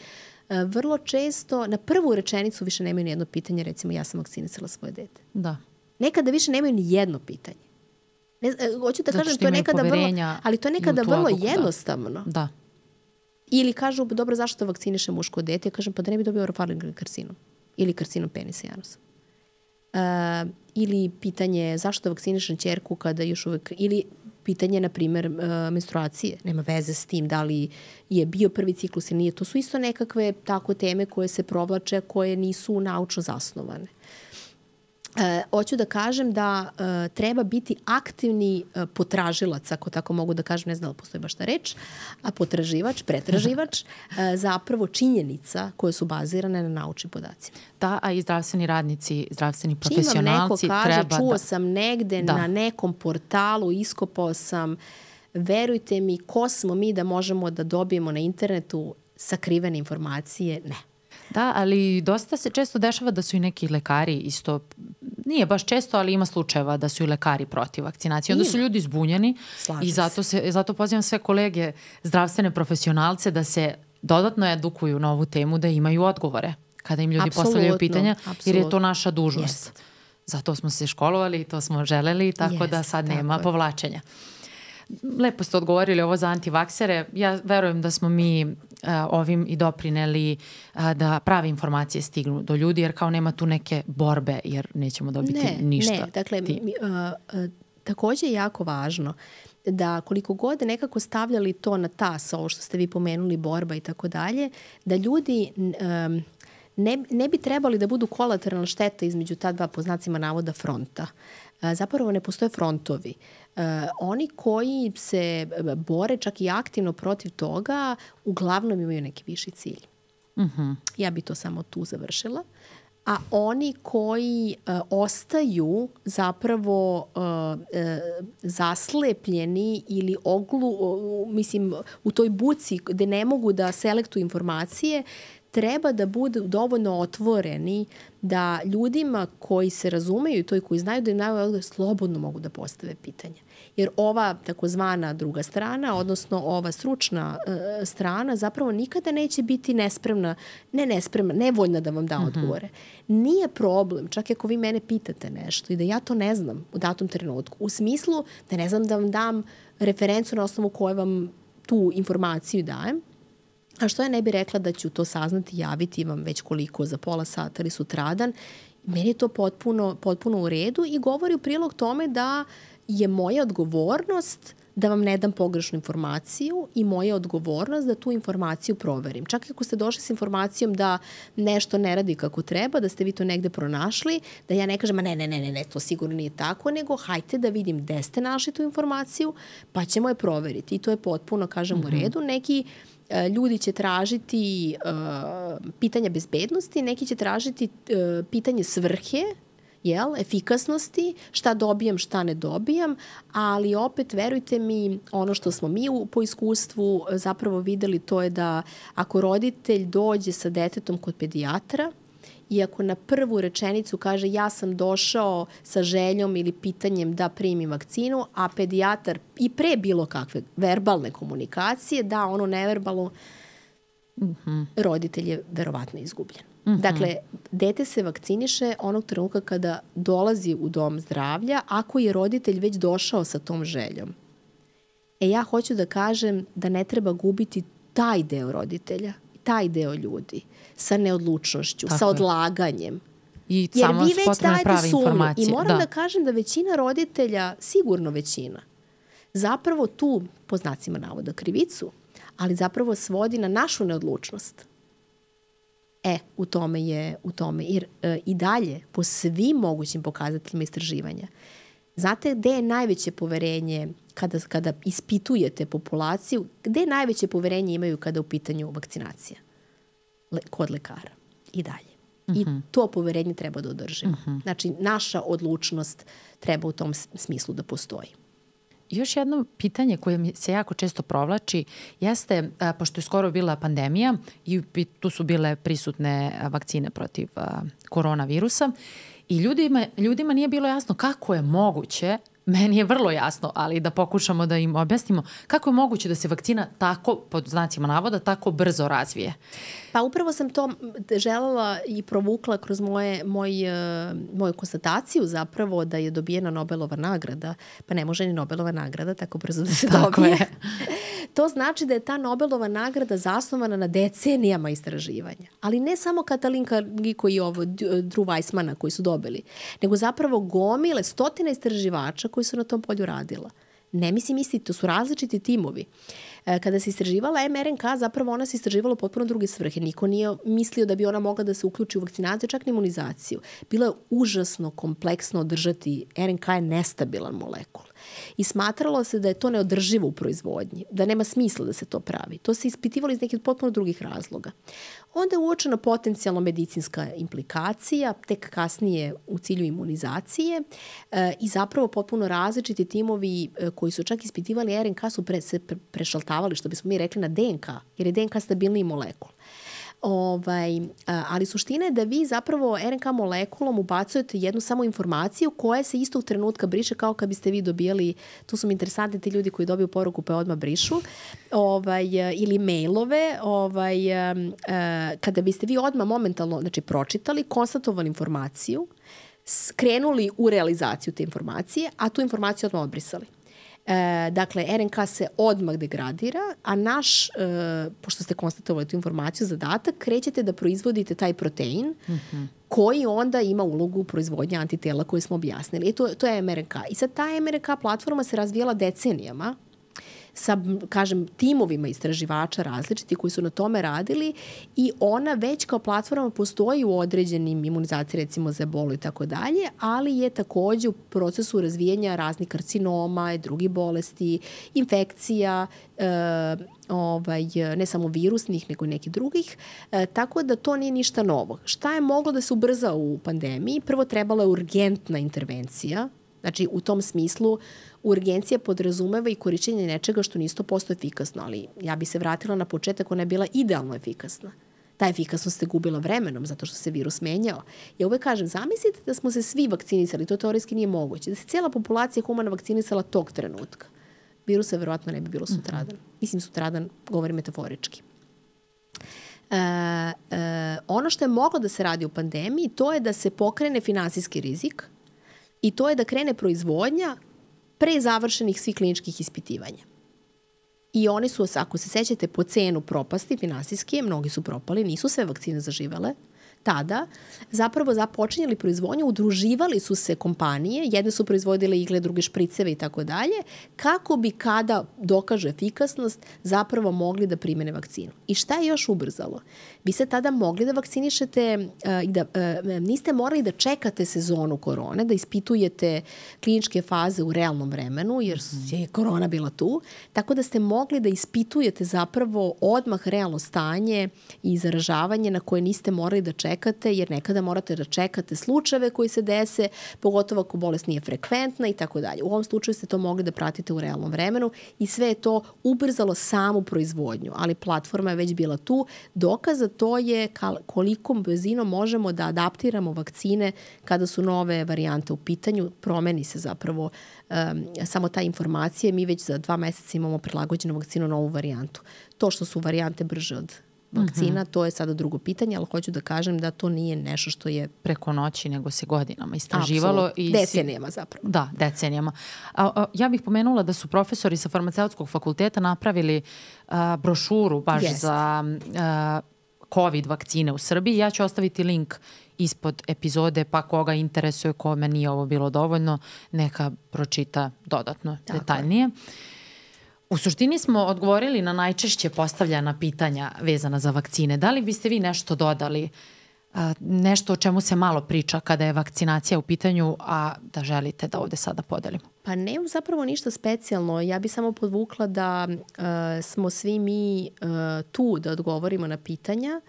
vrlo često na prvu rečenicu više nemaju ni jedno pitanje, recimo ja sam vakcinisala svoje dete. Da. Nekada više nemaju ni jedno pitanje. Ne, e, hoću da kažem, to je nekada vrlo, ali to je nekada vrlo odluku, da. jednostavno. Da. da. Ili kažu, dobro, zašto vakciniše muško dete? Ja kažem, pa da ne bi dobio orofaring karcinom. Ili karcinom penisa janusa. Uh, ili pitanje zašto vakcinišem čerku kada još uvek, ili pitanje, na primer, uh, menstruacije. Nema veze s tim da li je bio prvi ciklus ili nije. To su isto nekakve tako teme koje se provlače, koje nisu naučno zasnovane. E, hoću da kažem da e, treba biti aktivni e, potražilac, ako tako mogu da kažem, ne znam da postoji baš ta reč, a potraživač, pretraživač, (laughs) e, zapravo činjenica koje su bazirane na naučnim podacima. Da, a i zdravstveni radnici, zdravstveni profesionalci Čim vam neko kaže, čuo da... sam negde da. na nekom portalu, iskopao sam, verujte mi, ko smo mi da možemo da dobijemo na internetu sakrivene informacije? Ne. Da, ali dosta se često dešava da su i neki lekari isto, nije baš često, ali ima slučajeva da su i lekari protiv vakcinacije. Onda su ljudi zbunjeni Slažem i zato, se, zato pozivam sve kolege, zdravstvene profesionalce da se dodatno edukuju na ovu temu, da imaju odgovore kada im ljudi absolutno, postavljaju pitanja, absolutno. jer je to naša dužnost. Yes. Zato smo se školovali i to smo želeli, tako yes, da sad nema je. povlačenja. Lepo ste odgovorili ovo za antivaksere. Ja verujem da smo mi ovim i doprineli da prave informacije stignu do ljudi, jer kao nema tu neke borbe, jer nećemo dobiti ne, ništa. Ne, dakle, mi, takođe je jako važno da koliko god nekako stavljali to na tas, ovo što ste vi pomenuli, borba i tako dalje, da ljudi um, ne, ne bi trebali da budu kolateralna šteta između ta dva poznacima navoda fronta. Zapravo ne postoje frontovi. Uh, Uh, oni koji se bore čak i aktivno protiv toga, uglavnom imaju neki viši cilj. Uh mhm. -huh. Ja bi to samo tu završila. A oni koji uh, ostaju zapravo uh, zaslepljeni ili oglu, mislim, u toj buci gde ne mogu da selektuju informacije, treba da budu dovoljno otvoreni da ljudima koji se razumeju i to i koji znaju da im najbolje slobodno mogu da postave pitanja. Jer ova takozvana druga strana, odnosno ova stručna uh, strana zapravo nikada neće biti nespremna, ne nespremna, nevoljna da vam da mhm. odgovore. Mm -hmm. Nije problem, čak ako vi mene pitate nešto i da ja to ne znam u datom trenutku, u smislu da ne znam da vam dam referencu na osnovu koje vam tu informaciju dajem, A što ja ne bi rekla da ću to saznati, javiti vam već koliko za pola sata ili sutradan. Meni je to potpuno, potpuno u redu i govori u prilog tome da je moja odgovornost da vam ne dam pogrešnu informaciju i moja odgovornost da tu informaciju proverim. Čak i ako ste došli s informacijom da nešto ne radi kako treba, da ste vi to negde pronašli, da ja ne kažem, ne, ne, ne, ne, ne, to sigurno nije tako, nego hajte da vidim gde ste našli tu informaciju, pa ćemo je proveriti. I to je potpuno, kažem, mm -hmm. u mhm. redu. Neki e, ljudi će tražiti uh, pitanja bezbednosti, neki će tražiti uh, pitanje svrhe, jel, efikasnosti, šta dobijam, šta ne dobijam, ali opet verujte mi, ono što smo mi u, po iskustvu zapravo videli to je da ako roditelj dođe sa detetom kod pedijatra, i ako na prvu rečenicu kaže ja sam došao sa željom ili pitanjem da primim vakcinu, a pedijatar i pre bilo kakve verbalne komunikacije da ono neverbalno, mm -hmm. roditelj je verovatno izgubljen. Mm -hmm. Dakle, dete se vakciniše onog trenutka kada dolazi u dom zdravlja, ako je roditelj već došao sa tom željom. E ja hoću da kažem da ne treba gubiti taj deo roditelja, taj deo ljudi sa neodlučnošću, Tako sa odlaganjem. I Jer samo vi već dajete sumnju. I moram da. da kažem da većina roditelja, sigurno većina, zapravo tu, po znacima navoda, krivicu, ali zapravo svodi na našu neodlučnost E, u tome je, u tome, jer e, i dalje, po svim mogućim pokazateljima istraživanja, znate gde je najveće poverenje kada, kada ispitujete populaciju, gde najveće poverenje imaju kada u pitanju vakcinacija? Kod lekara. I dalje. Uh -huh. I mhm. to poverenje treba da održimo. Uh mhm. -huh. Znači, naša odlučnost treba u tom smislu da postoji. Još jedno pitanje koje mi se jako često provlači jeste, a, pošto je skoro bila pandemija i tu su bile prisutne vakcine protiv a, koronavirusa i ljudima, ljudima nije bilo jasno kako je moguće meni je vrlo jasno, ali da pokušamo da im objasnimo kako je moguće da se vakcina tako, pod znacima navoda, tako brzo razvije. Pa upravo sam to želela i provukla kroz moje, moj, e, moju konstataciju zapravo da je dobijena Nobelova nagrada, pa ne može ni Nobelova nagrada tako brzo da se tako dobije. Je. (laughs) to znači da je ta Nobelova nagrada zasnovana na decenijama istraživanja. Ali ne samo Katalinka Giko i ovo, Drew Weissmana koji su dobili, nego zapravo gomile, stotine istraživača koji su na tom polju radila. Ne mislim isti, to su različiti timovi. E, kada se istraživala mRNK, zapravo ona se istraživala potpuno druge svrhe. Niko nije mislio da bi ona mogla da se uključi u vakcinaciju, čak ni imunizaciju. Bilo je užasno kompleksno održati, RNK je nestabilan molekul. I smatralo se da je to neodrživo u proizvodnji, da nema smisla da se to pravi. To se ispitivalo iz nekih potpuno drugih razloga. Onda je uočena potencijalno medicinska implikacija, tek kasnije u cilju imunizacije e, i zapravo potpuno različiti timovi e, koji su čak ispitivali RNK su pre, se prešaltavali, što bismo mi rekli, na DNK, jer je DNK stabilniji molekul. Ovaj, ali suština je da vi zapravo RNK molekulom ubacujete jednu samo informaciju koja se istog trenutka briše kao kad biste vi dobijali, tu su mi interesantni ti ljudi koji dobiju poruku pa odmah brišu, ovaj, ili mailove, ovaj, kada biste vi odmah momentalno znači, pročitali, konstatovali informaciju, skrenuli u realizaciju te informacije, a tu informaciju odmah odbrisali. E, dakle, RNK se odmah degradira, a naš, e, pošto ste konstatovali tu informaciju, zadatak, krećete da proizvodite taj protein mm -hmm. koji onda ima ulogu u proizvodnje antitela koje smo objasnili. I to, to je MRNK. I sad ta MRNK platforma se razvijala decenijama sa, kažem, timovima istraživača različiti koji su na tome radili i ona već kao platforma postoji u određenim imunizaciji, recimo za bolu i tako dalje, ali je takođe u procesu razvijanja raznih karcinoma i drugih bolesti, infekcija, e, ovaj, ne samo virusnih, nego i nekih drugih, e, tako da to nije ništa novo. Šta je moglo da se ubrza u pandemiji? Prvo trebala je urgentna intervencija, znači u tom smislu urgencija podrazumeva i korišćenje nečega što nije 100% efikasno, ali ja bi se vratila na početak, ona je bila idealno efikasna. Ta efikasnost se gubila vremenom zato što se virus menjao. Ja uvek kažem, zamislite da smo se svi vakcinisali, to teorijski nije moguće, da se cijela populacija humana vakcinisala tog trenutka. Virusa verovatno ne bi bilo sutradan. Mm -hmm. Mislim sutradan, govorim metaforički. E, e, ono što je moglo da se radi u pandemiji, to je da se pokrene finansijski rizik i to je da krene proizvodnja pre završenih svih kliničkih ispitivanja. I oni su, ako se sećate, po cenu propasti finansijske, mnogi su propali, nisu sve vakcine zaživele, tada zapravo započinjali proizvodnju, udruživali su se kompanije, jedne su proizvodile igle, druge špriceve i tako dalje, kako bi kada dokaže efikasnost zapravo mogli da primene vakcinu. I šta je još ubrzalo? Vi ste tada mogli da vakcinišete uh, i da uh, niste morali da čekate sezonu korone, da ispitujete kliničke faze u realnom vremenu, jer je korona bila tu, tako da ste mogli da ispitujete zapravo odmah realno stanje i zaražavanje na koje niste morali da čekate, jer nekada morate da čekate slučajeve koji se dese, pogotovo ako bolest nije frekventna i tako dalje. U ovom slučaju ste to mogli da pratite u realnom vremenu i sve je to ubrzalo samu proizvodnju, ali platforma je već bila tu. Dokaza to je kolikom brzinom možemo da adaptiramo vakcine kada su nove varijante u pitanju, promeni se zapravo um, samo ta informacija. Mi već za dva meseca imamo prilagođenu vakcinu novu varijantu. To što su varijante brže od vakcina, mm -hmm. to je sada drugo pitanje, ali hoću da kažem da to nije nešto što je... Preko noći, nego se godinama istraživalo. Absolut. I decenijama zapravo. Da, decenijama. A, a, ja bih pomenula da su profesori sa farmaceutskog fakulteta napravili a, brošuru baš Jest. za a, COVID vakcine u Srbiji. Ja ću ostaviti link ispod epizode, pa koga interesuje, kome nije ovo bilo dovoljno, neka pročita dodatno, Tako detaljnije. Je. U suštini smo odgovorili na najčešće postavljena pitanja vezana za vakcine. Da li biste vi nešto dodali, nešto o čemu se malo priča kada je vakcinacija u pitanju, a da želite da ovde sada podelimo? Pa nemam zapravo ništa specijalno. Ja bih samo podvukla da uh, smo svi mi uh, tu da odgovorimo na pitanja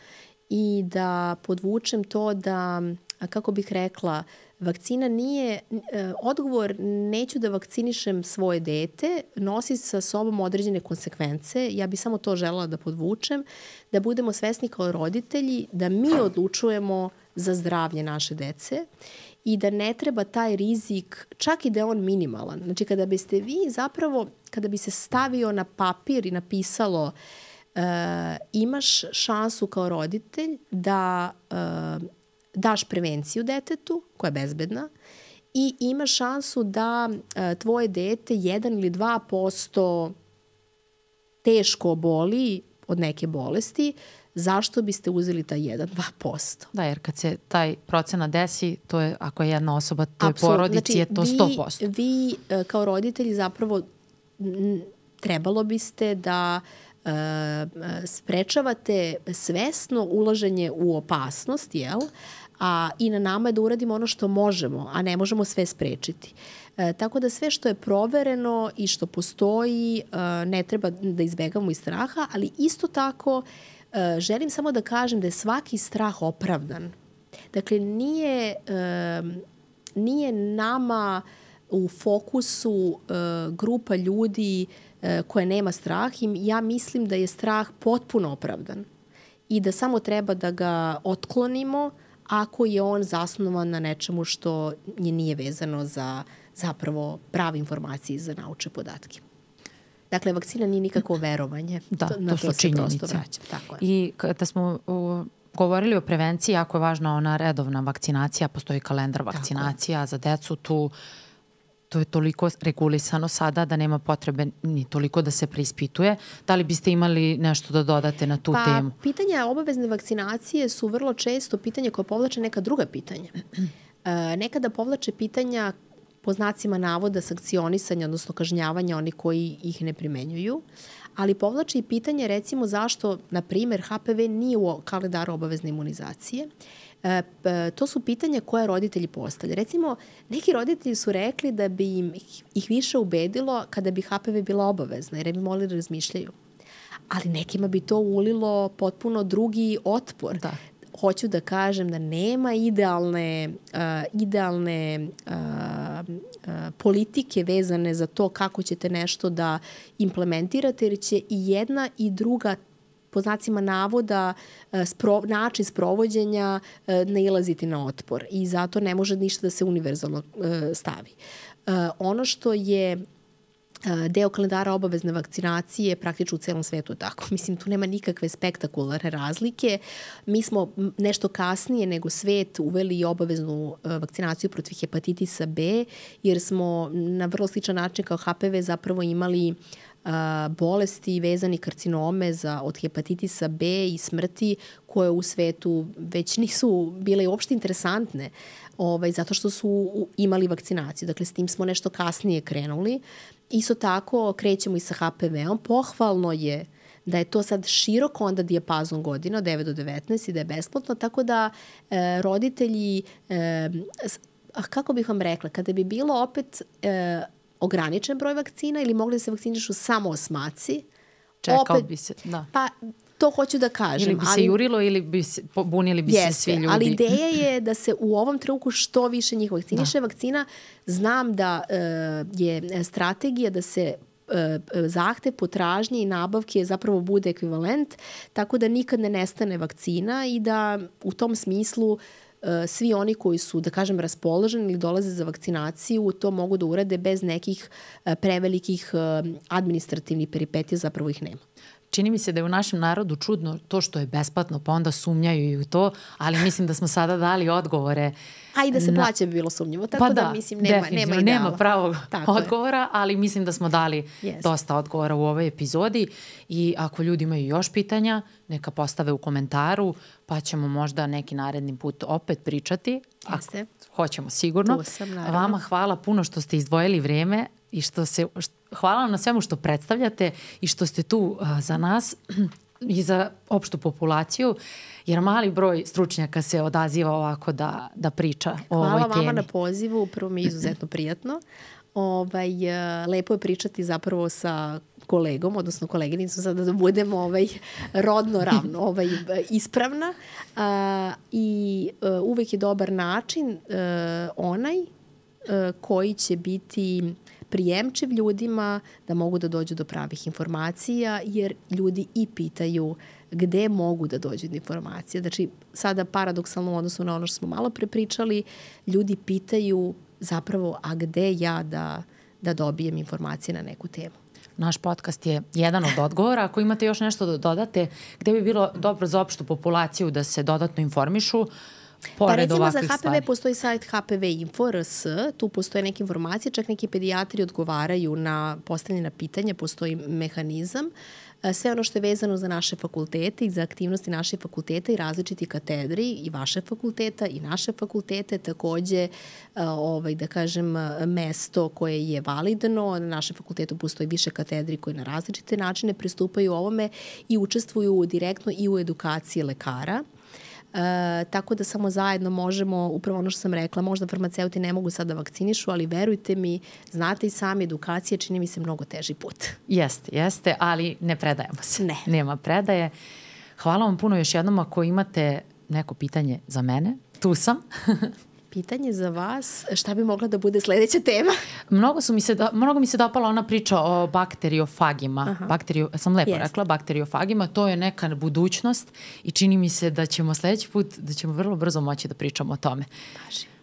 i da podvučem to da, kako bih rekla, vakcina nije, e, odgovor neću da vakcinišem svoje dete, nosi sa sobom određene konsekvence. Ja bih samo to želela da podvučem, da budemo svesni kao roditelji, da mi odlučujemo za zdravlje naše dece i da ne treba taj rizik, čak i da je on minimalan. Znači, kada biste vi zapravo, kada bi se stavio na papir i napisalo uh, imaš šansu kao roditelj da uh, daš prevenciju detetu, koja je bezbedna, i ima šansu da e, tvoje dete 1 ili 2% teško oboli od neke bolesti, zašto biste uzeli taj 1-2%? Da, jer kad se taj procena desi, to je, ako je jedna osoba, to je porodici, znači, je to 100%. Vi, vi e, kao roditelji zapravo trebalo biste da uh, sprečavate svesno ulaženje u opasnost, jel? Uh, a i na nama je da uradimo ono što možemo, a ne možemo sve sprečiti. E, tako da sve što je provereno i što postoji e, ne treba da izbegamo iz straha, ali isto tako e, želim samo da kažem da je svaki strah opravdan. Dakle, nije, e, nije nama u fokusu e, grupa ljudi e, koje nema strah i ja mislim da je strah potpuno opravdan i da samo treba da ga otklonimo ako je on zasnovan na nečemu što je nije vezano za zapravo prave informacije za nauče podatke. Dakle, vakcina nije nikako verovanje. Da, to, to su činjenice. Tako je. I kada smo u, govorili o prevenciji, jako je važna ona redovna vakcinacija, postoji kalendar vakcinacija za decu, tu uh, to je toliko regulisano sada da nema potrebe ni toliko da se preispituje. Da li biste imali nešto da dodate na tu pa, temu? Pa, pitanja obavezne vakcinacije su vrlo često pitanje koje povlače neka druga pitanja. (clears throat) E, nekada povlače pitanja po znacima navoda sankcionisanja, odnosno kažnjavanja oni koji ih ne primenjuju, ali povlače i pitanje recimo zašto, na primer, HPV nije u kalendaru obavezne imunizacije. To su pitanja koje roditelji postavljaju. Recimo, neki roditelji su rekli da bi im ih više ubedilo kada bi HPV bila obavezna, jer bi mogli da razmišljaju. Ali nekima bi to ulilo potpuno drugi otpor. Da. Hoću da kažem da nema idealne, uh, idealne uh, uh, politike vezane za to kako ćete nešto da implementirate, jer će i jedna i druga po znacima navoda e, spro, način sprovođenja e, nailaziti na otpor i zato ne može ništa da se univerzalno e, stavi. Ono što je deo kalendara obavezne vakcinacije praktično u celom svetu tako. Mislim, tu nema nikakve spektakularne razlike. Mi smo nešto kasnije nego svet uveli obaveznu vakcinaciju protiv hepatitisa B, jer smo na vrlo sličan način kao HPV zapravo imali a, bolesti vezani karcinome za, od hepatitisa B i smrti koje u svetu već nisu bile uopšte interesantne ovaj, zato što su imali vakcinaciju. Dakle, s tim smo nešto kasnije krenuli. Isto tako krećemo i sa HPV-om. Pohvalno je da je to sad široko onda dijapazon godina od 9 do 19 i da je besplatno, tako da e, roditelji, e, kako bih vam rekla, kada bi bilo opet e, ograničen broj vakcina ili mogli da se vakcinišu samo osmaci, Čekao opet, bi se, da. Pa to hoću da kažem. Ili bi se ali, jurilo ili bi se, bunili bi jeste, se svi ljudi. Ali ideja (clears throat) je da se u ovom trenutku što više njih vakciniše. Da. Vakcina, znam da uh, je strategija da se e, zahte, potražnje i nabavke zapravo bude ekvivalent, tako da nikad ne nestane vakcina i da u tom smislu e, svi oni koji su, da kažem, raspoloženi ili dolaze za vakcinaciju, to mogu da urade bez nekih prevelikih administrativnih peripetija, zapravo ih nema čini mi se da je u našem narodu čudno to što je besplatno, pa onda sumnjaju i u to, ali mislim da smo sada dali odgovore. A i da se na... plaća bi bilo sumnjivo, tako pa da, da mislim nema, nema ideala. Nema pravog tako odgovora, je. ali mislim da smo dali yes. dosta odgovora u ovoj epizodi i ako ljudi imaju još pitanja, neka postave u komentaru, pa ćemo možda neki naredni put opet pričati. Jeste. Ako hoćemo sigurno. Tu sam, naravno. Vama hvala puno što ste izdvojili vreme i što se, što, hvala vam na svemu što predstavljate i što ste tu uh, za nas i za opštu populaciju, jer mali broj stručnjaka se odaziva ovako da, da priča o Hvala ovoj temi. Hvala vama na pozivu, prvo mi je izuzetno prijatno. Ovaj, uh, lepo je pričati zapravo sa kolegom, odnosno koleginicom, sada da budemo ovaj, rodno ravno, (laughs) ovaj, ispravna. A, I a, uh, uvek je dobar način a, onaj a, koji će biti prijemčiv ljudima da mogu da dođu do pravih informacija, jer ljudi i pitaju gde mogu da dođu do informacije. Znači, sada paradoksalno u odnosu na ono što smo malo prepričali, ljudi pitaju zapravo, a gde ja da, da dobijem informacije na neku temu. Naš podcast je jedan od odgovora. Ako imate još nešto da dodate, gde bi bilo dobro za opštu populaciju da se dodatno informišu, uh, pa recimo za HPV stvari. postoji sajt HPV Info RS, tu postoje neke informacije, čak neki pedijatri odgovaraju na postavljena pitanja, postoji mehanizam. E, sve ono što je vezano za naše fakultete i za aktivnosti naše fakulteta i različiti katedri i vaše fakulteta i naše fakultete takođe e, ovaj, da kažem mesto koje je validno. Na našem fakultetu postoji više katedri koje na različite načine pristupaju ovome i učestvuju direktno i u edukaciji lekara E, tako da samo zajedno možemo, upravo ono što sam rekla, možda farmaceuti ne mogu sad da vakcinišu, ali verujte mi, znate i sami, edukacija čini mi se mnogo teži put. Jeste, jeste, ali ne predajemo se. Ne. Nema predaje. Hvala vam puno još jednom ako imate neko pitanje za mene. Tu sam. (laughs) pitanje za vas, šta bi mogla da bude sledeća tema? Mnogo, su mi se do, mnogo mi se dopala ona priča o bakteriofagima. Aha. Bakterio, sam lepo yes. rekla, bakteriofagima, to je neka budućnost i čini mi se da ćemo sledeći put, da ćemo vrlo brzo moći da pričamo o tome. Baš